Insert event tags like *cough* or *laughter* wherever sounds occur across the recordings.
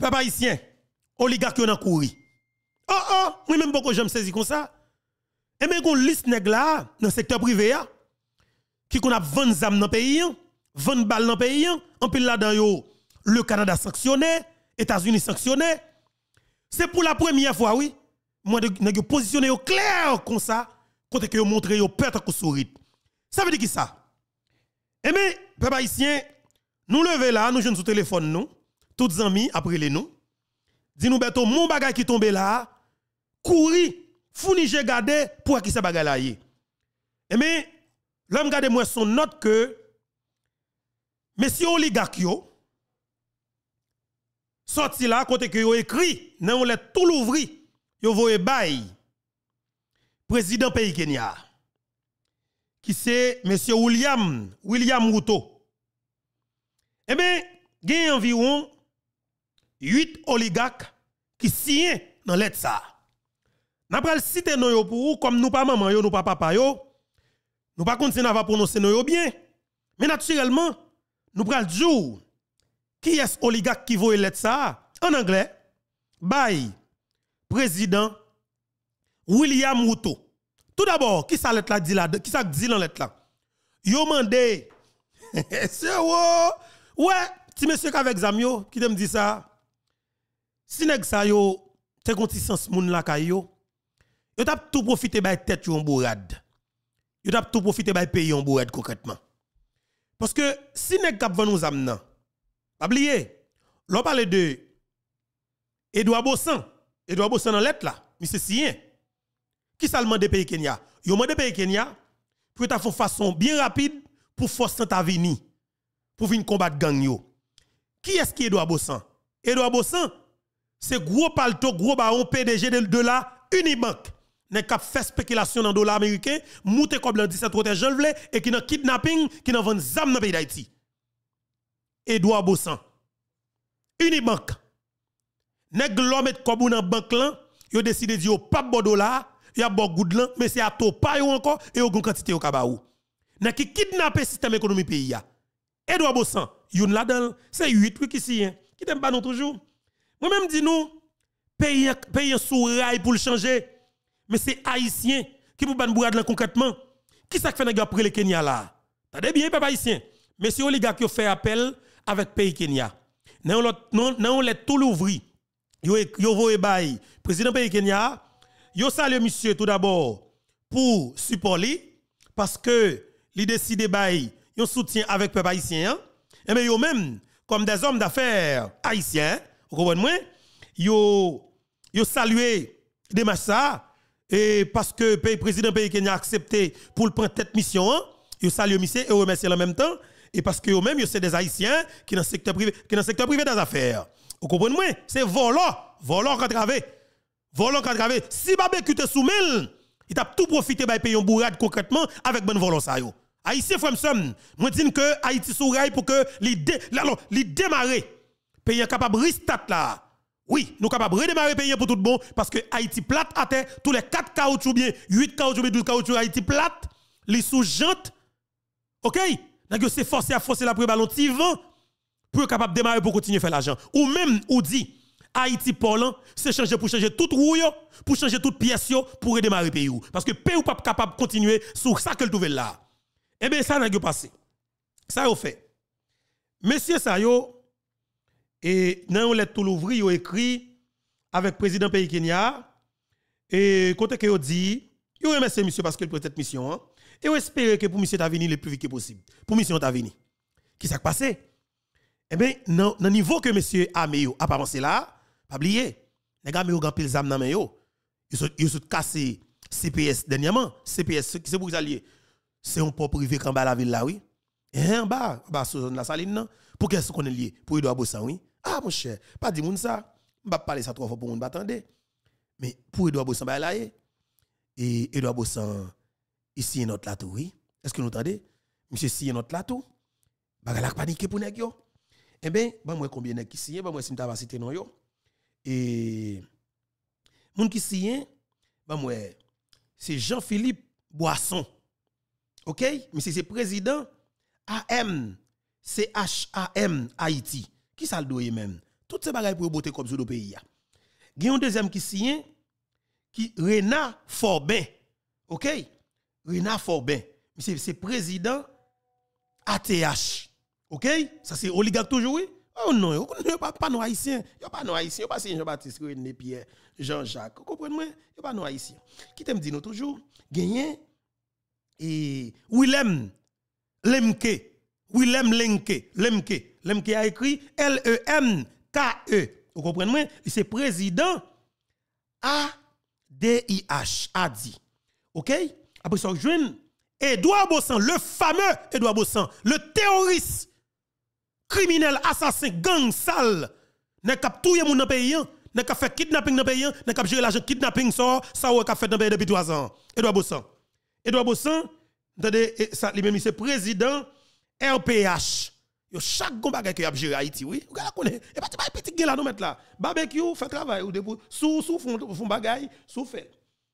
peuple haïtien, oligarque ont couru. Oh oh, moi même beaucoup j'aime saisir comme ça. Et mais qu'on liste nèg là dans le secteur privé qui qu'on a 20 zam dans pays, 20 balles dans pays, en pile là-dedans le Canada sanctionné, États-Unis sanctionné. C'est pour la première fois oui, moi de positionner au clair comme ça, côté que yo montré yo pète ko sourire. Ça veut dire qui ça? Eh bien, peuple haïtien, nous lever là, nous jeunes sur téléphone nous, tous amis après les nous. Dis nous beto mon bagage qui tombe là, courir, fourni j'ai gardé pour qui ça bagage là Eh bien, l'homme garde moi son note que messieurs oligarques sorti là côté que yo écrit, nan on tout l'ouvri, yo voye bail président pays Kenya qui c'est monsieur William William Ruto. Eh bien, il y a environ 8 oligarques qui signent dans l'aide ça. N'a pas citer nous pour comme nous pas maman nous pas papa yo. Nous pas continuer à prononcer nous bien. Mais naturellement, nous le jour qui est oligarque qui veut l'aide ça? En anglais. Bye. Président William Ruto. Tout d'abord, qui ça lettre là dit là qui ça dit dans lettre là? Yo mandé *laughs* c'est ouais, petit monsieur avec Zamio qui te me dit ça? Si nèg ça yo te sens moun la kay yo, tap tout profiter bay tête yo en bourade. Yo tap tout profiter bay pays en bourade concrètement. Parce que si nèg kap vend nous am nan, pas oublier, l'on parle de Edouard Bossan, Edouard Bossan dans lettre là, monsieur Sien. Qui ça demande pays Kenya? Yo demande pays Kenya pour ta une façon bien rapide pour forcer ta venir pour venir combattre gang yo. Qui est-ce qui est Edouard Bossan? Edouard Bossan c'est gros palto, gros baron PDG de, la Unibank. N'est cap fait spéculation dans dollar américain, monte comme le 17 côté Jean et qui n'a kidnapping, qui n'a vendu zam dans le pays d'Haïti. Edouard Bossan. Unibank. Nèg l'homme et comme dans banque là, yo décidé de dire pas bon dollar y a bon goud là mais c'est à to pas yo encore et au quantité au kabaou n'a qui kidnapper système économique pays ya Edouard Bossan là-dedans c'est 8 qui si hein. qui t'aime pas non toujours? Moi même dis nous pays pays sous rail pour le changer. Mais c'est haïtien qui pour ban bourad là concrètement. Qui ça fait nèg après le Kenya là? T'as bien papa haïtien. Mais c'est oligarque qui fait appel avec pays Kenya. Non non non let tout l'ouvri. Yo yo voye bail. Président pays Kenya yo salue monsieur tout d'abord pour supporter parce que li décide bail un soutien avec peuple haïtien et mais yo même comme des hommes d'affaires haïtiens vous comprenez moi? Yo yo salué des ça et parce que le président pays Kenya a accepté pour le prendre cette mission yo salue monsieur et remercie en même temps et parce que eux même c'est des haïtiens qui dans secteur privé qui dans secteur privé des affaires vous comprenez moi? C'est volant volant entravé Volant gravé. Si Babé te soumel, il t'a tout profité pour payer un bourrade concrètement avec bonne volonté ça yo. Haïtien frère moi dis que Haïti sous pour que alors les démarrer. Pays capable restart là. Oui, nous capable redémarrer pays pour tout bon parce que Haïti plate à terre, tous les 4 caoutchouc bien, 8 caoutchouc bien 12 caoutchouc Haïti plate, les sous jante. OK? N'a c'est forcé à forcer la prébalantive pour capable démarrer pour continuer faire l'argent. Ou même ou dit Haïti Poland, c'est changer pour changer toute roue, pour changer toute pièce, pour redémarrer le pays. Parce que le pays n'est pas capable de continuer sur ça que le là. Eh bien, ça n'a pas passé. Ça a fait. Monsieur Sayo, et dans lettre tout l'ouvri, il écrit avec le président pays Kenya, et côté que dit, il remercie monsieur parce qu'il peut cette mission, hein, et il espère que pour monsieur ta le plus vite possible. Pour mission ta venir. Qui s'est passé? Eh bien, dans le niveau que monsieur Ameyo a avancé là, pas oublier, les gars, mais ont pile zam nan yo. Ils ont cassé CPS dernièrement. CPS, c'est pour alliés. C'est un port privé quand bas la ville là, oui. Et en bas, bas sur la saline, non? Pour qu'est-ce qu'on est lié? Pour Edouard Bossan, oui. Ah, mon cher, pas dire moun ça. Je vais parler ça trois fois pour moun attendre. Mais pour Edouard Bossan, bah là, et Edouard Bossan, ici, notre là tout, oui. Est-ce que nous entendez? Monsieur, si notre là tout, bah la panique pour nèg yo. Eh bien, bah moi combien nèg qui signé, bah moi si m'ta cité non yo. Et moun qui signe, bah moi, c'est Jean-Philippe Boisson. OK? Mais c'est président AM, CHAM Haïti. Qui ça le doit même? Toutes ces bagailles pour botter comme sur le pays. Il y a un deuxième qui signe, qui Rena Forbin. OK? Rena Forbin. C'est président ATH. OK? Ça c'est oligarque toujours, oui? Oh non, yo pas pas non haïtien, yo pas non haïtien, pas Jean-Baptiste René Pierre, Jean-Jacques. Vous comprenez moi? Yo pas non haïtien. Qui t'aime dire toujours? Gagné et Willem Lemke, Willem Lemke, Lemke, Lemke a écrit L E. Vous comprenez moi? C'est président ADIH a dit. OK? Après ça, jeune Edouard Bossan, le fameux Edouard Bossan, le terroriste criminel, assassin, gang sale, n'a cap touyer moun dans pays, n'a cap fait kidnapping dans pays, n'a cap gérer l'argent kidnapping ça, ça cap fait dans pays depuis 3 ans. Edouard Bossan. Edouard Bossan, attendez, ça président RPH. Yo chaque que y a géré Haïti, oui. Vous connaissez, et pas petit gars là nous mettre là. Barbecue, fait travail ou debout, sous sous fond fond bagay, sous fait.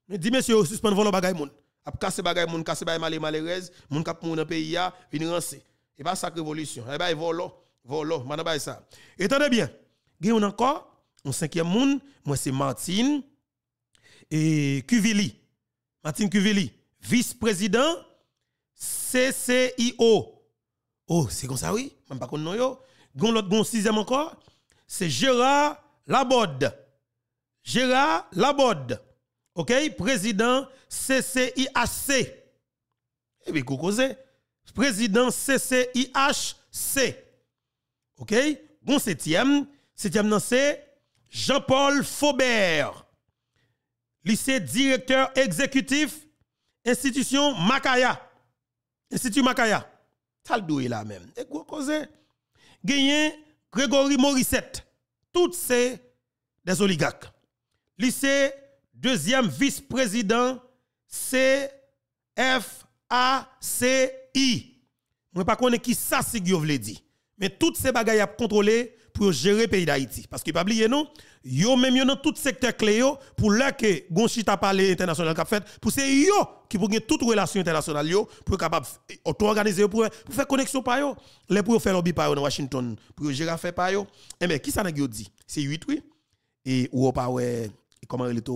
Mais dis monsieur suspend voler bagay moun. A casser bagay moun, casser bagay malé malheureuse, moun kap moun dans pays ya, vinn rancer. Et pas ça révolution. Et bah volo. Voilà, madame ça. Et tenez bien, a encore un cinquième monde, moi c'est Martine et Cuvili. Martine Cuvili, vice-président CCIO. Oh, c'est comme ça, oui? Même pas qu'on non yo. Gon l'autre gon sixième encore, c'est Gérard Labode. Gérard Labode. OK? Président CCIHC. Eh bien, Président CCIHC. OK? Bon septième, septième c'est Jean-Paul Faubert. Lycée directeur exécutif institution Makaya. Institut Makaya. Le là même. Et quoi cause Gagné Grégory Morissette. Toutes ces des oligarques. Lycée deuxième vice-président CFACI. Moi pas connais qui ça si veut dit. Mais toutes ces bagailles à contrôler pour gérer le pays d'Haïti. Parce que pas oublier non, yo même yo dans tout secteur clé pour là que Gonchita parler international qu'a fait pour c'est yo qui pour toute relation internationale yo pour capable auto-organiser pour, pour faire connexion par yo. Les pour faire lobby par yo dans Washington pour gérer faire par yo. Eh mais qui ça n'a dit? C'est 8 oui. Et ou pas ouais comment il est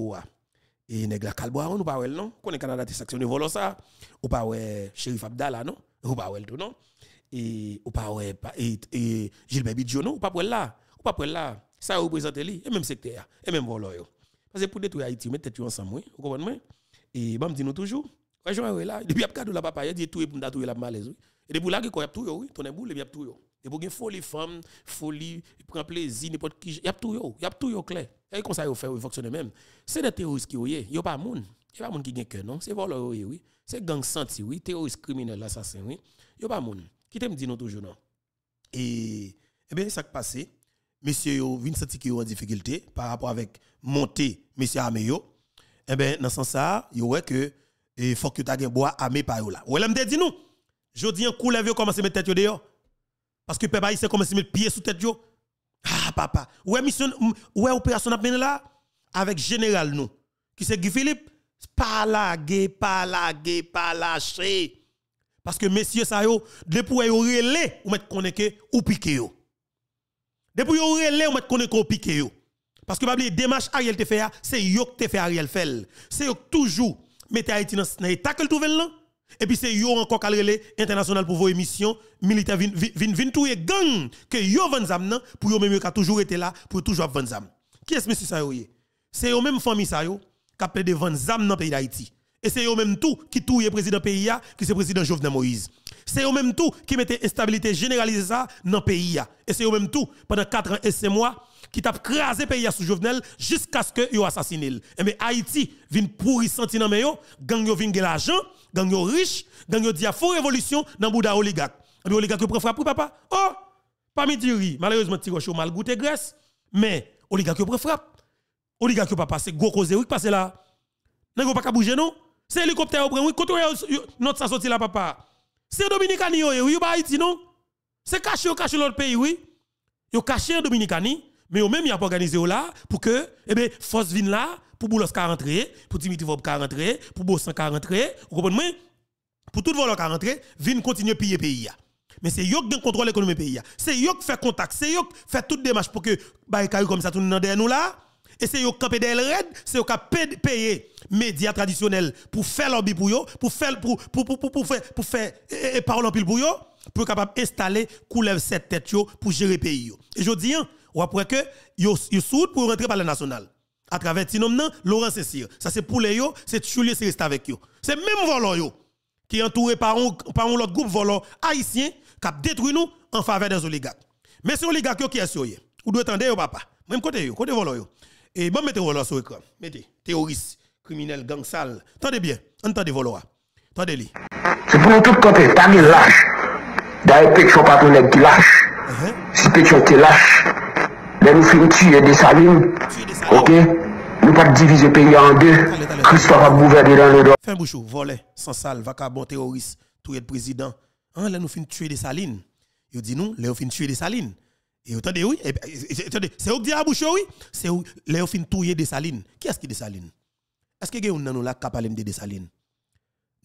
et nèg la calboire ou pas ouais non? Connaît Canada c'est sanctionné volant ça. Ou pas ouais Sheriff Abdallah non? Ou pas ouais tout non? Et ou pas ouais et, et Gilbert Bidjo non? Ou pas pour là? Ou pas pour là? Ça représente lui et même secteur et même yo. Parce que pour détruire Haïti mettre tête ensemble vous comprenez? Et bon dit nous toujours rejoint là depuis ap cadeau la papa il dit tout pour nous la malaise et depuis là qu'il y a tout oui ton boule il y a tout et pour une folie femme folie il prend plaisir n'importe qui il y a tout il y a tout clair. Et comme ça il fait fonctionner même. C'est des terroristes qui oui yo pas moun il pas moun qui gagne non? C'est voleur oui c'est gang senti oui terroriste criminel assassin oui. Yo pas moun. Qui t'aime dit nous toujours non? Et eh bien ça qui passé monsieur yo vinn senti qui en difficulté par rapport avec monter monsieur Ameyo eh bien dans sens ça yo ouais que il faut que tu aies bois armé par là. Ouais me dit nous je dis un coup levé commencer mettre tête dehors. Parce que peuple haïtien commence mettre pied sous tête yo. Ah papa. Ouais mission ouais opération a là avec général nous qui c'est Guy Philippe. Pas laguer pas pas lâcher parce que messieurs ça yo, depuis yo relé ou mettre connaître ou piqué yo. Depuis yo relé ou mettre connaître ou piqué yo. Parce que pas les démarche Ariel te fait c'est yo qui te fait Ariel fait. C'est yo toujours mettez Haïti dans état que le là. Et puis c'est yo encore calrelé international pour vos émissions militaires vin vin vin tout gang que yo vend zam pour yo même qui a toujours été là pour toujours vendre zam. Qui est ce monsieur ça yo C'est yo même famille ça yo qui a de vendre zam dans pays d'Haïti. Et c'est eux même tout qui touye président pays qui c'est président Jovenel Moïse. C'est eux même tout qui mettait instabilité généralisée ça dans le pays Et c'est eux même tout pendant 4 ans et 5 mois qui t'a crasé pays sous Jovenel jusqu'à ce que yo assassiné. Et eh mais Haïti vient pourri senti dans yo, gang yo vinn l'argent, gang yo riche, gang yo dit a faux révolution dans bouda oligarque. Et puis oligarque prend frappe papa. Oh, pas mi diri, malheureusement ti rocho mal goûté graisse, mais oligarque prend frappe. Oligarque pas passer gros cause oui passer là. N'a pas bouger non? C'est hélicoptère au prend. Oui, quand notre ça sorti là, papa. C'est Dominicani, oui, pas Haïti, non? C'est caché, caché l'autre pays, oui. Yo caché en Dominicani, mais au même, il a organisé là pour que, eh bien, force vienne là, pour Boulos 40 rentrer, pour Dimitri Vob 40 rentrer, pour Bossan 40 rentrer, vous comprenez? Pour tout voler 40 rentrer, vienne continuer piller pays. Mais c'est eux qui contrôle l'économie pays. C'est eux qui fait contact, c'est eux qui fait toute démarche pour que bah comme ça tout nous nous là. Et c'est eux qui campé des red, c'est eux qui payer médias traditionnels pour faire lobby pour eux, pour faire pour pour pour pour, faire pour faire et, parole en pile pour pour capable installer coulève cette tête pour gérer pays. Et je dis ou après que yo yo pour rentrer par le national à travers Tinom Laurent Cécile. Ça c'est pour les yo, c'est Julius c'est rester avec yo. C'est même volant yo qui est entouré par un, par un autre groupe volant haïtien qui détruit nous en faveur des oligarques. Mais c'est oligarques qui est sur Ou doit attendre papa. Même côté yo, côté volant yo. Et bon mettez volant sur l'écran. Mettez terroriste, criminel, gang sale. Tendez bien, entendez volant. Tendez li. C'est pour nous tout côté, pas de lâche. D'ailleurs, pétion pas ton qui lâche. Uh-huh. Si pétion t'es lâche, là nous finissons tuer des salines. OK? Nous pas diviser le pays en deux. Christophe a gouverné dans le dos. Fin bouchou, volé, sans sale, vacabon, terroriste, tout le président. Hein, là, nous finissons tuer des salines. Il dit nous, là, nous finissons tuer des salines. Et attendez, oui, c'est que dit à bouchou, oui, c'est là, nous finissons tuer des salines. Qui est-ce qui des salines? Est-ce que y a un là capable de des salines?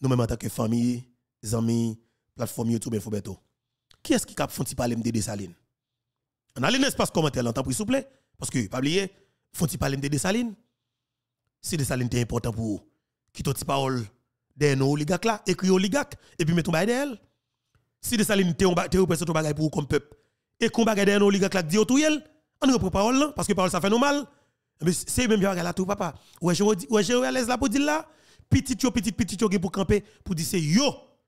Nous-mêmes en tant que famille, amis, plateforme YouTube, Infobeto. Qui est-ce qui capable de parler de des salines? On a l'espace commentaire, l'entend, s'il vous plaît. Parce que, pas oublier, faut-il parler de des salines? si Dessalines est important pour vous, qui t'ont parole des nos oligarques là, écrit oligarques, et puis mettons bail d'elle. Si Dessalines te représente bagay pour vous comme peuple, et qu'on bagay des nos oligarques là, dit tout yel, on reprend parole là, parce que parole ça fait normal. Mais c'est même bien là tout papa. Ouais, je ouais, je à l'aise là pour dire là, petit yo petit petit yo pour camper pour dire c'est yo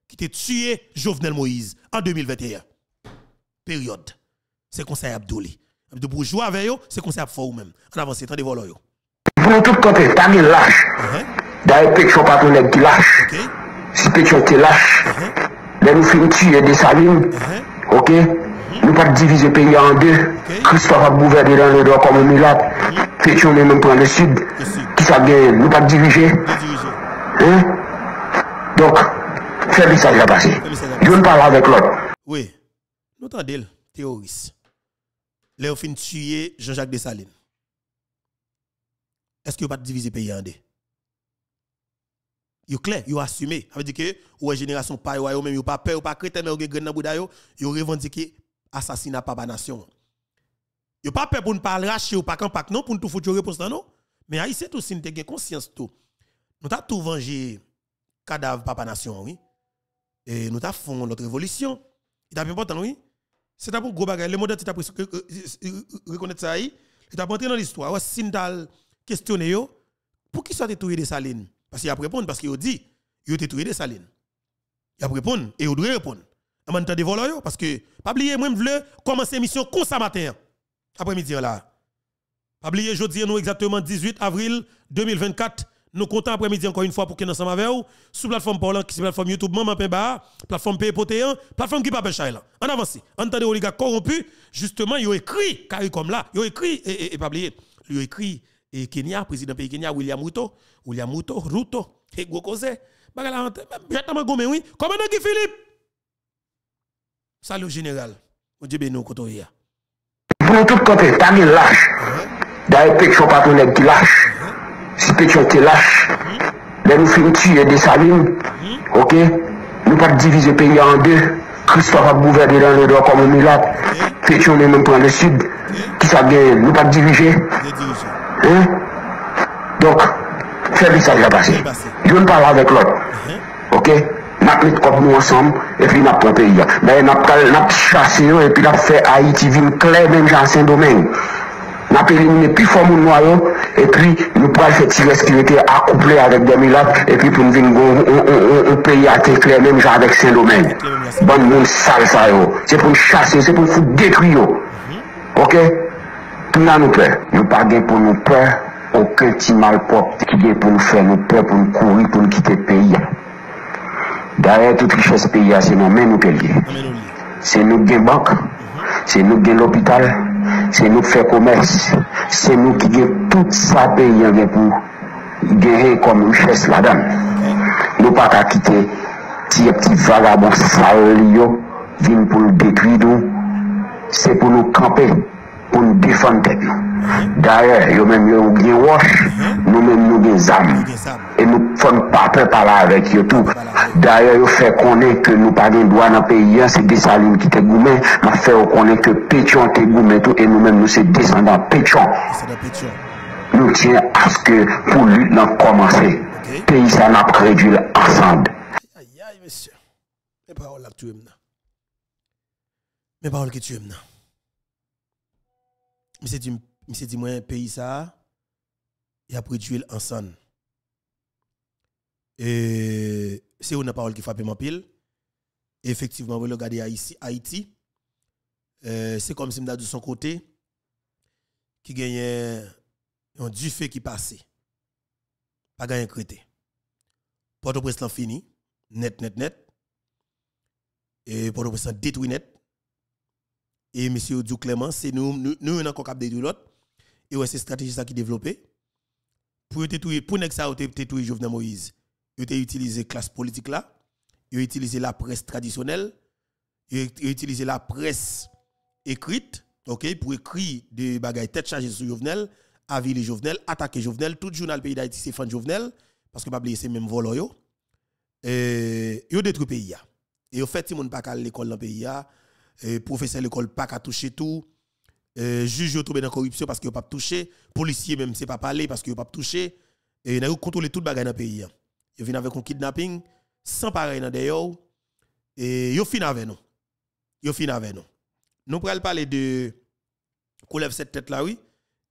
qui t'a tué Jovenel Moïse en 2021. Période. C'est conseil Abdouli. De pour jouer avec yo, c'est conseil fort même. En avance, attendez voilà yo pour nous tout côté, pas de lâche. D'ailleurs, pétion pas ton nègre qui lâche. Si pétion te lâche, là nous finissons tuer des salines. Ok? Nous pas diviser le pays en deux. Christophe a gouverné dans le droit comme un mulâtre. Pétion est même prendre le sud. Qui ça gagne? Nous pas diriger. Hein? Donc, fais ça déjà passé. Je ne parle avec l'autre. Oui. Nous entendons, on finit tuer Jean-Jacques Dessalines est-ce que vous pas diviser le pays en deux? Vous clair, vous assumé. Ça veut dire que ou génération pas ou même pas peur ou pas chrétien mais vous avez dans bouda yo, vous revendiqué assassinat papa nation. Vous pas peur pour ne pas lâcher ou pas non pour tout foutre réponse non. Mais haïtien tout si te conscience tout. Nous t'a tout vengé cadavre papa nation oui. Et nous t'a fait notre révolution. Il est important oui. C'est un gros bagage. Le modèle tu as reconnaître ça Il t'a rentré dans l'histoire. Ouais, Sindal questionner yo pour qui soit détruit des salines parce qu'il a répondre parce qu'il dit il a détruit des salines il a répondre et il doit répondre en même temps de voler parce que pas oublier moi je commencer mission comme ça matin après-midi là. Pas oublier jeudi nous exactement 18 avril 2024 nous comptons après-midi encore une fois pour que nous ensemble avec vous sur plateforme parlant qui est plateforme YouTube Maman Pemba plateforme Pépotéan plateforme qui pas là en avance entendez oligarques corrompus justement il a écrit car comme là il a écrit et, et, pas oublier il a écrit et Kenya, président pays Kenya, William Ruto, William Ruto, Ruto, et Gokose, j'attends gomé oui, commandant Guy Philippe. Salut général. On dit ben nous koto ya. Pour tout côté, pas de lâche. D'ailleurs, pétion pas ton nèg qui lâche. Si pétion te lâche, là nous finissons tuer des salines. OK? Nous pas diviser le pays en deux. Christophe a gouverné dans le droit comme un mulâtre. Pétion est même prendre le sud. Qui ça gagne? Nous pas diriger. Hein? Donc, fais ça déjà passé. Je ne parle avec l'autre. Uh-huh. Ok? Nous mis comme nous ensemble et puis nous avons pays. Mais nous avons chassé et puis nous avons fait Haïti vivre clair même dans Saint-Domingue. Nous avons éliminé plus fort mon noyau et puis nous pouvons faire tirer ce qui était accouplé avec des milagres et puis pour nous venir un pays à clair même avec Saint-Domingue. Bon monde sale ça C'est pour nous chasser, c'est pour nous détruire. Uh-huh. Ok? Tout nan nou pè, nou pa gen pou nou pè, ouke ti malpop ki gen pou nou fè nou pè, pou nou kouri, pou nou kite peyi. Darè tout richès peyi a, se nou men nou pel gen. Se nou gen bank, se nou gen l'opital, se nou fè komers, se nou ki gen tout sa peyi an gen pou gen re kom richès la dan. Nou pa ka kite ti e pti vagabon sal yo, vin pou nou detwi nou, se pou nou kampe. pour nous défendre tête. D'ailleurs, yo même yo bien wash, nous même nous. Gen. Et nous ne pas peur parler avec eux tout. D'ailleurs, yo fait connaître que nous pas de droit dans pays, hein, c'est des salines qui te goumé, m'a fait connaître que Pétion te goumé tout, et nous-mêmes nous c'est descendants Pétion. C'est. Nous tiens à ce que pour lui, l'en commencer. Ok. Pays ça n'a réduit ensemble. Aïe, aïe, monsieur. Mes paroles là que tu aimes. là. Mes paroles que tu aimes. là. Monsieur dit, monsieur dit, moi, pays ça, il a produit ensemble. Et c'est une parole qui frappe mon pile. Effectivement, vous regardez Haïti, Haïti euh, c'est comme si de son côté, qui gagnait un du fait qui passait. Pas gagné crété. Port-au-Prince fini, net, net, net. Et Port-au-Prince détruit net. Et M. Diou Clément, c'est nous, nous, nous, encore cap détruire l'autre. Et ouais, c'est stratégie ça qui développé. Pour détruire, pour que ça, Jovenel Moïse, il a utilisé classe politique là, il a utilisé la presse traditionnelle, il a utilisé la presse écrite, ok, pour écrire des bagages tête chargée sur Jovenel, aviler Jovenel, attaquer Jovenel, tout journal pays d'Haïti c'est fan Jovenel, parce que pas oublier c'est même volant yo. Et yo détruit pays. Et au fait, si moun pas à l'école dans pays, ya, professeur l'école pas qu'à toucher tout, euh, juge yo tombé dans corruption parce qu'il pas touché, policier même c'est pas parler parce qu'il pas touché, et il a contrôlé tout le bagage dans le pays. ya. Yo vient avec un kidnapping sans pareil dans d'ailleurs et yo fin avec nous. Yo fin avec nous. Nous pourrons parler de Kolev cette tête là oui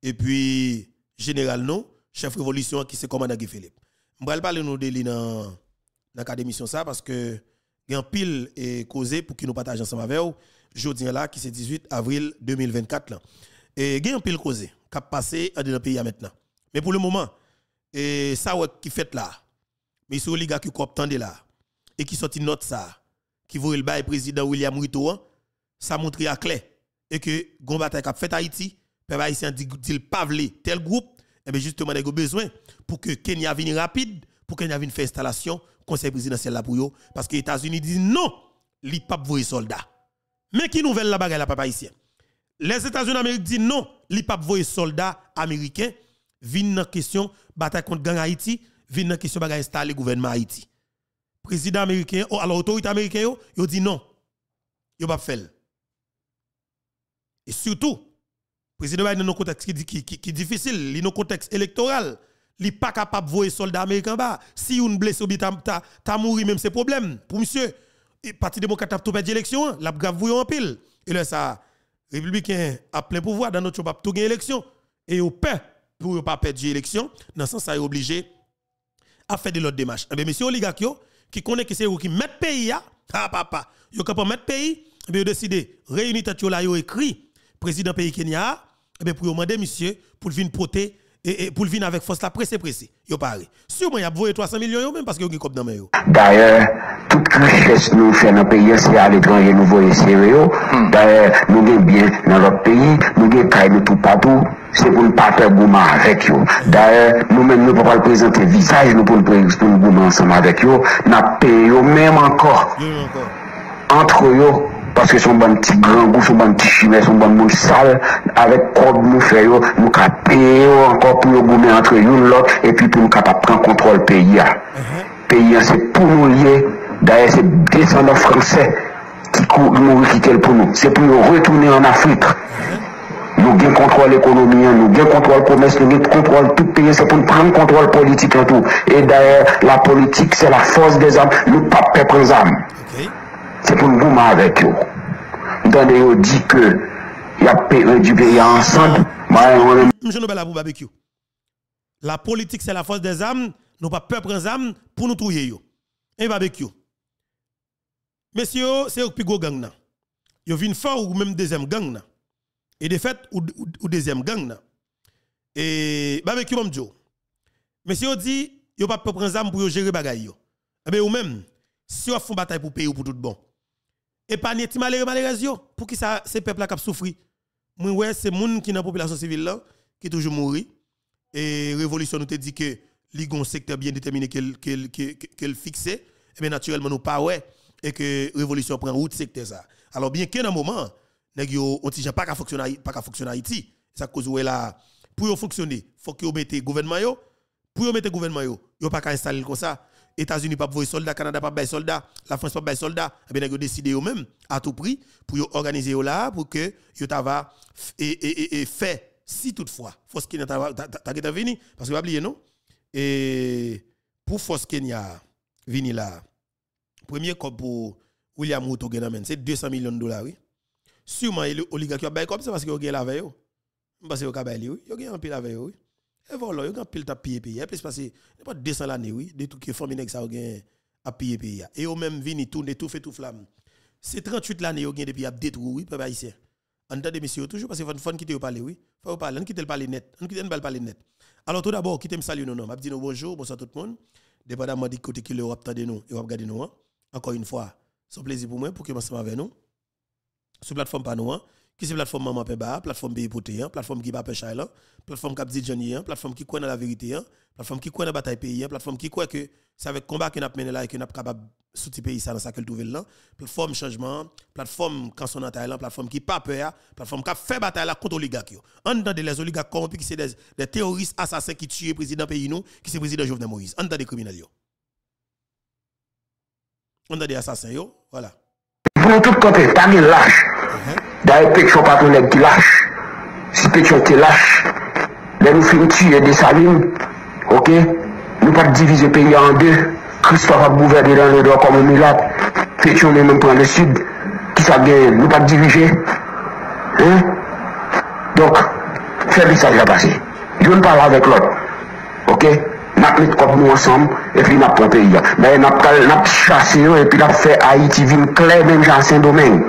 et puis général non, chef révolution qui c'est commandant Guy Philippe. Nous pourrons parler nous de dans dans ça parce que il y a un pile et causé pour que nous partageons ensemble avec vous jeudi là qui c'est 18 avril 2024 là. Et il y a un pile causé qui a passé dans le pays maintenant. Mais pour le moment et ça qui fait là mais c'est oligarque qui cooptande là et qui sorti note ça qui voit le bail président William hein, ça montre à clair et que gon bataille qu'a fait Haïti peuple haïtien dit dit pas vle tel groupe et bien justement il a besoin pour que Kenya vienne rapide pour Kenya vienne faire installation conseil présidentiel là pour yo parce que les États-Unis disent non li pas voyer soldat mais qui nouvelle la bagaille la papa haïtien? Les États-Unis d'Amérique disent non li pas voyer soldat américain viennent dans question bataille contre gang Haïti viennent dans question bagaille installer gouvernement Haïti. Président américain oh, alors autorité américaine yo, dit non. Yo pas faire et surtout président Biden dans un contexte qui, qui, qui, difficile il dans contexte électoral il pas capable voyer soldat américain bas. Si une blessé ou ta ta, ta même c'est problème. Pour monsieur et parti démocrate a tout perdu l'élection la grave en pile et là ça républicain a plein pouvoir dans notre pas tout gagner élection et au peur pour pas perdre l'élection dans ce sens ça est obligé à faire de l'autre démarche. Eh bien, monsieur oligarque qui connaît que c'est eux qui mettent pays ah papa, yo capable mettre pays, eh bien, décidé réunir tête là yo écrit président pays Kenya, eh bien, pour demander monsieur pour venir et, et pour venir avec force la presse pressé. Yo paré. Sûrement y a voyé 300 millions même parce que yo gen dans main. D'ailleurs, toute richesse nous fait dans le pays, c'est à l'étranger, nous voyons sérieux. D'ailleurs, nous avons bien dans notre pays, nous caille de tout partout. C'est pour ne pas faire gourmand avec eux. D'ailleurs, nous-mêmes, nous ne pouvons pas présenter visage, nous pour nous pour nous gourmand ensemble avec eux. Nous payons même encore entre eux. Parce que son bon petit grand goût, son bon petit chimère, son bon monde sale, avec quoi nous faisons, nous payé encore pour nous gourmer entre eux, l'autre, et puis pour nous capables prendre contrôle pays. là. Pays, c'est pour nous lier. D'ailleurs, c'est descendants français qui courent, nous quitter pour nous. C'est pour nous retourner en Afrique. Nous avons contrôle l'économie, nous avons contrôle le commerce, nous avons contrôle tout pays, c'est pour nous prendre contrôle politique et tout. Et d'ailleurs, la politique, c'est la force des âmes, le pape peuple les âmes. OK. C'est pour nous goumer avec eux. Dans on dit que il y a du pays ensemble. Monsieur nous là pour barbecue. La politique c'est la force des âmes, nous pas peur prendre âmes pour nous trouver yo. Un barbecue. Messieurs, c'est au plus gros gang. Yo vinn fort ou même deuxième gang. Et de fait ou, ou, ou deuxième gang. Et barbecue m'm Joe. Messieurs dit yo pas peur prendre âmes pour gérer bagay yo. Eh bien ou même si on font bataille pour payer ou pour tout bon. Et pas ti malheureux malheureux pour qui ça ces peuple là qui souffri? Moi ouais c'est moun qui dans la population civile là qui toujours mouri et révolution nous te dit que li gon secteur bien déterminé qu'elle qu'elle qu'elle fixé et bien naturellement nous pas ouais et que révolution prend route secteur ça. Alors bien qu'à un moment nèg yo on ti pas qu'à fonctionner pas qu'à fonctionner Haïti. Ça cause ouais là pour fonctionner, faut que vous mettez gouvernement yo, pour mettre gouvernement yo, yo pas qu'à installer comme ça. États-Unis pas voyer soldats, Canada pas bailler soldats, la France pas bailler soldats, eh bien ils décidé eux même à tout prix pour organiser là pour que yo va et et et, fait si toutefois Force Kenya t'a t'a venu parce que vous oublié non? Et pour Force Kenya venir là premier coup pour William Ruto c'est 200 millions de dollars oui sûrement l'oligarque a baillé comme ça parce que yo la veille parce que yo ka baillé oui yo un pile la veille oui et voilà, il a un pile à payer payer. Plus parce que pas 200 l'année oui, des trucs que famille ça à payer payer. Et eux même vini tourner tout fait tout flamme. C'est 38 l'année yo gain depuis a détruit oui peuple haïtien. Entendez messieurs toujours parce que faut quitter parler oui. Faut parler, on quitte le parler net. On quitte le parler net. Alors tout d'abord, quittez me saluer non non. M'a dit bonjour, bonsoir tout le monde. Dépendamment du côté qui l'Europe tendez nous et regarder nous. Hein. Encore une fois, c'est un plaisir pour moi pour que ensemble avec nous. Sur plateforme pas nous hein. Qui c'est plateforme Maman Peba, plateforme Bépoté, hein, plateforme qui pêcher là, plateforme qui dit Johnny, hein, plateforme qui dans la vérité, hein, plateforme qui dans la bataille pays, hein, plateforme qui croit que c'est avec combat qu'on a mené là et qu'on a capable de soutenir pays ça dans sa culture là, plateforme changement, plateforme quand on là, plateforme qui pas peur, plateforme qui fait bataille contre oligarques. En dedans les oligarques corrompus qui c'est des, des, terroristes assassins qui tuent le président pays nous, qui c'est président Jovenel Moïse. En dedans des criminels En dedans des assassins yo, voilà. Pour tout côté, pas lâche. D'ailleurs, Pétion pas ton nègre qui lâche. Si Pétion te lâche, là nous faisons tuer des salines, ok? Nous pas diviser le pays en deux. Christophe a gouverné dans le droit comme un mulâtre. Pétion est même prendre le sud. Qui ça gagne? Nous pas diriger. Hein? Donc, fais ça déjà passé. Je ne parle avec l'autre. Ok? Nous mis comme nous ensemble et puis pris le pays. Mais nous avons chassé et puis avons fait Haïti vivre clair même dans Saint-Domingue.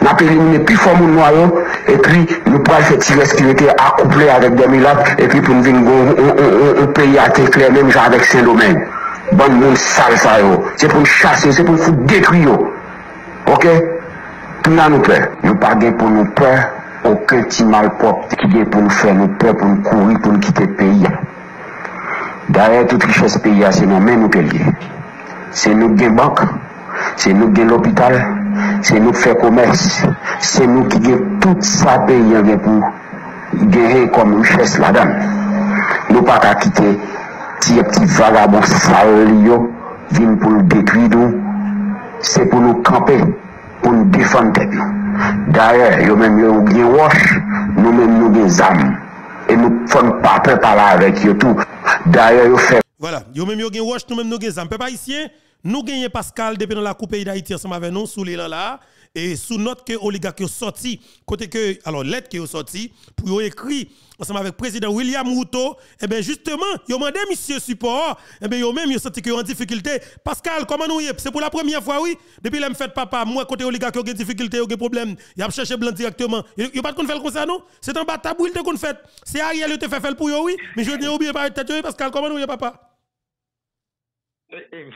Nous avons éliminé plus fort mon noyau et puis nous pouvons faire tirer ce qui était accouplé avec des miracles et puis pour nous venir un pays à clair même avec Saint-Domingue. Bon monde sale ça C'est pour chasser, c'est pour nous détruire. Ok? Tout nous peur. Nous pas pour nous peur aucun petit mal propre qui est pour nous faire nous peur, pour nous courir, pour nous quitter le pays. Darè tout richesse peyi a, se nou men nou ke liye. Se nou gen bank, se nou gen l'opital, se nou fè komers, se nou ki gen tout sa peyi an gen pou genye kom richesse la dan. Nou pa ka kite tiye pti vagabon sal yo, vin pou nou detwi do, se pou nou kampe, pou nou defante yo. Darè, yo men yo gen wosh, nou men nou gen zam. Et nous faisons pas peur parler avec eux tout. D'ailleurs, nous fait. Voilà, nous même nous wash, nous même nous des âmes. Peuple ici. Nous gagnons Pascal depuis dans la Coupe d'Haïti ensemble avec nous sous l'élan là et sous note que oligarque sorti côté que alors lettre qui est sorti pour écrit ensemble avec président William Ruto et eh bien justement yo demandé monsieur support et eh bien yo même yo senti que en difficulté. Pascal comment nous c'est pour la première fois oui. Depuis là me fait papa moi côté oligarque yo difficulté yo problème. Y a cherché blanc directement. Yo pas qu'on fait comme ça non? C'est un batabou il te qu'on fait c'est Ariel te fait faire pour yo oui. Mais je dis oublier pas Pascal comment nous papa?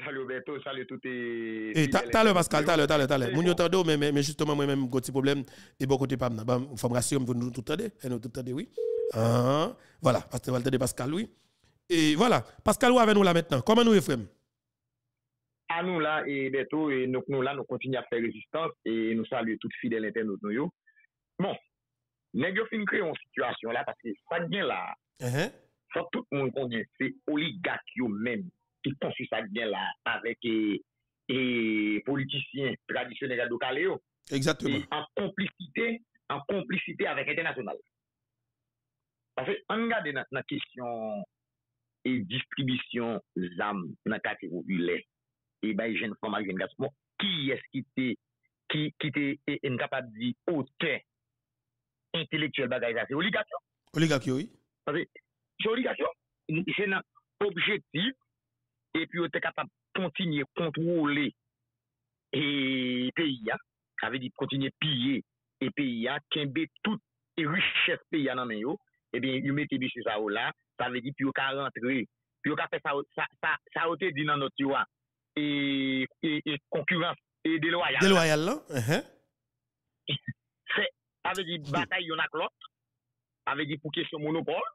Salut *laughs* Roberto, salut tout et. Et t'as le Pascal, t'as le, t'as le, t'as le. Moun yo mais, mais, justement, moi-même, j'ai petit problème. Et bon côté, pas, il faut me rassurer, vous nous tout et nous tout oui. Ah, voilà, parce que vous Pascal, oui. Et voilà, Pascal, où avec nous là maintenant? Comment nous, Ephraim? À nous là, et Beto, et nous, nous là, nous continuons à faire résistance, et nous saluons toutes fidèles internautes, nous, Bon, nous avons fait une situation là, parce que ça vient là, uh -huh. faut tout le monde connaît, c'est oligarques même tout konsus ak gen la avèk e politisyen tradisyonel ya do kale yo. Exactement. En komplicite, en komplicite avèk internasyonal. Pase, an gade nan, nan kesyon e distribisyon zam nan kate ou ilè, e bay jen foma jen gaspon, ki eski te, ki, ki te e nkapab di ote oh, intelektuel bagay zase? Oligakyon. Oligakyon, oui. Pase, se oligakyon, se nan objektif epi yo te kapab kontinye kontrole e PIA, kave di kontinye piye e PIA, kenbe tout e riches PIA nan men yo, epi yo mette bi sou sa ou la, sa ve di pi yo ka rentre, pi yo ka fe sa, sa, sa, sa ou te di nan not yo an, e, e, e konkurans, e deloyal. Deloyal lan, uh-huh. *laughs* ehe. Se, sa ve di batay yon ak lot, sa ve di pou kesyon monopole,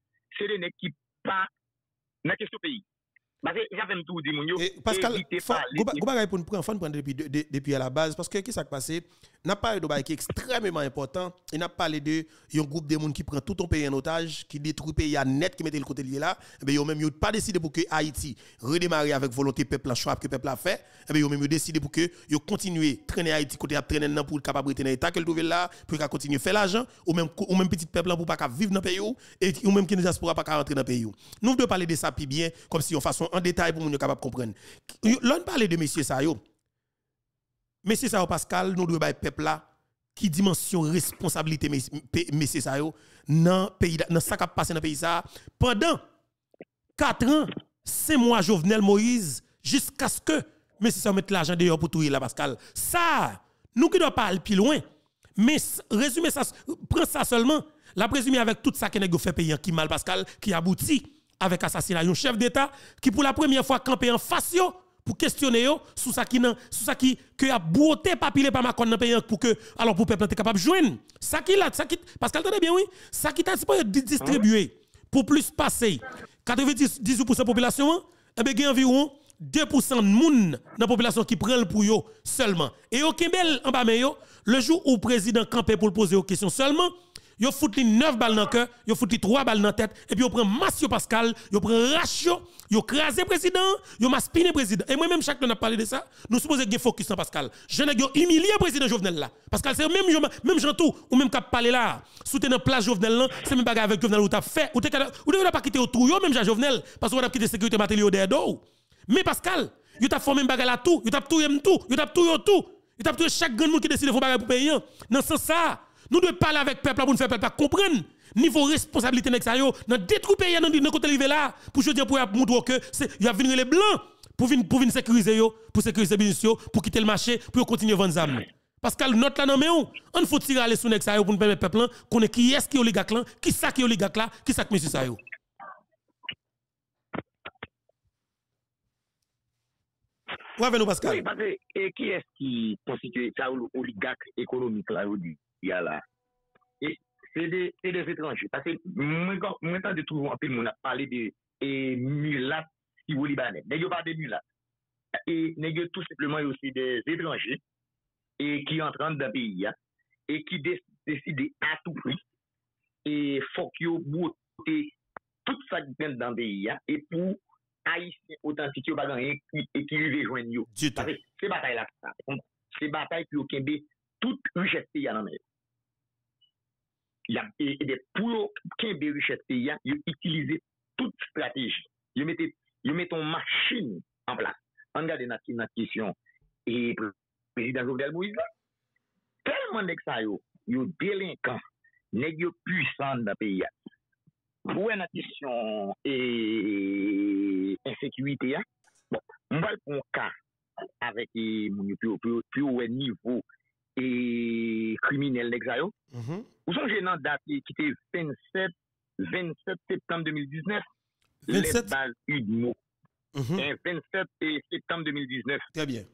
se de nek ki pa nan kesyon peyi. Pascal, évitez faut- pas go ba- les- go bagay pour nous prendre, prendre depuis, de- de- depuis à la base, parce que qu'est-ce qui s'est passé? N'a pas de bagay qui est extrêmement important. Il n'a pas parlé de un groupe de monde qui prend tout ton pays en otage, qui détruit le pays à net, qui mettait le côté lié là. Eh bien, même yo pas décidé pour que Haïti redémarre avec volonté peuple en choix que peuple a fait. Eh bien, ils ont même yo décidé pour que yo continuer traîner Haïti côté à traîner pour le capable de état qu'elle trouve là, pour qu'elle continue faire l'argent, ou même ou même petit peuple pour pas vivre dans le pays et ou même qui ne diaspora pas rentrer dans le pays ou. Nous devons parler de ça puis bien, comme si on façon en détail pour nous capable comprendre. L'on parle de monsieur ça yo. Monsieur ça yo, Pascal, nous devons peuple là qui dimension responsabilité monsieur ça dans pays da- dans ça qui passé dans pays ça pendant 4 ans, 5 mois Jovenel Moïse jusqu'à ce que monsieur ça mette l'argent dehors pour tout là Pascal. Ça, nous qui doit pas aller plus loin. Mais résumer ça, prends ça seulement. La présumer avec tout ça que nous fait payer qui mal Pascal, qui aboutit avec assassinat. Un chef d'État qui pour la première fois campé en face pour questionner sur ça qui que a beauté papier par Macron dans pour que alors pour peuple capable joindre ça qui là ça qui Pascal entendez bien oui? Ça qui t'a distribué pour plus passer. 90 18% de la population hein, eh bien environ 2% de la population qui prend le pour seulement. Et au Kembel en bas le jour où le président campé pour poser aux questions seulement yo fout li 9 balles dans le cœur, yo fout li 3 balles dans la tête, et puis yo prend Massio Pascal, yo prend Ratio, yo crasé président, yo maspiné président. Et moi-même, chaque fois a parlé de ça, nous supposons qu'il focus sur Pascal. Je n'ai humilié président Jovenel là. Pascal, c'est même, même tout, ou même cap parler là, soutenir place Jovenel là, c'est même bagarre avec Jovenel ou t'as fait, ou t'es pas quitter au trou, même Jean Jovenel, parce qu'on a quitté sécurité matérielle derrière. Mais Pascal, yo t'a formé bagarre là tout, yo t'a tout tout, yo t'a tout tout. Yo t'a tout chaque grand monde qui décide de faire bagarre pour payer. Dans ce sens ça, nous devons parler avec le peuple pour nous faire peuple comprendre. Niveau responsabilité dans détruire pays dans dans côté là pour je dire pour montrer que il y a venir les blancs pour venir pour venir sécuriser yo pour sécuriser business yo pour quitter le marché pour continuer vendre zam parce que notre là non mais on faut tirer aller sur yo pour nous permettre peuple là connaît qui est qui oligarque là qui ça qui oligarque là qui ça monsieur ça yo. Ouais, nous, Pascal? Oui, parce que qui est-ce qui constitue ça oligarque économique là aujourd'hui ya la. E se de vetranji. Pase mwen tan de trouvan pil moun ap pale de mulat ki wou libanè. Nè yo pa de mulat. E nè yo tout sepleman yo si de vetranji e ki entran dan peyi ya e ki deside atou pri e fok yo bote tout sa gwen dan peyi ya e pou haïtien authentique yo bagan et qui lui rejoignent yo. C'est bataille là. C'est bataille qui au Québec toute richesse y a dans E, e de pou kembe richet pe ya, yo itilize tout strategi. Yo meton machin an plas. An gade nati natisyon e prezident Jovenel Moïse la. Telman dek sa yo, yo delinkan, neg yo pwisan da pe ya. Pou en natisyon e ensekuité ya, bon, mwen pon ka avèk e moun yo pi ou nivou e kriminel nek zayon. Mm -hmm. Ou son jè nan dat e ki te 27, 27 septembre 2019, 27? le bal UDMO. Mm -hmm. 27 septembre 2019. Trè bien.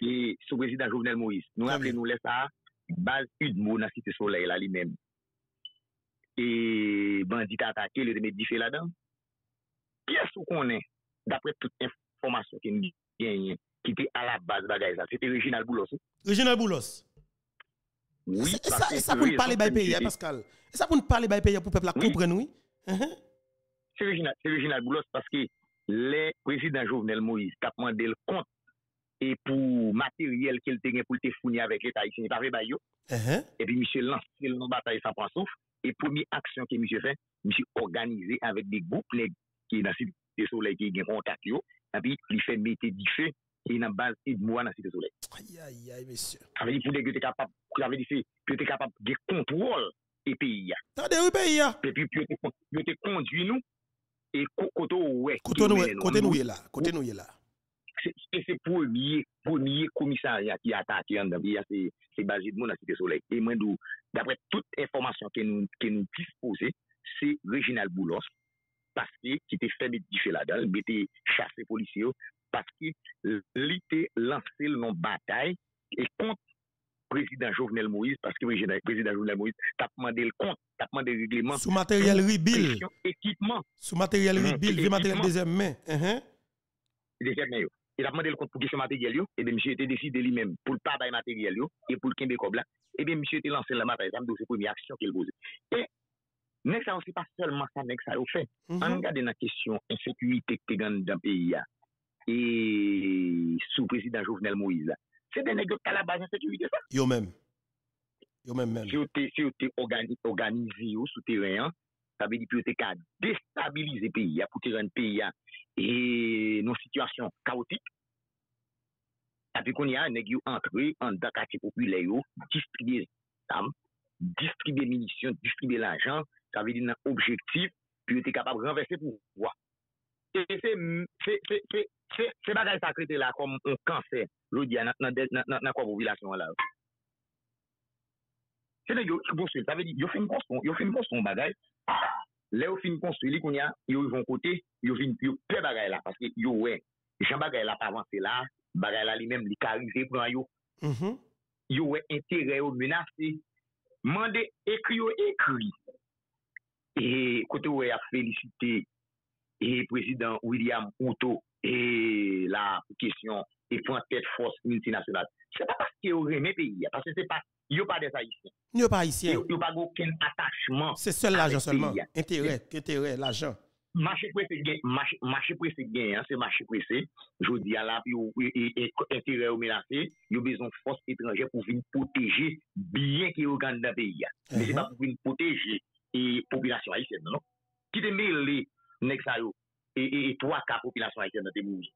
E sou prezident Jovenel Moïse. Nou apre nou lè sa, bal UDMO nan site soleil la li men. E bandit atake, le remèd di fè la dan. Pye sou konen, dapre tout informasyon ki nou genyen, qui était à la base bagaille ça c'était Reginald Boulos. Réginald Boulos. Oui, Et ça, et ça pour nous parler by pays, que hein, Pascal. Et ça pour nous parler by pays pour le peuple Oui. comprendre, oui. Mhm. c'est Reginald Boulos parce que les présidents Jovenel Moïse t'a demandé le compte et pour matériel qu'il était pour te fournir avec l'État ici, il pas fait bail yo. Mhm. Et puis, monsieur lance le bataille sans point souffle. Et première action que monsieur fait, monsieur organisé avec des groupes qui est dans Cité Soleil, qui ont contact. Et puis, il fait mettre du feu et dans base Idmoa dans Cité Soleil. Aïe, aïe, aïe, monsieur. Ça veut dire pour que tu es capable, ça veut dire que tu es capable de contrôle et pays. Attendez, oui, pays. Et puis, tu te conduit nous et côté ouais. Côté nous là, côté nous là. C'est le premier, premier commissariat qui a attaqué en pays, c'est basé Idmoa dans Cité Soleil. Et moi, d'après toute information que nous, que nous disposons, c'est Réginald Boulos, parce que qui était fait des là-dedans, il était chassé policier paske li te lanse l non batay e kont prezident Jovenel Moïse, paske prezident Jovenel Moïse tapman del kont, tapman del reglement. Sou materyal ribil. Sou materyal ribil, vi materyal dezemmen. Uh-huh. Dezemmen yo. E tapman del kont pou gesyon materyal yo, e de msye te deside li men pou l'pa bay materyal yo, e pou l'kende kob la, e de msye te lanse la materyal, amdou se premi aksyon ke l'boze. E, nek sa yon se pa selman sa nek sa yo fe. An gade nan kesyon, en sekurite ke te gande dan peyi ya, et sous président Jovenel Moïse. C'est des nègres à la base de sécurité, ça. Yo même. Yo même même. Si vous êtes organisé au souterrain, ça veut dire que vous êtes qu'à déstabiliser le pays, à foutre un pays et nos situations chaotiques. Api kon ya, neg yo antre an da kati popule yo, distribye tam, distribye minisyon, distribye l'ajan, sa ve di nan objektif, pi yo te kapab renverse pou wwa. Se bagay sakrete la kom on kanser lodi ya nan kwa popilasyon la. Se de yo konstruil, sa ve di yo fin konstruil bagay, le yo fin konstruil li kon ya, yo yon kote, yo fin pe bagay la, paske yo we, jen bagay la pa avanse la, bagay la li menm li karize pran yo. Mm-hmm. Yo we entere yo menase, mande ekri yo ekri. E kote we a felicite e prezident William Houto e la kesyon e pon tèt fòs multinasyonal. Se pa paske yo remè peyi ya, paske se pa yo pa des haïsyen. Yo pa haïsyen. Yo pa go ken atachman. Se sel l'ajan selman. Intérè, intérè, l'ajan. Mache prese gen, mache prese gen, se mache prese, jodi ala, yo intérè ou menase, yo bezon fòs étranje pou vin poteje biyen ki yo ganda peyi ya. Se pa uh-huh. pou vin poteje e eh, populasyon haïsyen, non? Ki te me le nek sa yo, e, e, e 3 ka popilasyon Haitien nan te mouni.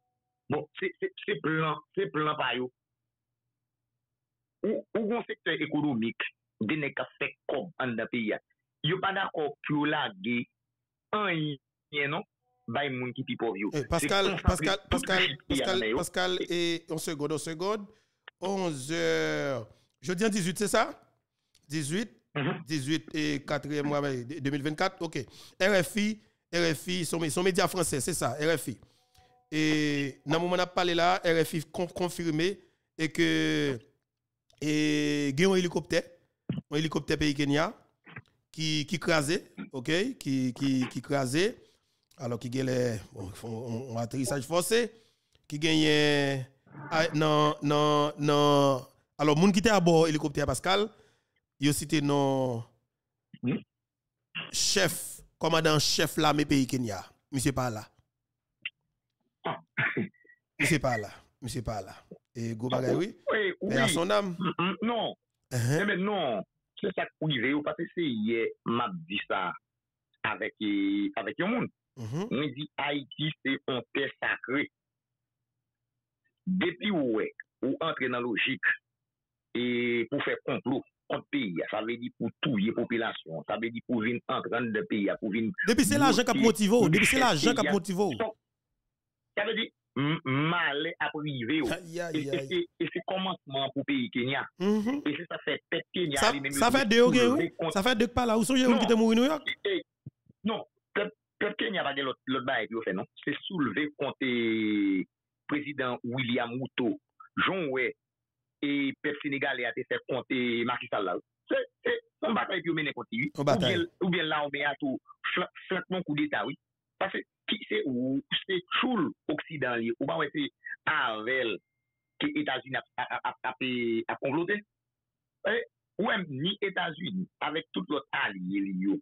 Bon, se, se, se plan, se plan pa yo, ou, ou gon sektor ekonomik, de nek a fek kob an da piya, yo pa da kob ki yo la ge, an yi non, bay moun ki pi pov yo. Eh, Pascal, Pascal, Pascal, Pascal, Pascal, et eh, on seconde, on seconde, 11 heures, jeudi en 18, c'est ça? 18, mm -hmm. 18 et 4e mois 2024, ok. RFI, RFI, son, son média français, c'est ça, RFI. Et dans le moment où on a parlé là, RFI con- confirmé et que et il y a un hélicoptère, un hélicoptère pays Kenya qui qui crasé, OK, qui qui qui crasé alors qui gagne un, un atterrissage forcé qui gagne ah, non non non. Alors moun qui était à bord hélicoptère Pascal il a cité non chef commandant chef là mes pays Kenya. Monsieur pas là. Monsieur pas là. Monsieur pas là. Et go bagay oui. Oui, oui. à son âme. Mm, mm, non. Uh-huh. Mais non, c'est ça qui veut parce que c'est hier m'a dit ça avec avec le monde. Mm-hmm. On dit Haïti c'est un terre sacré. Depuis ouais, ou entre dans logique et pour faire complot an peyi ya, sa ve di pou touye popilasyon, sa ve di pou vin entran de peyi ya, pou vin... Depi se la jen kap motivo, depi se la jen kap motivo. Sa ve di, mal aprive yo. E se komanseman pou peyi Kenya. E se sa fe pet Kenya. Sa fe de yo ge yo? Sa fe de k pa la ou sou je ou ki te mouri New York? Non, pet Kenya va de lot baye yo fe non. Se souleve konte euh, prezident William Mouto, John West, e pep Senegalè e a te fè kontè Makisal la. Se, se, son batay pi ou mène konti. Ou batay. Ou bien la ou mè a tou flatman kou d'Etat, oui. Pase, ki se ou, se choul oksidan li, ou ba wè se anvel ki Etats-Unis ap konvlote. E, eh, ou em ni Etats-Unis, avèk tout lot alye li yo,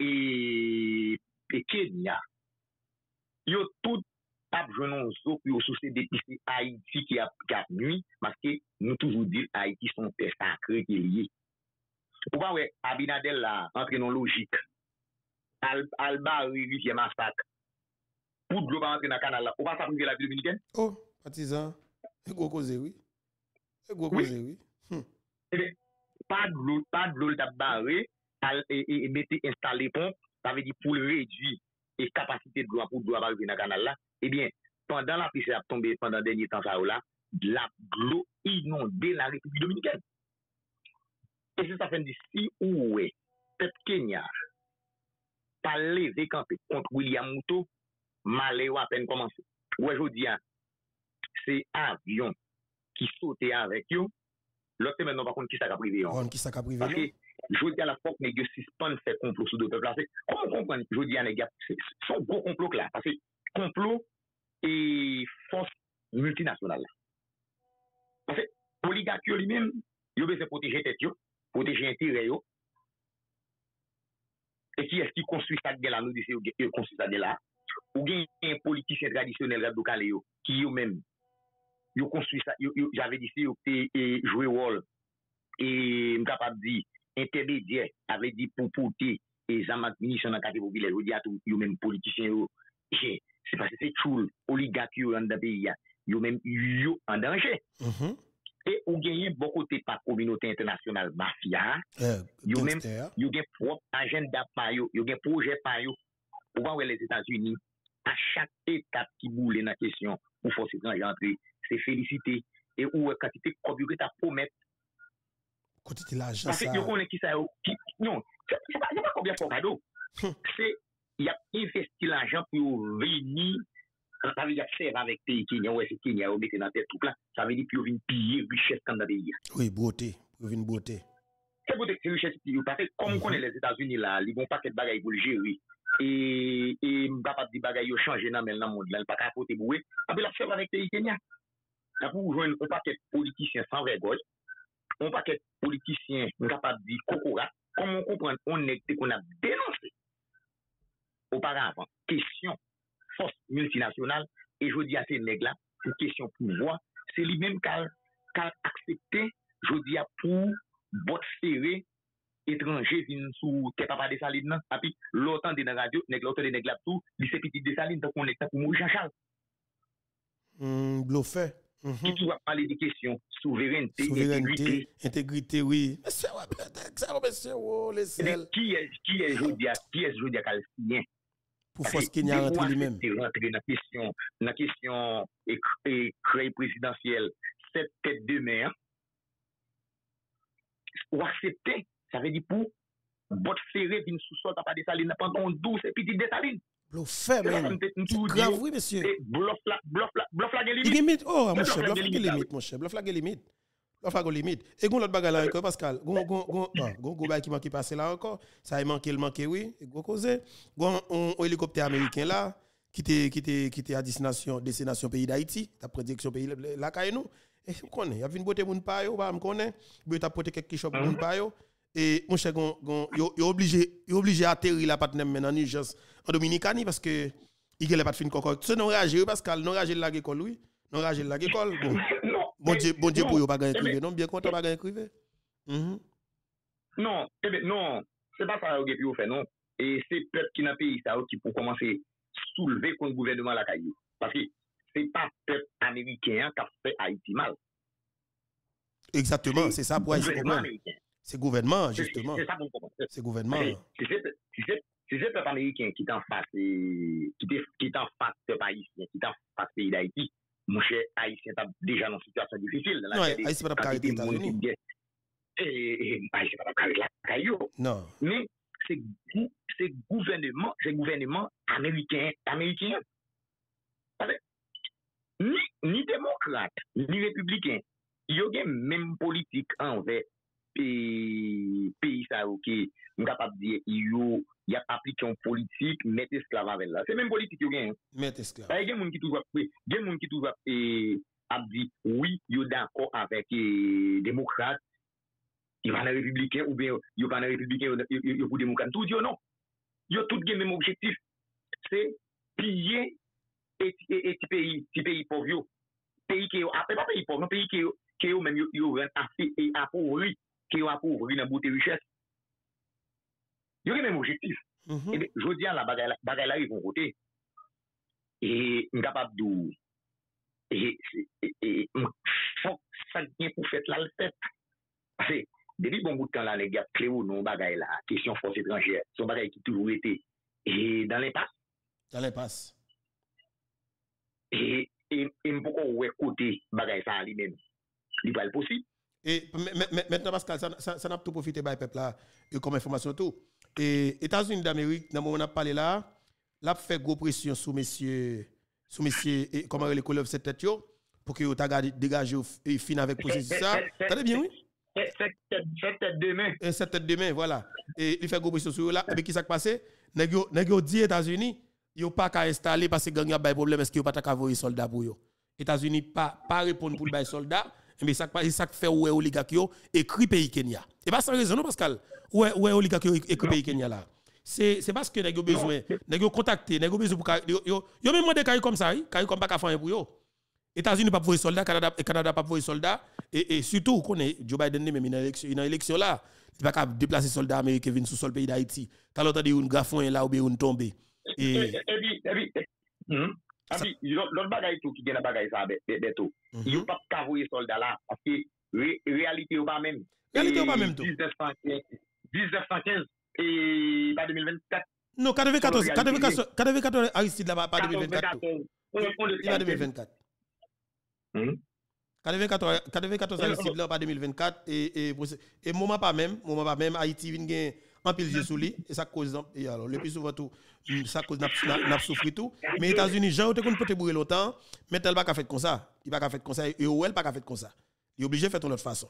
e, e Kenya, yo tout pap jwenon sou yo sou se depise Haiti ki ap kap nwi, maske nou toujou dil Haiti son pe sakre ke liye. Ou pa we, Abinadel la, entre non logik, al, alba rivi fye masak, poud lo pa entre nan kanal la, ou pa sa prive la pi dominiken? Oh, patizan, e gwo koze oui, e gwo koze oui. Hmm. Ebe, eh pa dlo, pa dlo l tap bare, al, e, e, e mette installe pon, sa ve di pou le redwi, e kapasite dlo apou dlo apal vi nan kanal la, ebyen, pandan la pise ap tombe, pandan denye tan sa ou oh la, la glo inonde la Republik Dominikèn. E se sa fen di si ou we, pep Kenya, pa leve kampe kont William Moutou, male ou apen komanse. Ou e jodi an, se avyon ki sote avèk yo, lote men non pa kont ki sa ka prive yon. Kont ki sa ka prive yon. Pake, jodi an la fok negyo sispan fè complot sou do pepl la. Koman kompon jodi an negyo? Son go complot la. Pase complot, e fons multinasyonal la. An fè, oligak yo li men, yo be se poteje tet yo, poteje intire yo, e ki eski konstruy sa de la nou dise yo konstruy sa de la, ou gen yon politisyen tradisyonel rap do kale yo, ki yo men, yo konstruy sa, yo, yo jave dise yo te e, jwe wol, e mkapap di, entebe diye, ave di pou pote, e zamak minisyon nan kate pou bilej, yo di ato yo men politisyen yo, jen, Se pase se choul, oligak yo an da peyi ya, yo menm yo an danje. Mm -hmm. E ou genye bokote pa kominote internasyonal mafya, eh, yo menm yo gen prop agenda pa yo, yo gen proje pa yo, ou van wè les Etats-Unis, a chak etap ki boule nan kesyon ou fonsi granje antre, se felicite, e ou wè katite kob yo gen ta promet. Kote te la ajan sa. Yo konen ki sa yo, ki, non, se pa koubyen fokado, se y ap investi l'ajan pou yo veni, sa ve di ap serve avèk peyi Kenya, wè se Kenya ou mette nan tè tout la, sa ve di pou yo veni piye richès kan da peyi. Oui, bote, pou yo veni bote. Se bote ki richès ki yo pate, kom konen les Etats-Unis la, li bon paket bagay pou l'Jeri, e mba pat di bagay yo chanje nan men nan moun, lan pata apote bouwe, apè la serve avèk peyi Kenya. La pou jwen yon paket politisyen san vergoj, yon paket politisyen mka pat di kokora, kon moun kompren, on nek te kon ap denonse, oparavan, kesyon fos multinasyonal, e jodi a se neg la, pou kesyon pouvoi, se li menm kal, kal aksepte, jodi a pou bot sere etranje vin sou te papa de salin nan, api lotan de nan radyo, neg lotan de neg la pou, li se piti de salin, ta kon nek ta pou mou jachal. Mm, Blo fe. Mm -hmm. Ki tou ap pale de kesyon, souverente, integrite. Integrite, oui. Mese wap, mese wap, mese wap, lesel. Ki es jodi a, ki es jodi a kal siyen? pou fos Kenya rentre li men. Rentre nan kisyon, nan kisyon kreye presidansyel, set tèt de mer, ou aksepte, sa ve di pou, bot fere vin sou sol pa pa desaline, nan pandan bon dou se piti desaline. Blof fè men, gravou, monsye. Blof la gen limit. Limit, oh, monsye, blof la gen limit, monsye, blof la gen limit. Limite. Bluff la limite. Et gon l'autre bagarre là encore, Pascal. Gon, gon, gon, ah, gon, qui manque passer là encore. Ça a manqué, le manqué, oui. Et gon cause. Gon, un hélicoptère américain là, qui était, qui était, qui était à destination, destination pays d'Haïti, ta prédiction pays là, là, nous. Et je connais, il y a une beauté moun pa yo, bah, me connais. Il y a porté quelque chose moun pa yo. Et mon cher, gon, gon, yo, obligé, yo obligé à atterrir la partenaire maintenant en urgence en Dominicanie parce que il y a pas de fin encore. C'est non ragé, Pascal, non ragé la école, oui. Non ragé la école. Bon. *laughs* Bon mais- Dieu, bon Dieu pour yo pas gagner eh privé. Non, bien content pas gagner privé. Mhm. Non, eh ben, non, c'est pas ça que vous fait, non. Et c'est peuple qui n'a pas pays ça qui pour commencer soulever contre le gouvernement la caillou. Parce que c'est pas peuple américain qui a fait Haïti mal. Exactement, c'est ça pour Haïti. C'est gouvernement, justement. C'est ça pour comprendre. C'est gouvernement. Si c'est peuple américain qui est en face, qui est qui est en face peuple haïtien, qui est en face pays d'Haïti, mon cher Haïtien est déjà dans une situation difficile. Non, Oui, Haïtien pas carré les États-Unis. E, e, e, Haïtien pas carré la caillou. Non. Mais c'est gouvernement, c'est gouvernement américain, américain. Ni, ni démocrate, ni républicain, il y a même politique envers pays, pays ça, ok, capable de dire, y ap aplike yon politik net esklav avèl la. Se men politik yo gen. Net esklav. E gen moun ki toujwa, gen moun ki toujwa e, ap di, oui, yo d'akor avèk e, demokrate, yo panè republiken, ou ben yo panè republiken, yo pou demokrate. Tout yo non. Yo tout gen men objektif. Se piye eti et, et, peyi, ti peyi pov yo. Peyi ki yo, apè pa peyi pov, non peyi ki yo, ki yo men yo ven afi e apouvri, ki yo apouvri nan boute richesse. Yo gen men objektif. Mm -hmm. Ebe, jodi an la bagay la, bagay la yon kote. E, m kapap dou, e, e, m fok sa gen pou fet la l fet. Pase, debi bon boutan la, ne gap kle ou non bagay la, kesyon fos etranjè, son bagay ki toujou ete, e, dan l'impas. Dan l'impas. E, e, e m pou kon wè kote bagay sa li men, li pal posib. E, maintenant, Pascal, ça n'a pas tout profité par le peuple là, comme information tout. Et États-Unis d'Amérique, dans le moment où on a parlé là, là, fait gros pression sur messieurs, sur messieurs, et comment les collègues cette tête pour que vous dégagez et fin avec processus ça. T'as bien, oui? Cette tête de main. Cette tête de main, voilà. Et il fait gros pression sur là. Et puis, qui s'est passé? Yo dit États-Unis, yo pas qu'à installer parce que gang a des problème, est-ce que yo pas qu'à envoyer soldats pour yo? États-Unis pas pas répondre pour le soldats mais ça ça fait ouais oligarque yo écrit pays Kenya. Et pas sans raison non Pascal? Ouais ouais oligarque yo écrit pays Kenya là? C'est c'est parce que nèg besoin nèg contacter nèg besoin pour yo yo yo même demandé caille comme ça caille comme pas ka faire pour yo. États-Unis pas voyer soldats Canada Canada pas voyer soldats. Et, et surtout connaît Joe Biden même une élection une élection là. Il pas qu'à déplacer soldats américains venir sur le pays d'Haïti. Quand entendu un grafon là ou bien un tombé. Et et puis et puis Anpi, lout bagay tou ki gen la bagay sa betou. Yo pap kavoye solda la, aske realite ou ba men. Realite ou ba men tou? 1915 e ba 2024. Non, 94, 94 Aristide la pa 2024 tou. Il va 2024. 94 Aristide la pa 2024 e mouman pa men, mouman pa men, Haiti vin gen pile et ça cause et alors le plus souvent tout ça cause n'a souffert tout. Mais États-Unis Jean te qu'on peut brûler longtemps mais tel pas fait comme ça. Il pas fait comme ça et elle pas fait comme ça. Il est obligé de faire de l'autre façon.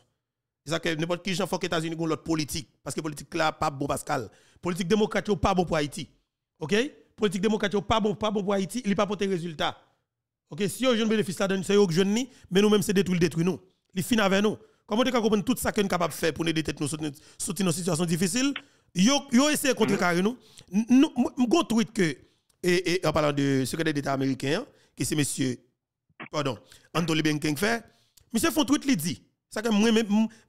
C'est ça que n'importe qui gens faut que États-Unis ont l'autre politique. Parce que politique là pas bon Pascal. Politique démocratique pas bon pour Haïti. OK? Politique démocratique pas bon pas bon pour Haïti il pas porter résultat. OK? Si on jeune bénéfice là c'est eux jeune ni mais nous même c'est détruire détruire nous. Il finit avec nous. Comment tu comprendre tout ça qu'on est capable de faire pour nous nous sortir nos situations difficiles? Yo, yo essayé de contrecarrer nous. Nous, un tweet que, et, et, en parlant de secrétaire d'État américain, qui c'est monsieur, pardon, Anthony Blinken fait, monsieur font tweet, il dit, ça que moi,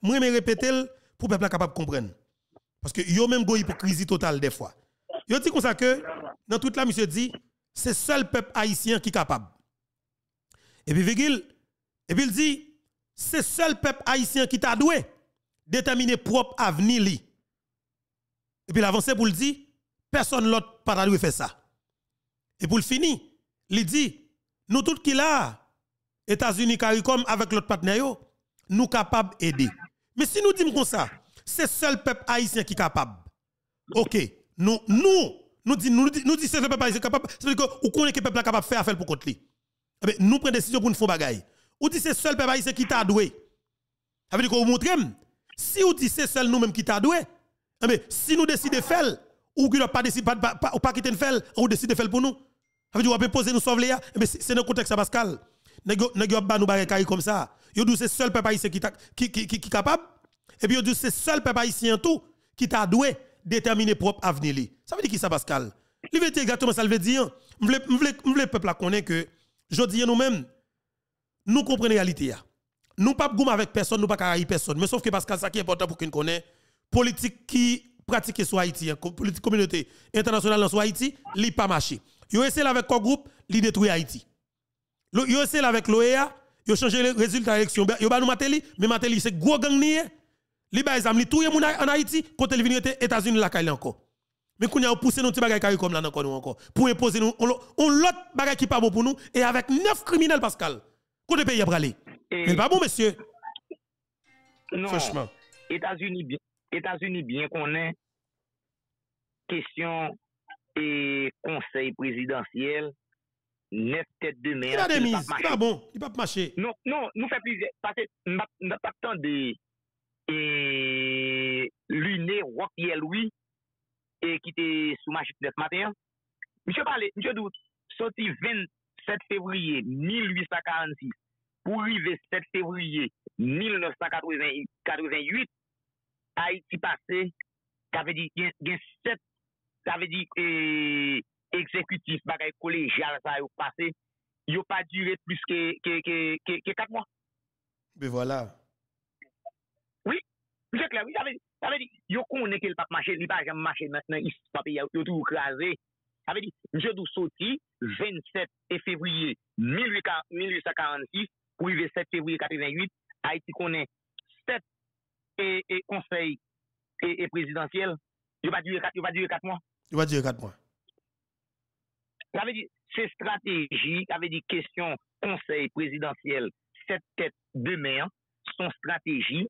moi, répéter pour le peuple capable de comprendre. Parce que yo même go hypocrisie totale des fois. Yo dit comme ça que, dans tout là, monsieur dit, c'est seul peuple haïtien qui est capable. Et puis, virgule, et puis il dit, c'est seul peuple haïtien qui t'a doué déterminer propre avenir li. Et puis l'avancé pour le dire, personne l'autre pas faire ça. Et pour le finir, il dit, nous tous qui là, États-Unis, CARICOM, avec l'autre partenaire, nous capables d'aider. Mais si nous disons comme ça, c'est seul peuple haïtien qui est capable. Ok, nous, nous, nous disons, nous, nous disons, c'est le peuple haïtien capable, c'est-à-dire que vous connaissez que le peuple capable de faire affaire pour contre lui. Eh nous prenons décision pour nous faire bagaille. Ou dit c'est seul peuple haïtien qui t'a doué. Ça veut dire que vous montrez, si vous dites c'est seul nous-mêmes qui t'a doué, mais eh si nous décidons de faire, ou que nous pas décidé pas, pas, pas, quitter de faire, ou décidé de faire pour nous, ça veut dire qu'on poser nous sauver là, mais c'est dans le contexte Pascal. Nego nego ba nous barrer comme ça. Yo dit c'est seul peuple haïtien qui qui qui capable. Et puis yo dit c'est seul peuple haïtien tout qui t'a doué déterminer propre avenir Ça veut dire qui ça Pascal? Il veut dire exactement ça veut dire. M'vle m'vle peuple connaît que je dis nous-mêmes nous comprenons la réalité Nous pas goum avec personne, nous pas carahir personne, mais sauf que Pascal ça qui est important pour qu'on connaisse politique qui pratique sur Haïti, hein, politique communauté internationale sur Haïti, li pas marché. Yo essayé avec quoi groupe, li détruit Haïti. Yo essayé avec l'OEA, yo changé le résultat de l'élection. Yo ba nous Mateli, mais Mateli c'est gros gang nié. Li ba exam li touye moun en Haïti, côté vini États-Unis la kay encore. Mais qu'on a poussé nos petits bagages comme là encore nous encore pour imposer nous on l'autre bagage qui pas bon pour nous et avec neuf criminels Pascal. Côté pays a bralé. Mais pas bon monsieur. Non. Franchement. États-Unis bien États-Unis bien qu'on question et conseil présidentiel neuf têtes de mer. Il pas de mise, il pas bon, il. Non, non, nous fait plusieurs parce que n'a pas tant de et Luné Rock Louis et qui était sous marché ce matin. Monsieur parlé, monsieur Doute, sorti 27 février 1846 pour arriver 7 février 1988 Haiti pase, ta ve di gen set, ta ve di eh, eksekutif bagay kolejal sa yo pase, yo pa dire plus ke, ke, ke, ke 4 mwa. Be voilà. Oui, jè kler, oui, ta ve di, yo konen ke l pap mache, li pa jèm mache maintenant, is papi yo tou krasè. Ta ve di, mjè dou soti, 27 fevriye 1846, pou yve 7 fevriye 88, Haiti konen 7 e konsey e prezidentiyel, yo pa dire 4 mwa. Yo pa dire 4 mwa. Kave di, se strategi, kave di, kesyon konsey prezidentiyel, 7 tèt de mer, son strategi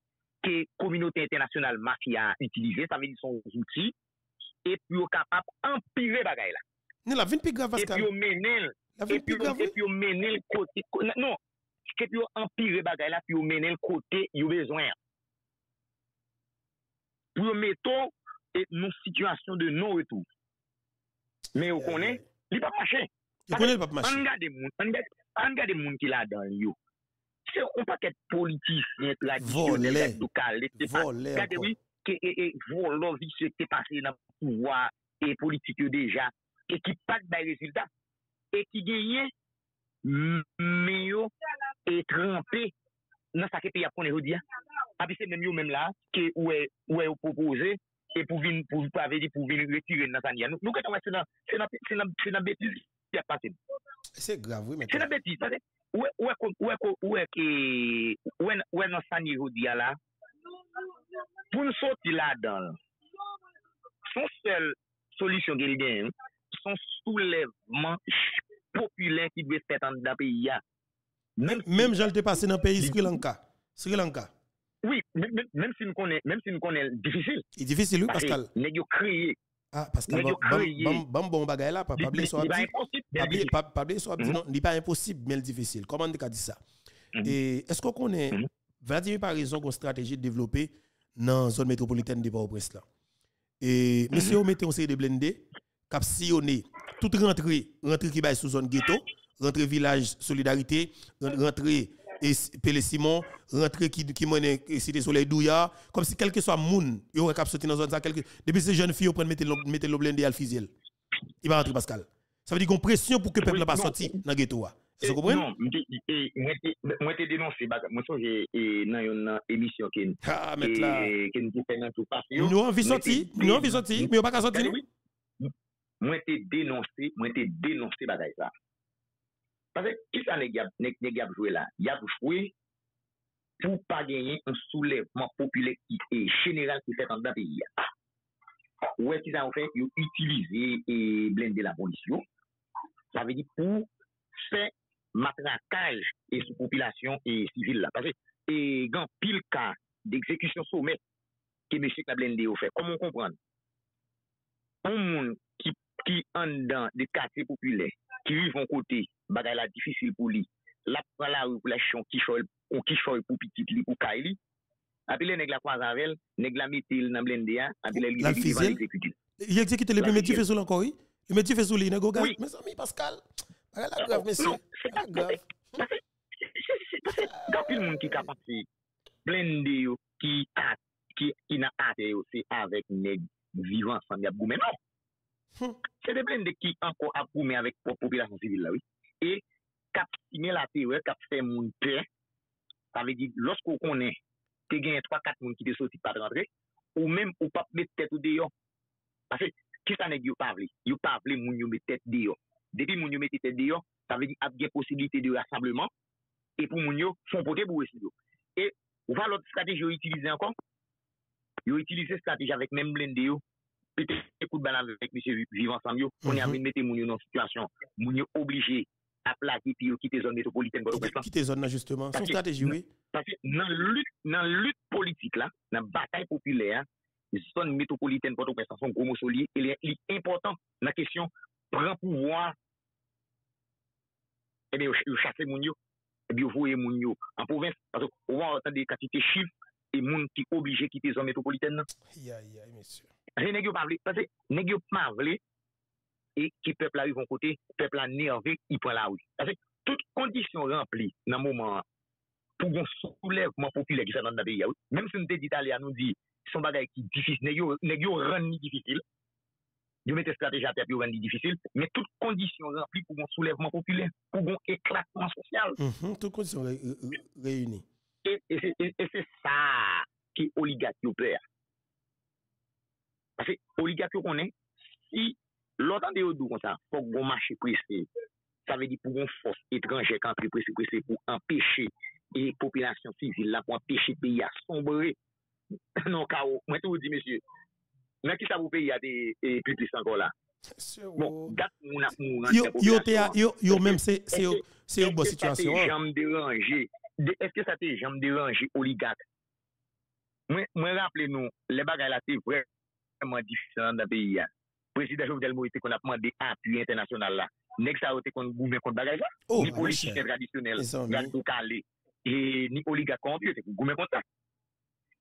ke kominote internasyonal mafya utilize, sa ve di son zouti, e pi yo kapap empire bagay la. Ne la vin pi grav askal. E pi yo menel, e pi yo menel kote, non, ke pi yo empire bagay la, pi yo menel kote yo bezwen. pou yo meto et nou situasyon de nou etou. Men yo konen, li pa mache. Yo konen li pa mache. An gade moun, an gade moun ki la dan yo. Se yon paket politisyen, la disyonel, lokal, gade wii, ke e e volon vi se te pase nan pouvoi e politik yo deja, e ki pat bay rezultat, e ki genye meyo e trempe nan sa ke pe yap konen yo diya. api se menm yo menm la, ke ou e ou e propoze, e pou vin, pou pave di, pou vin retire nan sanya. Nou kwen an wè, se nan betis ki ap pase. Se grav, wè men. Se nan betis, pase. Ouè nan sanya yo diya la, pou nou soti la dan, son sel solisyon gel den, son soulevman populè ki dwe fèt an da peyi ya. Mèm jan lte pase nan peyi Sri Lanka. Sri Lanka. Oui, même, si nous connaissons, même si nous connaissons difficile, Il est difficile, oui, Pascal. créé, Ah, Pascal, bon bagay là, pas soit pas dit. soit dit, non, n'est pas impossible, mais difficile. Comment on dit ça? Mhm. Et est-ce qu'on connaît, Mhm. Vladimir par raison qu'on stratégie développée dans la zone métropolitaine de Port-au-Prince là? Et Mhm. monsieur, on mettait un série de blindés, cap sillonné, toute rentrée, rentrée qui va sous zone ghetto, rentrée village solidarité, ren- rentrée et Pelé Simon, rentrée qui qui mène cité soleil douya, comme si quel que soit moun, il aurait cap sorti dans zone ça quelque depuis ces jeunes filles on prend mettre le blindé à fusil. Il va rentrer Pascal. Ça veut dire qu'on pression pour que le peuple pas sorti dans le ghetto. Eh, vous comprenez? Non, moi te- dénoncé moi songe eh, nan yon émission qui Ah, mettre là. qui nous fait dans tout passé. Nous moi, sortir, t'es- nous avons envie de sortir, mais on pas qu'à sortir. Gade, oui. Moi te dénoncé, moi te dénoncé bagay ça. Pase, ki sa ne gyab, ne, ne gyab jwe la? Gyab jwe pou pa genyen un soulevman populek ki e general ki fet an da peyi ya. Ouè ki sa an fè, yo utilize e blende la polisyon. Sa ve di pou fè matrakaj e sou populasyon e sivil la. Pase, e gan pil ka de ekzekisyon soumet ke mèche ka blende yo fè. Koman kompran? An moun ki, ki an dan de kate populek ki vivon kote, bagay la difisil pou li, la pou la ou pou la chon ki choy pou pitit li pou kay li, apile neg la kwa zanvel, neg la metil nan blende ya, apile li vivan l'exekutil. L'exekutil epi meti fesou lankori? Meti fesou li, neg o gaj? Mes ami Pascal, bagay la grav mesi. La grav. Gapil moun ki kapati, blende yo, ki na ate yo, se avek neg vivan san yap goumenon. Hmm. Se de blende ki anko apoume avèk populasyon sivil la wè. E kap sime la te wè, kap se moun te, avè di, losko konen, te genye 3-4 moun ki te soti pa rentre, ou mèm ou pap met tèt ou deyon. Pase, ki sa neg yo pavle? Yo pavle moun yo met tèt deyon. Depi moun yo met tèt deyon, ta vè di ap gen posibilite de rassembleman, e pou moun yo son pote pou wè e si yo. E, ou va lot stratej yo itilize ankon? Yo itilize stratej avèk mèm blende yo, pete kout banan vek misye vivan sam yo, konye mm -hmm. amin mette moun yo nan situasyon, moun yo oblije aplaki pi yo kite zon metropoliten Gorobestan. Kite zon nan justement, son strategi oui. Pase nan lut, nan lut politik la, nan batay popilè, zon metropoliten Gorobestan son gomo solye, elè li important nan kesyon pran pouvoar ebe eh yo chase moun yo, ebe eh yo voye moun yo. An provins, ou an otan de katite chif, e moun ki oblije kite zon metropoliten nan. Ya, yeah, ya, yeah, monsye. Se neg yo pa vle, pase neg yo pa vle, e ki pepla yon kote, pepla nerve, yi pon la ou. Pase tout kondisyon rempli nan mouman pou gon soulevman popile ki sa nan nabe ya ou. Mem se nou te dit ale anou di, son bagay ki difis, neg yo, yo ren ni difisil, yo mette strateji apè pi yo ren ni difisil, men tout kondisyon rempli pou gon soulevman popile, pou gon eklatman sosyal. Mm -hmm, tout kondisyon reyouni. E se sa ki oligat yo pèr. Pase oligak *coughs* yo konen, si lotan de yo dou kon sa, fok goun mache prese, sa ve di pou goun fos etranje kan pri prese prese pou empeshe e popilasyon fizil la, pou empeshe peyi a sombre nan ka ou. Mwen tou di, mesye, nan ki sa pou peyi a de e, pli plis ankon la. Bon, dat moun ap moun an se popilasyon. Yo menm se yo bo situasyon. Eske sa te jam deranje, eske sa te jam deranje oligak? Mwen, mwen rappele nou, le bagay la te vre ekstremman difisil nan da peyi ya. Prezident Jovenel Moïse kon apman de apuy internasyonal la. Nek sa wote kon goumen kont bagaj la. Ni politik tradisyonel, gato kale, ni oligakon, goumen kont sa.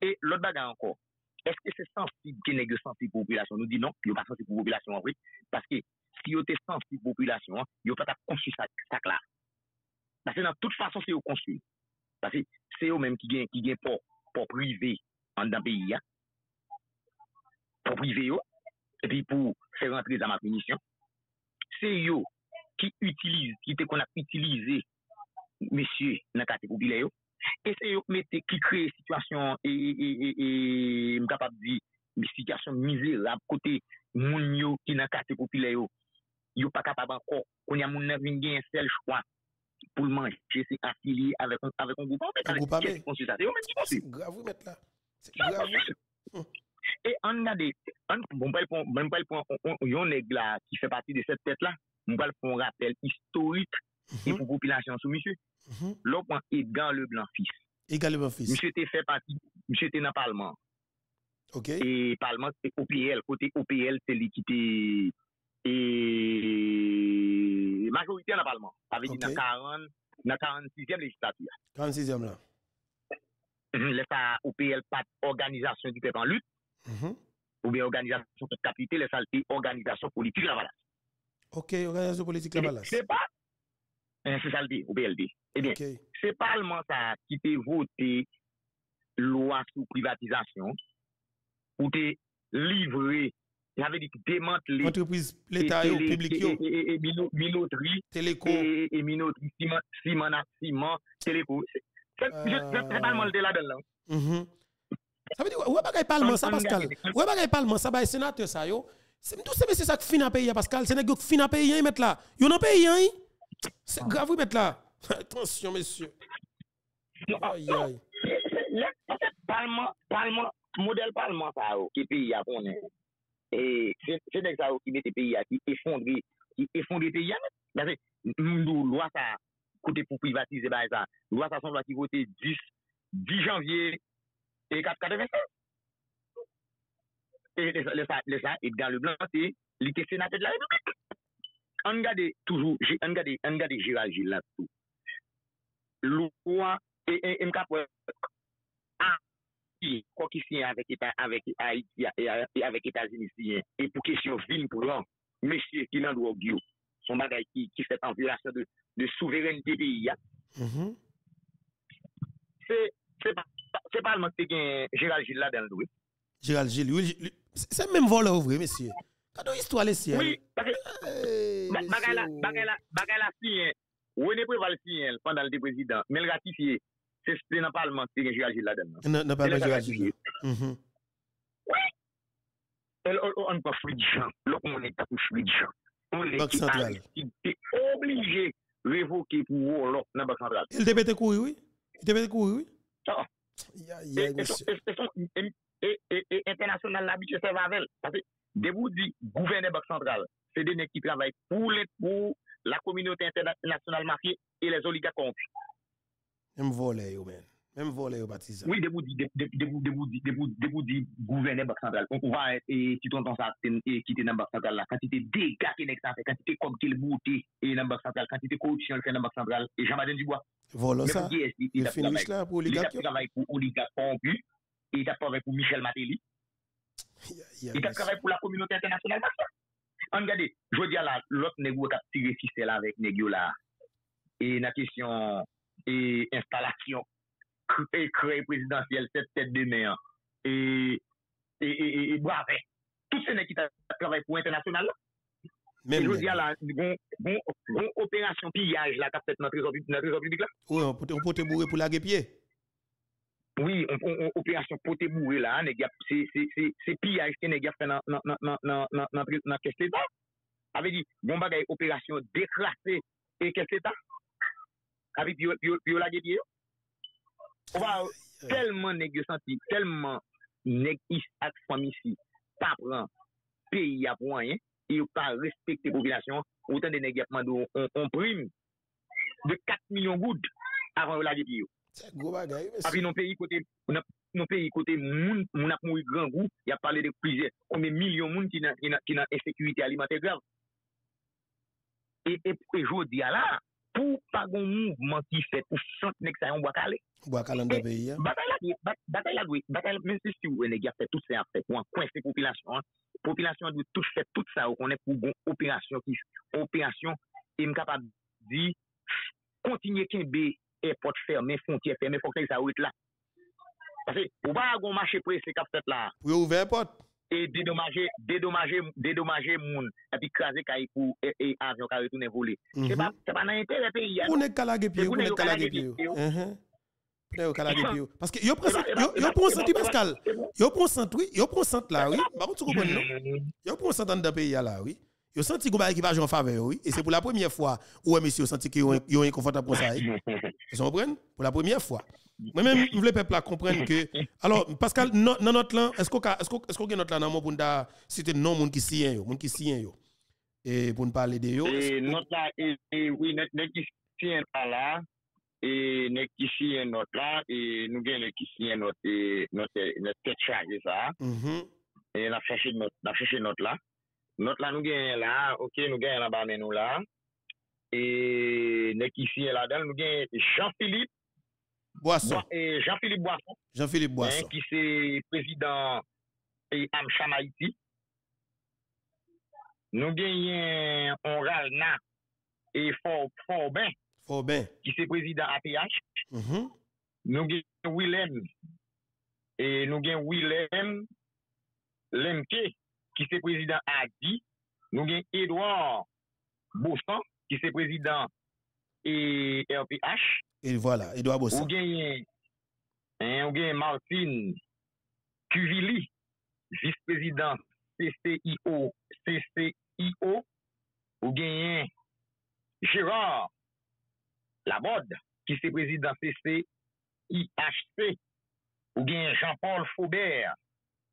E lot bagaj anko, eske se sensib ki negyo sensib populasyon? Nou di non, yo pa sensib populasyon anpri, paske si yo te sensib populasyon, yo pa ta konsu sak la. Paske nan tout fason se yo konsu. Paske se yo menm ki gen por prive an dan peyi ya, pou prive yo, epi pou fè rentre zamak munisyon. Se yo ki utilize, ki te kon ap utilize mesye nan kategou bile yo, e se yo mette ki kreye situasyon e, e, e, e mkapap di situasyon mizerab kote moun yo ki nan kategou bile yo, yo pa kapab anko kon ya moun nan vin gen sel chwa pou l manje se afiliye avèk an goupan, an goupan men, se konsultate yo men ki konsi. Se gravou met la, se gravou. et on regarde on bon pas même pas le point on là qui fait partie de cette tête là on va le un rappel historique mm -hmm. et mhm. pour population sous monsieur. Mhm. L'autre point Edgar Leblanc fils. Edgar fils. Monsieur était fait partie monsieur était dans parlement. OK. Et parlement c'est OPL côté OPL c'est lui qui était et majorité dans parlement. Avec okay. dans 40 dans 46 e législature 46 e là le ça OPL pas organisation du peuple en lutte. Mm -hmm. Ou bien organisation de capitale, les saletés, organisation politique la valance. Ok, organisation politique la eh valance. C'est pas, eh, c'est saleté ou BLD. Eh bien, okay. c'est parlement ça qui peut voter loi sur privatisation ou te livrer j'avais dit démanteler entreprise l'État et public et minoterie téléco et minoterie ciment ciment ciment téléco c'est euh. pas mal de la belle là mhm. Ça veut dire, ouais, bagay parlement ça, Pascal. Ouais, bagay parlement ça, bah, sénateur ça, yo. C'est tout ce monsieur ça qui fin à payer, Pascal. C'est nègre qui finit à payer, mettre là. Yo non paye, hein? C'est grave, vous mettre là. *laughs* Attention, monsieur. Non, aïe, aïe. Non. Parlement, parlement, modèle parlement ça, yo, qui pays a qu'on est. Et c'est nègre ça, qui met pays a, qui effondré, qui effondré pays à mettre. Nous, loi ça, côté pour privatiser, bah, ça. Loi ça, son loi qui vote 10, 10 janvier E 4,85. E le sa, le sa, Edgar e Leblanc, se li te senate de la République. An gade toujou, an gade, an gade Gérald Gilles la tout. Louwa, e, e, e mka pou, a, ki, kwa ki siyen avèk Eta, avèk Haïti, e, e, avèk Etasini siyen, e pou kesyon vin pou lan, mesye ki nan dwo gyo, son bagay ki, ki fèt an vilasyon de, de souverenite peyi ya. Mm-hmm. Se, se pa, Se palman te gen Gérald Gilles la den lou. Gérald Gilles, oui. Se menm vole ouvre, mesye. Kado histwa le siyen. Oui, bagay la siyen. Ou ene preval siyen pandan le prezident. Men ratifiye. Se se nan palman te gen Gérald Gilles la den. Nan palman Gérald Gilles. Oui. El on pa fwi di chan. Lok moun e tapou fwi di chan. On le ki an. Te oblige revoke pou ou lop nan bak central. El te pete koui, oui? El te pete koui, oui? Sa an. E internasyonal la bitye se vavel. De vous di, gouverne bak sentral, se de nek ki travay pou let pou la kominote internasyonal mafye e les oliga konti. M volè yo men. Même voler au baptisé. Oui, debout dit, debout dit, debout dit, gouverneur Banque Centrale. On va, et si ton temps ça, et quitter dans Banque Centrale, la quantité de dégâts qu'il a fait, quantité comme qu'il bouté, et dans Banque Centrale, quantité corruption qu'il a dans Banque Centrale, et Jean-Martin Dubois. Voilà ça. Il a fini là pour l'Oligarque. Il a travaillé pour l'Oligarque corrompu, et il a travaillé pour Michel Matéli. *laughs* Il a travaillé pour la communauté internationale. An gade, jwè di ala, lot negyo kap tire fise la vek negyo la. E na kesyon, e instalasyon, kre prezidansyel, set set demen, e brave. Tout se ne ki ta travay pou internasyonal la. Mèm mèm. Gon operasyon piyaj la kap set nan trezor publik la. Ou, on pote bourre pou lage piye. Oui, on operasyon pote bourre la, se piyaj te negya fè nan kes l'Etat. Ave di, bon bagay operasyon dekrasè e kes l'Etat. Ave di, yo lage piye yo. Ou va telman neg yo santi, telman neg is ak fami si, pa pran peyi ap wanyen, e yo pa respekte populasyon, otan de neg yapman do on, on prime de 4 milyon goud avan yo la vipi yo. Api non peyi kote, non, non peyi kote moun, moun ap moui gran gou, ya pale de plize, kome milyon moun ki nan, nan, nan efekuité alimentè grav. E, e, e jodi ala, pou pa goun mouvman ki fet pou chante nek sa yon wakale. Wakale an da peyi ya. Batay la dwe, batay la dwe, batay la men se si ou ene gya fet tout se a fet, ou an kwen se popilasyon, popilasyon dwe tout fet tout sa ou konen pou goun operasyon ki, operasyon, e mkapab di, kontinye kenbe e pot ferme, fontye ferme, fok se yon sa ou et la. Pase, ou ba goun mache pre se kap fet la. Ou yo ouve pot? e dedomaje, dedomaje, dedomaje moun api kraze kay pou e, e avyon kare tounen vole. Mm -hmm. Se pa, se pa nan entere pe ya. Pou ne kalage piyo, pou ne kalage piyo. Pou ne kalage piyo. Uh-huh. Paske yo pronsent, yo pronsent yi Pascal. Yo pronsent, oui, yo pronsent la, oui. Barout sou koubon nou. Yo pronsent an da pe ya la, oui. Yo senti que qui va jouer en faveur, oui. Et c'est pour la première fois où un monsieur senti qu'il est inconfortable comme ça. *laughs* Vous comprenez Pour la première fois. Moi-même, je voulais peuple comprendre que. Alors, Pascal, dans notre lan, est-ce qu'on a notre lan dans pour nous citer non monde qui sien, monde qui sien, et pour nous parler de yo? Notre là, oui, notre qui sien là, et notre qui sien notre là, et nous gagnons qui sien notre tête chargée ça. Mm-hmm. Et on a cherché notre là. Not la nou genyen la, ok, nou genyen la ba men nou la. E nek ifi la dan, nou genyen Jean-Philippe Boisson. Boisson. Eh, Jean-Philippe Boisson. Jean-Philippe Boisson. Eh, ki se prezident Amcham Haiti. Nou genyen Oral Na e Forbin. Forbin. Ki se prezident APH. Mm -hmm. Nou genyen Willem. E nou genyen Willem Lemke. ki se prezident Agdi, nou gen Edouard Bossan, ki se prezident e RPH. Et voilà, Edouard Bossan. Ou gen, ou gen Martine Cuvili, vice-prezident CCIO, CCIO. Ou gen Gérard Laborde, ki se prezident CCIHC. Ou gen Jean-Paul Faubert,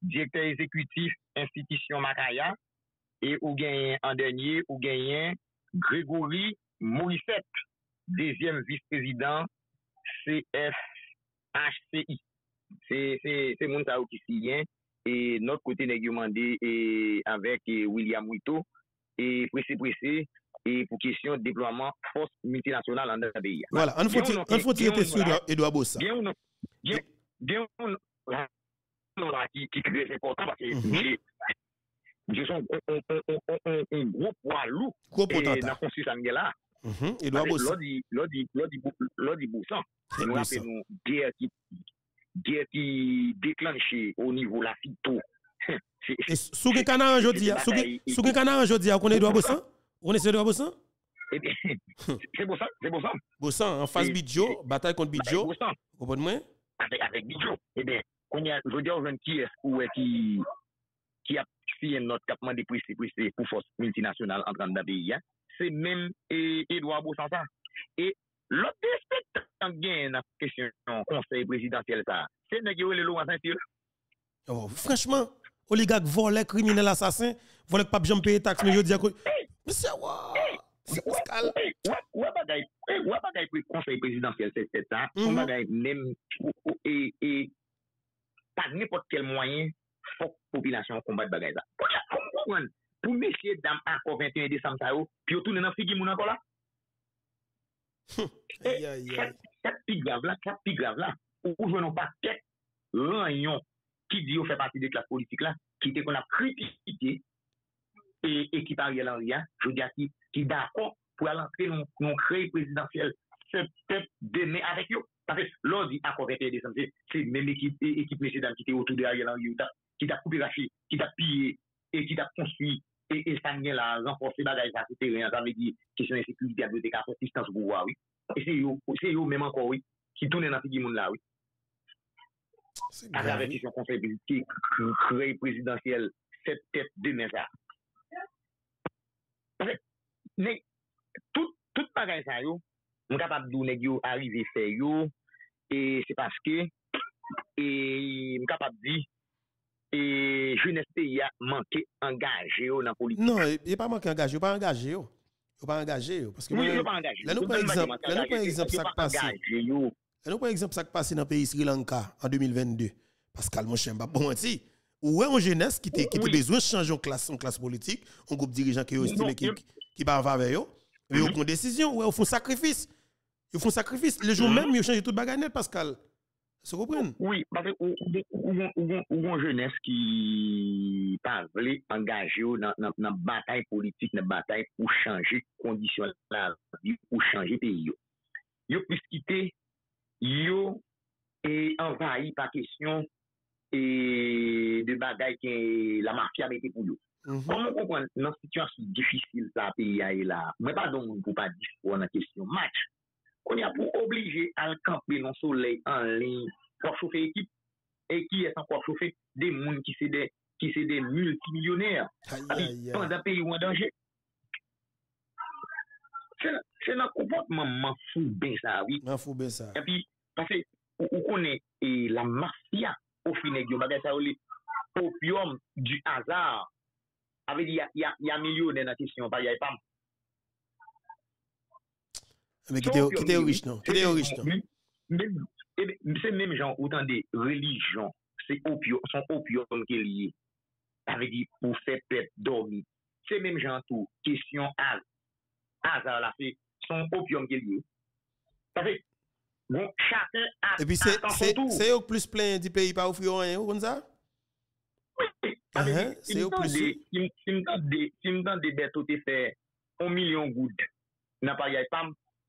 directeur exécutif institution Macaya. Et ou gagnez en dernier, ou gagnez Grégory Morissette, deuxième vice-président CFHCI. C'est c'est c'est moun sa ou qui signe et notre côté nèg yo mandé et avec William Wito et pressé pressé et pour question de déploiement force multinationale en pays. Voilà, on faut Bien, on faut bien, tirer sur voilà. Edouard- Bossa. Bien ou non bien bien ou non là, non, là, qui qui très important parce que Mhm. j'ai j'ai son un, gros poids lourd dans la constitution là Mhm. Edouard Parce que Bossa. L'autre dit, l'autre dit, l'autre dit, l'autre dit Boussan. Nous Boussan. rappelons guerre qui, guerre qui déclenchée au niveau de la FITO. Sous que canard aujourd'hui, sous que sous que canard aujourd'hui, on connaît Edouard Bossa On connaît Edouard C'est Boussan, c'est Boussan. Bossa en face Bidjo, bataille contre Bidjo. Boussan, Comprenez-moi avec, avec Bidjo. Eh bien, qu'on y a, je veux dire, jeune qui est, ou est qui, qui a signé notre capement de prix, prix pour force multinationale en train de pays, hein. c'est même Edouard Boussan ça. Et l'autre aspect, quand gain la question conseil présidentiel ça, c'est négocier le en ceinture. Oh, franchement, oligarque volé, criminel assassin, volé pas jamais payer taxe, mais je dis à quoi Monsieur, Pascal. Hey, ouais, ouais, bagay, hey, ouais, bagay conseil présidentiel, c'est c'est ça. Mhm. On bagay même, ou- par n'importe quel moyen, fok populasyon kombat bagay za. Pou ya kompouan, pou mesye dam akor 21 Desemsa yo, pi yo toune nan figi moun anko la. E, kat pi grav la, kat pi grav la, ou jwenon pa ket ranyon ki di yo fè pati de klas politik la, ki te kon ap kritikite, e ki pari alan riyan, jwou di ati, ki da akor pou alan kre non kreye prezidansyel, se pep dene avèk yo. Parce que l'on dit accord 21 décembre, c'est même l'équipe, équipe messieurs dames qui était autour de Ariel Henry, qui t'a coupé la fille, qui t'a pillé, et qui t'a construit, et, ça vient là, renforcer bagage, ça c'est rien, ça veut dire, question d'insécurité, bibliothèque, assistance pour voir, oui. Et c'est eux, c'est eux même encore, oui, qui tournent dans ce monde là, oui. À travers question conseil qui crée présidentiel, cette tête de mesa. Mais, tout, tout bagage ça, yo, on capable d'où nèg yo arrivé faire yo, et c'est parce que, et, est capable de dire, et jeunesse pays a manqué engagé dans la politique. Non, il n'est pas manqué engagé, il pas engagé. Il pas engagé. Parce que Oui, il pas engagé. Là, nous prenons exemple, là, nous prenons exemple, ça qui passe. Là, nous prenons exemple, ça qui passe dans le pays Sri Lanka en 2022. Pascal, chien, bon, si. Ou est une jeunesse qui Oui. besoin de changer en classe, en classe politique, un groupe dirigeant qui est qui va. Et ils Mhm. prennent décision, ils font sacrifice. Ils font sacrifice. Le jour mmh. même, ils changent tout bagage net, Pascal. Vous comprenez? Oh, oui, parce ou yon jeunesse ki parle engaje ou nan, nan, nan batay politik, nan batay pou chanje kondisyon la vi, pou chanje peyi yo. Yo pwis kite, yo e envahi pa kesyon e de batay ki la mafya mette pou yo. Koman mm -hmm. konpon nan situasyon difisil sa peyi mwen pa don pou pa dispo nan kesyon match, Kon ya pou oblige al kampe non soley an lin, kwa choufe ekip, e ki etan kwa choufe de moun ki se de, ki se de multimilyoner, api panda peyi ou an danje. Se nan kompotman man fou ben sa, oui. Man fou ben sa. Api, pase, ou, ou konen, e la mafya, ou fine gyo, bagay sa ou li, opium du azar, ave di ya, ya, ya milyoner nan kesyon, pa ya epam. Mè ki te yo riche nan? Ki te yo riche nan? Se mèm jan, outan de religion, son opium ke liye, avè di pou fè pep dormi. Se mèm jan tou, kesyon az, az a la fè, son opium ke liye. Ta fè, bon, chakè a tan son tou. Se yo plus plen di peyi pa ou friyon an yo kon sa? Oui, se yo plus. Si mdan de betote fè, on milyon goud, nan pa yay pam,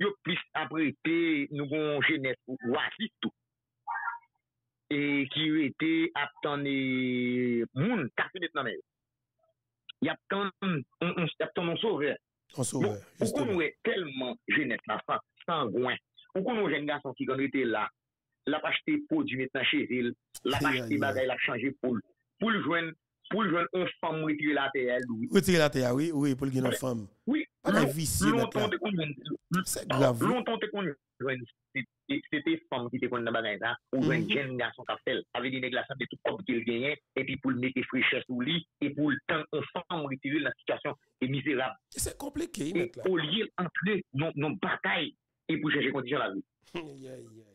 yo plis aprete nou gon genes wasi tou. E ki yo ete ap tan e moun kase net nanmen. Yap tan moun sove. Moun sove, juste. Ou kon nou e telman genes la sa, san gwen. Ou kon nou jen gason ki kon ete la, la pa chete pou di net nan chezil, la pa chete bagay la chanje pou l. Pou l jwen, pou jwen an fam retire la teya. Retire la teya, oui, oui, pou l gen an fam. Oui, lontan te kon jwen. Lontan te kon jwen. Se te fam ki te kon nan bagay nan, ou jwen jen nan son kapsel. Ave di neg la san de tout kom ki l genyen, epi pou l mette frechet ou li, epi pou l tan an fam retire la situasyon e mizerab. Se kompleke, imek la. Ou li el antre non batay, epi pou jenje kondisyon la vi. Ya, ya, ya.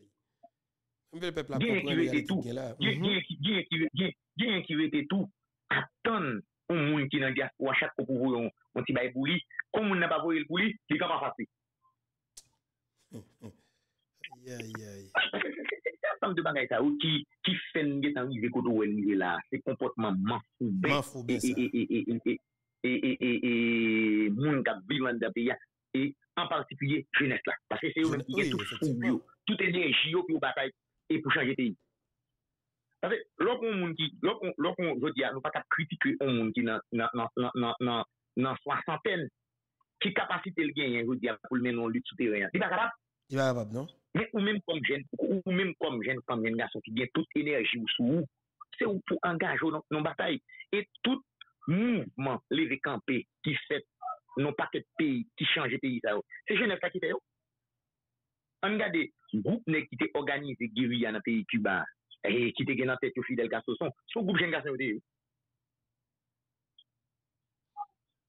Mbe l pepla pou kon realite gen la. Gen yon ki rete tou. atan ou moun ki nan dias ou achat ou pou voyon on ti bay pou li, kon moun nan pa voye pou li, li kan pa fasi. Ya, ya, ya. Sam de bagay ta ou ki, ki fen gen tan vive koto ou en vive la, se komportman manfoube. Manfoube e, sa. E, e, e, e, e, e, e, e, moun kap vivan da peya, e, an partikuye, jenes la. Pase se yo men ki gen tout foube yo, tout enerji yo pi yo batay, e pou chanje peyi. Tave, lò kon moun ki, lò kon, lò kon, jodi ya, nou pa kap kritike yon moun ki nan, nan, nan, nan, nan, nan soasanten, ki kapasite l gen yon jodi ya pou l menon lut souterren. Di ba kapap? Di ba kapap, non? Men ou menm kom jen, ou menm kom jen, kom jen gason ki gen tout enerji ou sou ou, se ou pou angajo nan, nan batay. Et tout mouvment leve kampe ki fet, non pa ket peyi, ki chanje peyi sa yo. Se jen ev kakite yo. An gade, goup ne ki te organize giri ya nan peyi Cuba, E, ki te gen nan tèt yo Fidel Castro son. Sou goup jen Castro te yo.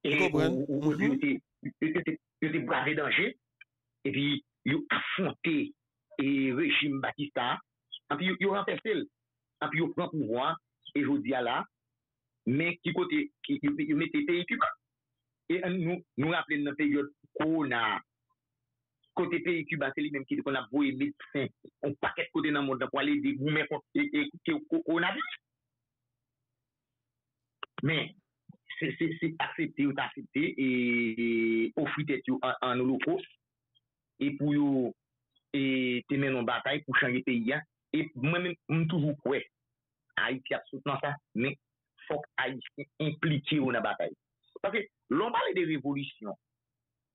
E, ou te brave danje, e pi yo afonte e rejim Batista, an pi yo renfestel, an pi yo pran pouvoi, e jodi ala, men ki kote, ki yo mette te yi kuba. E nou rappele nan peryode kona, kote peyi Kuba, se li menm ki de kon ap voye medsen, on paket kote nan moun, da pou ale de goumen kon konavis. Men, se aksepte ou ta aksepte, e ofrite ti ou an nou loko, e pou yo te men an batay pou chanje peyi ya, e mwen men m toujou kwe, Haiti ap sot nan sa, men fok Haiti implike ou nan batay. Pake, lon pale de revolisyon,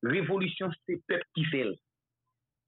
revolisyon se pep ki fel,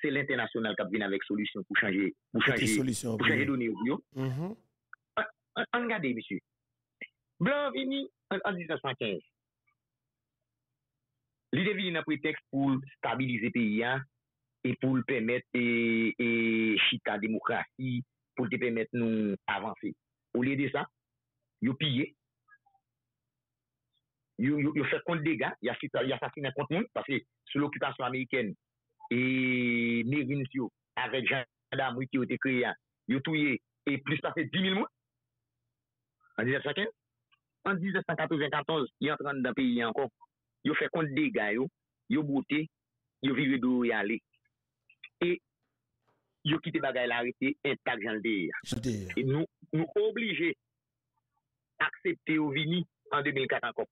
se l'internasyonal kap vin avèk solusyon pou chanje, pou chanje, pou chanje donè ou yo. An gade, misi. Blan vini an 1915. Li de vini nan pretext pou stabilize peyi an, e pou l'permet e chita demokrasi, pou te permet nou avanse. Ou li de sa, yo piye, yo fè kont dega, yo asasine kont moun, parce sou l'okupasyon Ameriken, e Nevin Sio, avek jandam wiki yo te kreyan, yo touye, e plus pase 10.000 moun, an 1950, an 1994, yon 30 dan peyi ankon, yo fe kont dega yo, yo bote, yo vire do yale, e yo kite bagay la rete, entak jande ya. E nou, nou oblige aksepte yo vini an 2004 ankon.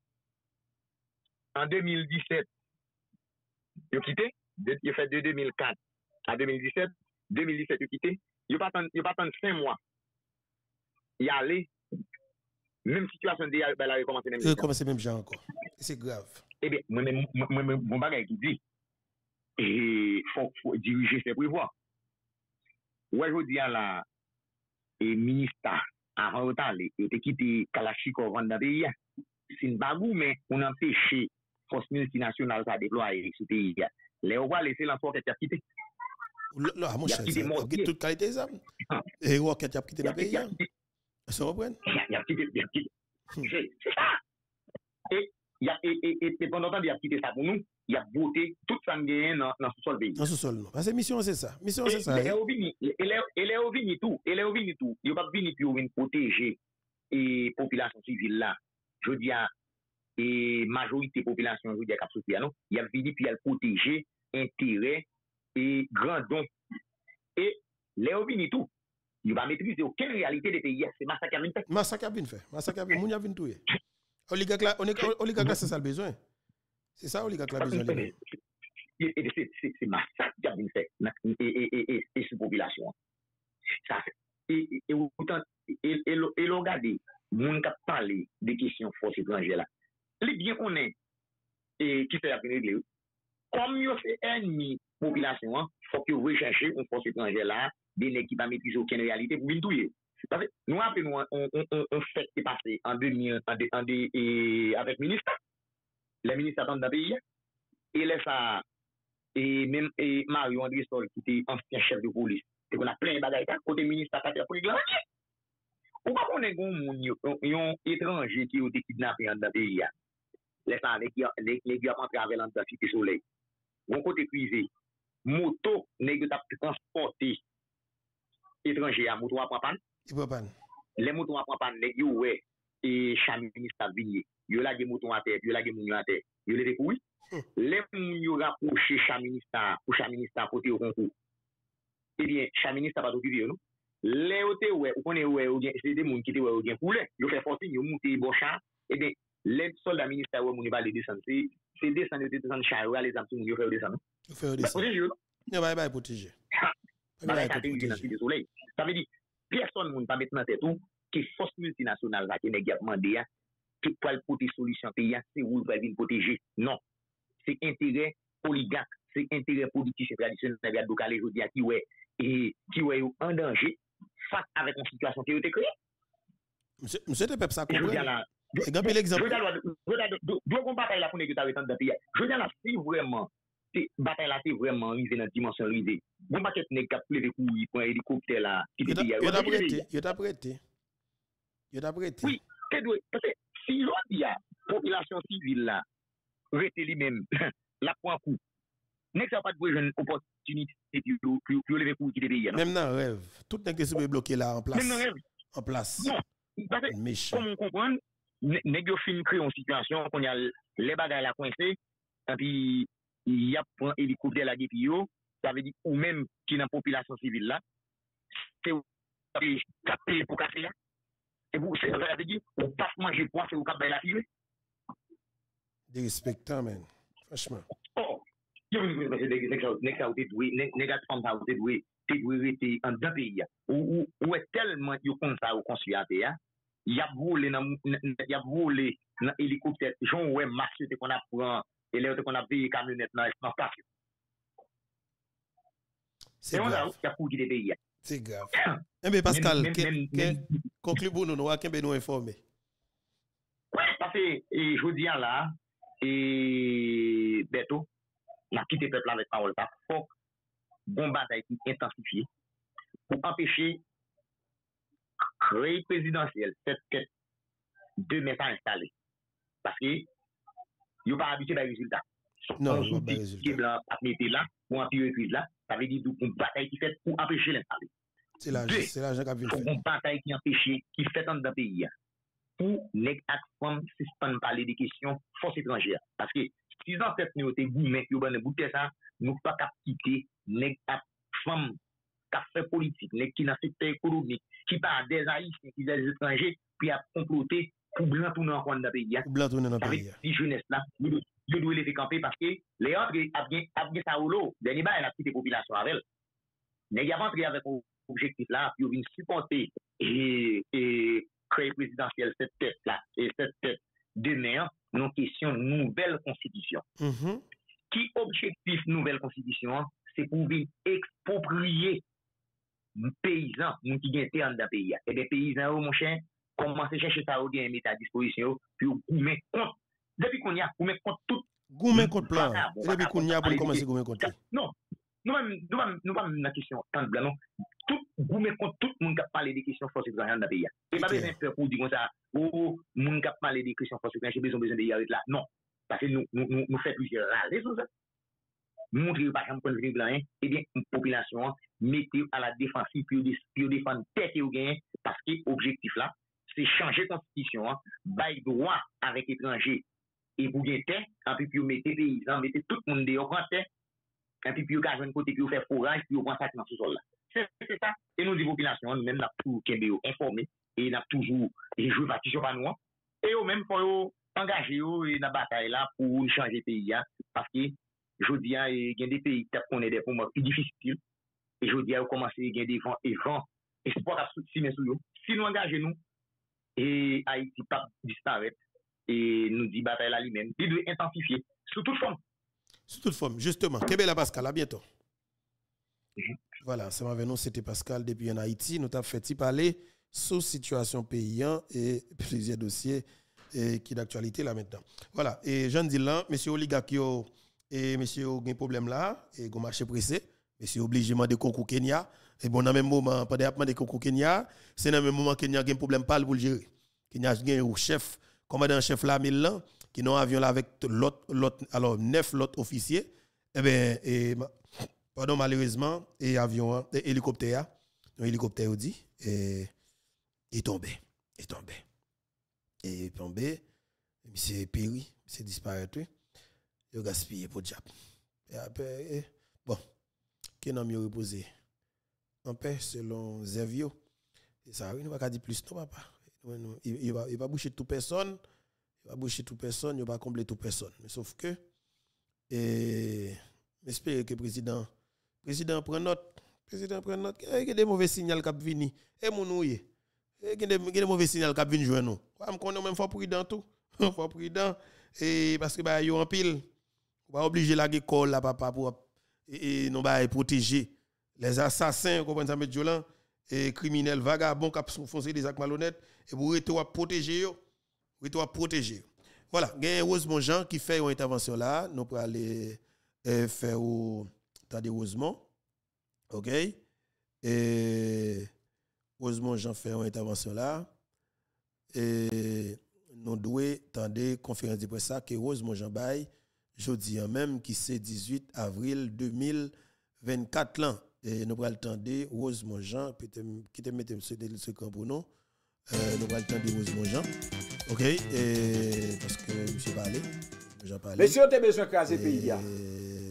An 2017, yo kite, yo fè de 2004 a 2017, 2017 yo kite, yo patan, patan 5 mwa, y ale, mèm situasyon de yal, la yo komanse mèm jan. Yo komanse mèm jan anko, se grav. Ebe, mwen bagay ki di, e fò dirije se privwa. Ouè jò diyan la, e minista a rantale, e te kite kalachiko vanda de yal, sin bagou men, ou nan peche fos multinasyonal sa deploye sou te yal. Les va laisser l'enfant qui a quitté. Là, mon cher, il y a toute qualité des armes. Et il qui a quitté le pays. Ça reprend? Il a quitté, il a quitté. C'est ça. Et, il a, et, et, et pendant temps, il a quitté ça pour nous. Il a voté tout ça dans dans ce sol pays. Dans ce sol, non. Parce que mission, c'est ça. Mission, c'est ça. Et les venu tout. Et les venu tout. Il va venir pour protéger et population civile là. Je dis à e majorite populasyon jou diya kap sou piya nou, yal vini pi yal proteje, entere, e grandon. E le ou vini tou, yu ba metrize ouken realite de peyi, se masakya vin fe. Masakya vin fe, masakya vin, moun ya vin touye. Oligak la, oligak la se sa l bezwen. Se sa oligak la bezwen li men. Se masakya vin fe, e sou populasyon. Sa fe. E ou tan, e lo gade, moun kap pale de kisyon fos ekranje la. li byen konen e, ki fè la pene gle ou. Kom yo fè enmi popilasyon an, fòk yo rechache ou fòs etranje la, den ekip a metrize ou ken realite pou bin touye. Nou apè nou an fèk te pase an de, an de, an de, e, avèk minister. Le minister tante da peyi ya. E lè sa, e, men, e, Mario André Sol ki te ansyen chef de polis. Te kon a plen bagay ta, kote minister ta te apou li glanje. Ou pa konen kon moun yon, yon etranje ki yo te kidnape an da peyi ya. lè sa nè gyo ap antre avè lan da fiti soley. Gon kote kuize, moto nè gyo tap transporte etranje a moto ap apan. Lè moto ap apan nè gyo wè e chanmi ministra vinye. Yo lage moto an te, yo lage moun yo an te. Yo lè dekoui. Lè moun yo rapouche chanmi ministra pou chanmi ministra pote yo konkou. Ebyen, chanmi ministra pato ki diyo nou. Lè yo te wè, ou konen wè ou gen, se de moun ki te wè ou gen pou lè. Yo fè fosin, yo moun te bo chan, ebyen, lèm sol da minister wè mouni e ba lè e desan, se desan yo te desan chayou a lè zanm sou mouni yo fè yo desan. Non? Yo fè yo desan. Ba poteje yo. Non? Yo ba e ba e poteje. Ba e kate yon nan si de soleil. Sa ve di, person moun pa met nan tè tou, ki fos multinasyonal va ki neg ap mande ya, ki pal pote solisyon pe ya, se wou va vin poteje. Non. Se entere poligak, se entere politisyen tradisyon nan gade do kale jodi ya ki wè, e, ki wè yo an danje, fak avèk an situasyon ki yo te kreye. Mse te pep sa kompren. Gampil ekzamp. Dwa kon batay la pou negyo ta retan dan piya. Je jan la si vreman, batay la si vreman rize nan dimensyon rize. Gon paket neg kap pleve kou yi pon helikopter la. Yo ta prete, yo ta prete. Yo ta prete. Oui, *laughs* te dwe, pase, si yo di ya, popilasyon sivil la, rete li men, la pou an kou. Nek sa pat bwe jen opotunite yo leve kou ki te piya. Mem nan rev, tout nek te soube bloke la an plas. Mem nan rev. An plas. Non, pase, kon moun kompran, nèg yo fin kreye yon situasyon kon yal le bagay la coincé puis y a pran hélicoptère la gepi yo ça veut dire ou même qui dans population civile là c'est taper pour casser là et vous c'est ça veut dire on pas manger quoi c'est ou cap la fille Dérespectant, man. Franchement. Oh, yo nèg sa ou te doué, nèg a femme sa ou te doué, te doué rete en deux pays. Ou est tellement yo kon sa ou konsuyaté, hein? yap vole nan, nan helikopter, joun wè mas yote kon ap pran, e le yote kon ap veye kamyonet nan, nan pas yo. Se yon la ou, yap kou di de beya. Se gav. Mbe Pascal, konkli pou nou nou a kembe nou informe. Wè, pase, jodi an la, e beto, la kite pepla vek pa ou lta, fok, bon batay ki intensifiye, pou empeshe kreye prezidansyel, tèt tèt, de men pa installe. Paske, yo pa habite ba rezultat. Non, yo pa rezultat. Ki blan apmete la, ou api yo ekwiz la, sa ve di dou kon batay ki fèt pou apèche l'installe. Se la jèk api fèt. Kon batay ki apèche, ki fèt an da peyi ya. Pou nek ak fòm sispan pale de kesyon fòs etranjè. Paske, si zan fèt nou te goumen, yo ban ne boutè sa, nou pa kap kite nek ak fòm kap fè politik, nek ki nan fèt ekonomik, ki par des Haïtiens, ki des étrangers, puis a comploté pour blanc tourner en compte dans le pays. Pour blanc tourner dans le pays. Si jeunesse là, yo dwe le fe kampe paske le antre apge sa ou lo, deni ba en apite popilasyon avel. Ne yavantre avek objektif la, yo vin supante e kreye presidansyel set tep la, et set tep demeyan non kesyon nouvel konstitisyon. Ki mm-hmm. objektif nouvel konstitisyon, se pou vin ekspopriye peyizan, moun ki gen te an da peyi ya. Ebe peyizan yo moun chen, komanse chen che sa ou gen meta disposisyon yo, pi yo goumen kont. Depi kon ya, goumen kont tout. Goumen kont plan. Bon, Depi kon ya, pou komanse goumen kont. Non, nou pa mou na kisyon tan blanon. Tout goumen kont, tout moun kap pale de kisyon fos ekran an da peyi ya. E ba bezen fe pou di kon sa, ou moun kap pale de kisyon fos ekran, che bezon bezon de yarit la. Non, pase nou fe plusieurs rales ou sa. montre yo pa kam kon vive la, ebyen, populasyon, mette yo a la defansi, pi yo defan tek yo gen, paske objektif la, se chanje konstitisyon, bay droit avèk etranje, e pou gen tek, anpi pi yo mette peyizan, mette tout moun de yo kan tek, anpi pi yo kajen kote, pi yo fè foraj, pi yo kan sak nan sou sol la. Se sa, e nou di populasyon, nou men la pou kembe yo informe, e na toujou, e jou pati chou pa nou an, e yo men pou yo angaje yo, e na batay la pou chanje peyi ya, paske parce que je dis il y a des pays qui ont des moments plus difficiles et je dis à commencer à des vents et vents espoir à soutenir sur eux si nous engageons nous et Haïti pas disparaître et nous dit bataille là lui-même il doit intensifier sous toute forme Sous toute forme, justement. Kebela Pascal, à bientôt. Mhm. Voilà, ça avec nous, c'était Pascal depuis en Haïti. Nous avons fait parler sous situation paysan et plusieurs dossiers et qui d'actualité là maintenant. Voilà, et Jean là, monsieur oligarque yo, et monsieur a un problème là, et go marché pressé, monsieur obligé de concours Kenya, et bon, dans même moment, pendant que de concours Kenya, c'est dans même moment Kenya a un problème pas pour le gérer. Kenya a un chef, commandant chef là, là, qui un avion là avec l'autre, l'autre, alors neuf l'autre officiers, eh bien, et, pardon, malheureusement, et avion, hein, et hélicoptère, un hélicoptère dit, et il est tombé, est tombé. Et tombé, monsieur péri, monsieur disparaît, il a gaspillé pour le diable. Et après, eh, bon, qui n'a mieux reposé? En paix selon Zevio. Et ça, il ne va pas dire plus, non, papa. Il ne va, il va boucher toute personne, il va boucher toute personne, il va combler toute personne. Mais sauf que, et j'espère que le président, président prend note, président prend note, il y a des mauvais signaux qui viennent. Et mon ouïe, il y a des il y a mauvais signaux qui viennent jouer nous. Comme qu'on est même fort prudent tout, *laughs* fort prudent. Et parce que bah, yo en pile, on va obliger la école là papa pour et, non bah protéger. Les assassins, comprenez ça violent et criminels vagabonds qui font des actes malhonnêtes et pour à protéger rester à protéger. Voilà, a Rosemont Jean qui fait une intervention là, nous pour aller euh, faire au attendez Rosemont. OK? Et Rosemont Jean fait une intervention là. Et nous devons attendre conférence de presse que Rosemont Jean Bay jeudi en même qui c'est 18 avril 2024 là et nous allons attendre Rosemont Jean peut-être qui te mettre ce camp pour nous euh, nous allons attendre Rosemont Jean OK? Et parce que monsieur parlais. Mais si on a besoin de craser le pays,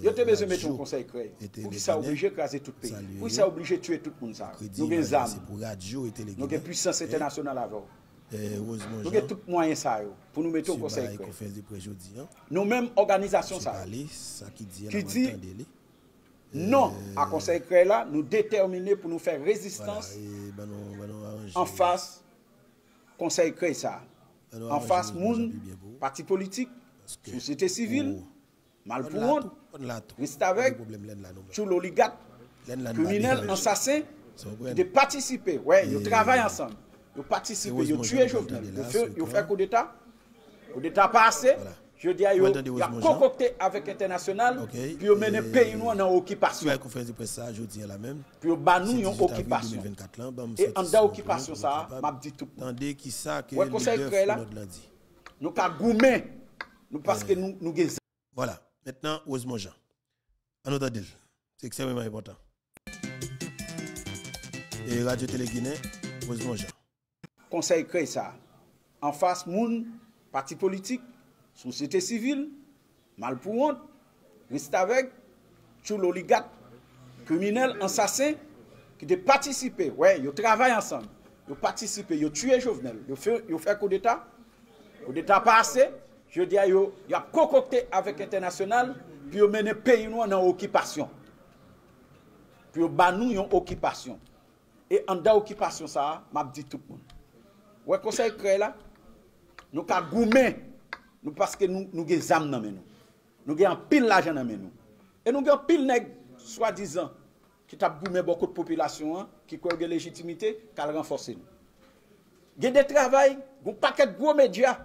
Yo te besoin de mettre un conseil créé. Pour qui ça obligé de craser tout le pays? Pour qui ça obligé de tuer tout le monde ça? Nous avons des armes. C'est pour radio et télé. Nous avons puissance internationale avant. Eh, Heureusement, Nous avons tout moyen ça pour nous mettre au conseil hein. Nous-mêmes, organisation ça. qui dit, Qui li. Non, à conseil là, nous déterminés pour nous faire résistance ben ben en face conseil créé ça. Ben En face moun, parti politique, société civile, Oh. mal pour tout. Reste avec. tout l'oligarque, criminel, assassin, de participer. Ouais, ils travaillent ensemble. Ils participent, ils tuent je Jovenel. Ils font- font coup d'État. Coup d'État passé. Voilà. Je dis il a concocté avec l'international, puis ils mené Et- le pays nous en occupation. conférence de presse ça, jeudi la même. Puis ils ban nous C'est en 18 avril occupation. 2024 là, bam, Et en occupation ça, m'a dit tout. Tandis qui ça que le conseil là. Nous avons gourmet. Nous parce que nous nous Voilà. Maintenant, heureusement, Jean. En deal. C'est extrêmement important. Et Radio Télé Guinée, heureusement, Jean. konsey krey sa. An fas moun, parti politik, sosyete sivil, malpouwant, ristavek, chou loligat, kriminel, ansasen, ki de patisipe, wè, ouais, yo travay ansan, yo patisipe, yo tue jovenel, yo fè, fè kou d'Etat, kou d'Etat pa ase, je di a yo, yo ap kokokte avèk internasyonal, pi yo mène peyi nou nan okipasyon. Pi yo ban nou yon okipasyon. E an da okipasyon sa, map di tout moun. Ouais, conseil créé là, nous avons gourmet, nous parce que nous nous des âmes dans nous. Nous avons pile l'argent dans nous. Et nous avons pile nèg soi-disant qui t'a gourmet beaucoup de population hein, qui une légitimité qui a renforcé nous. A des travail, un paquet de gros médias.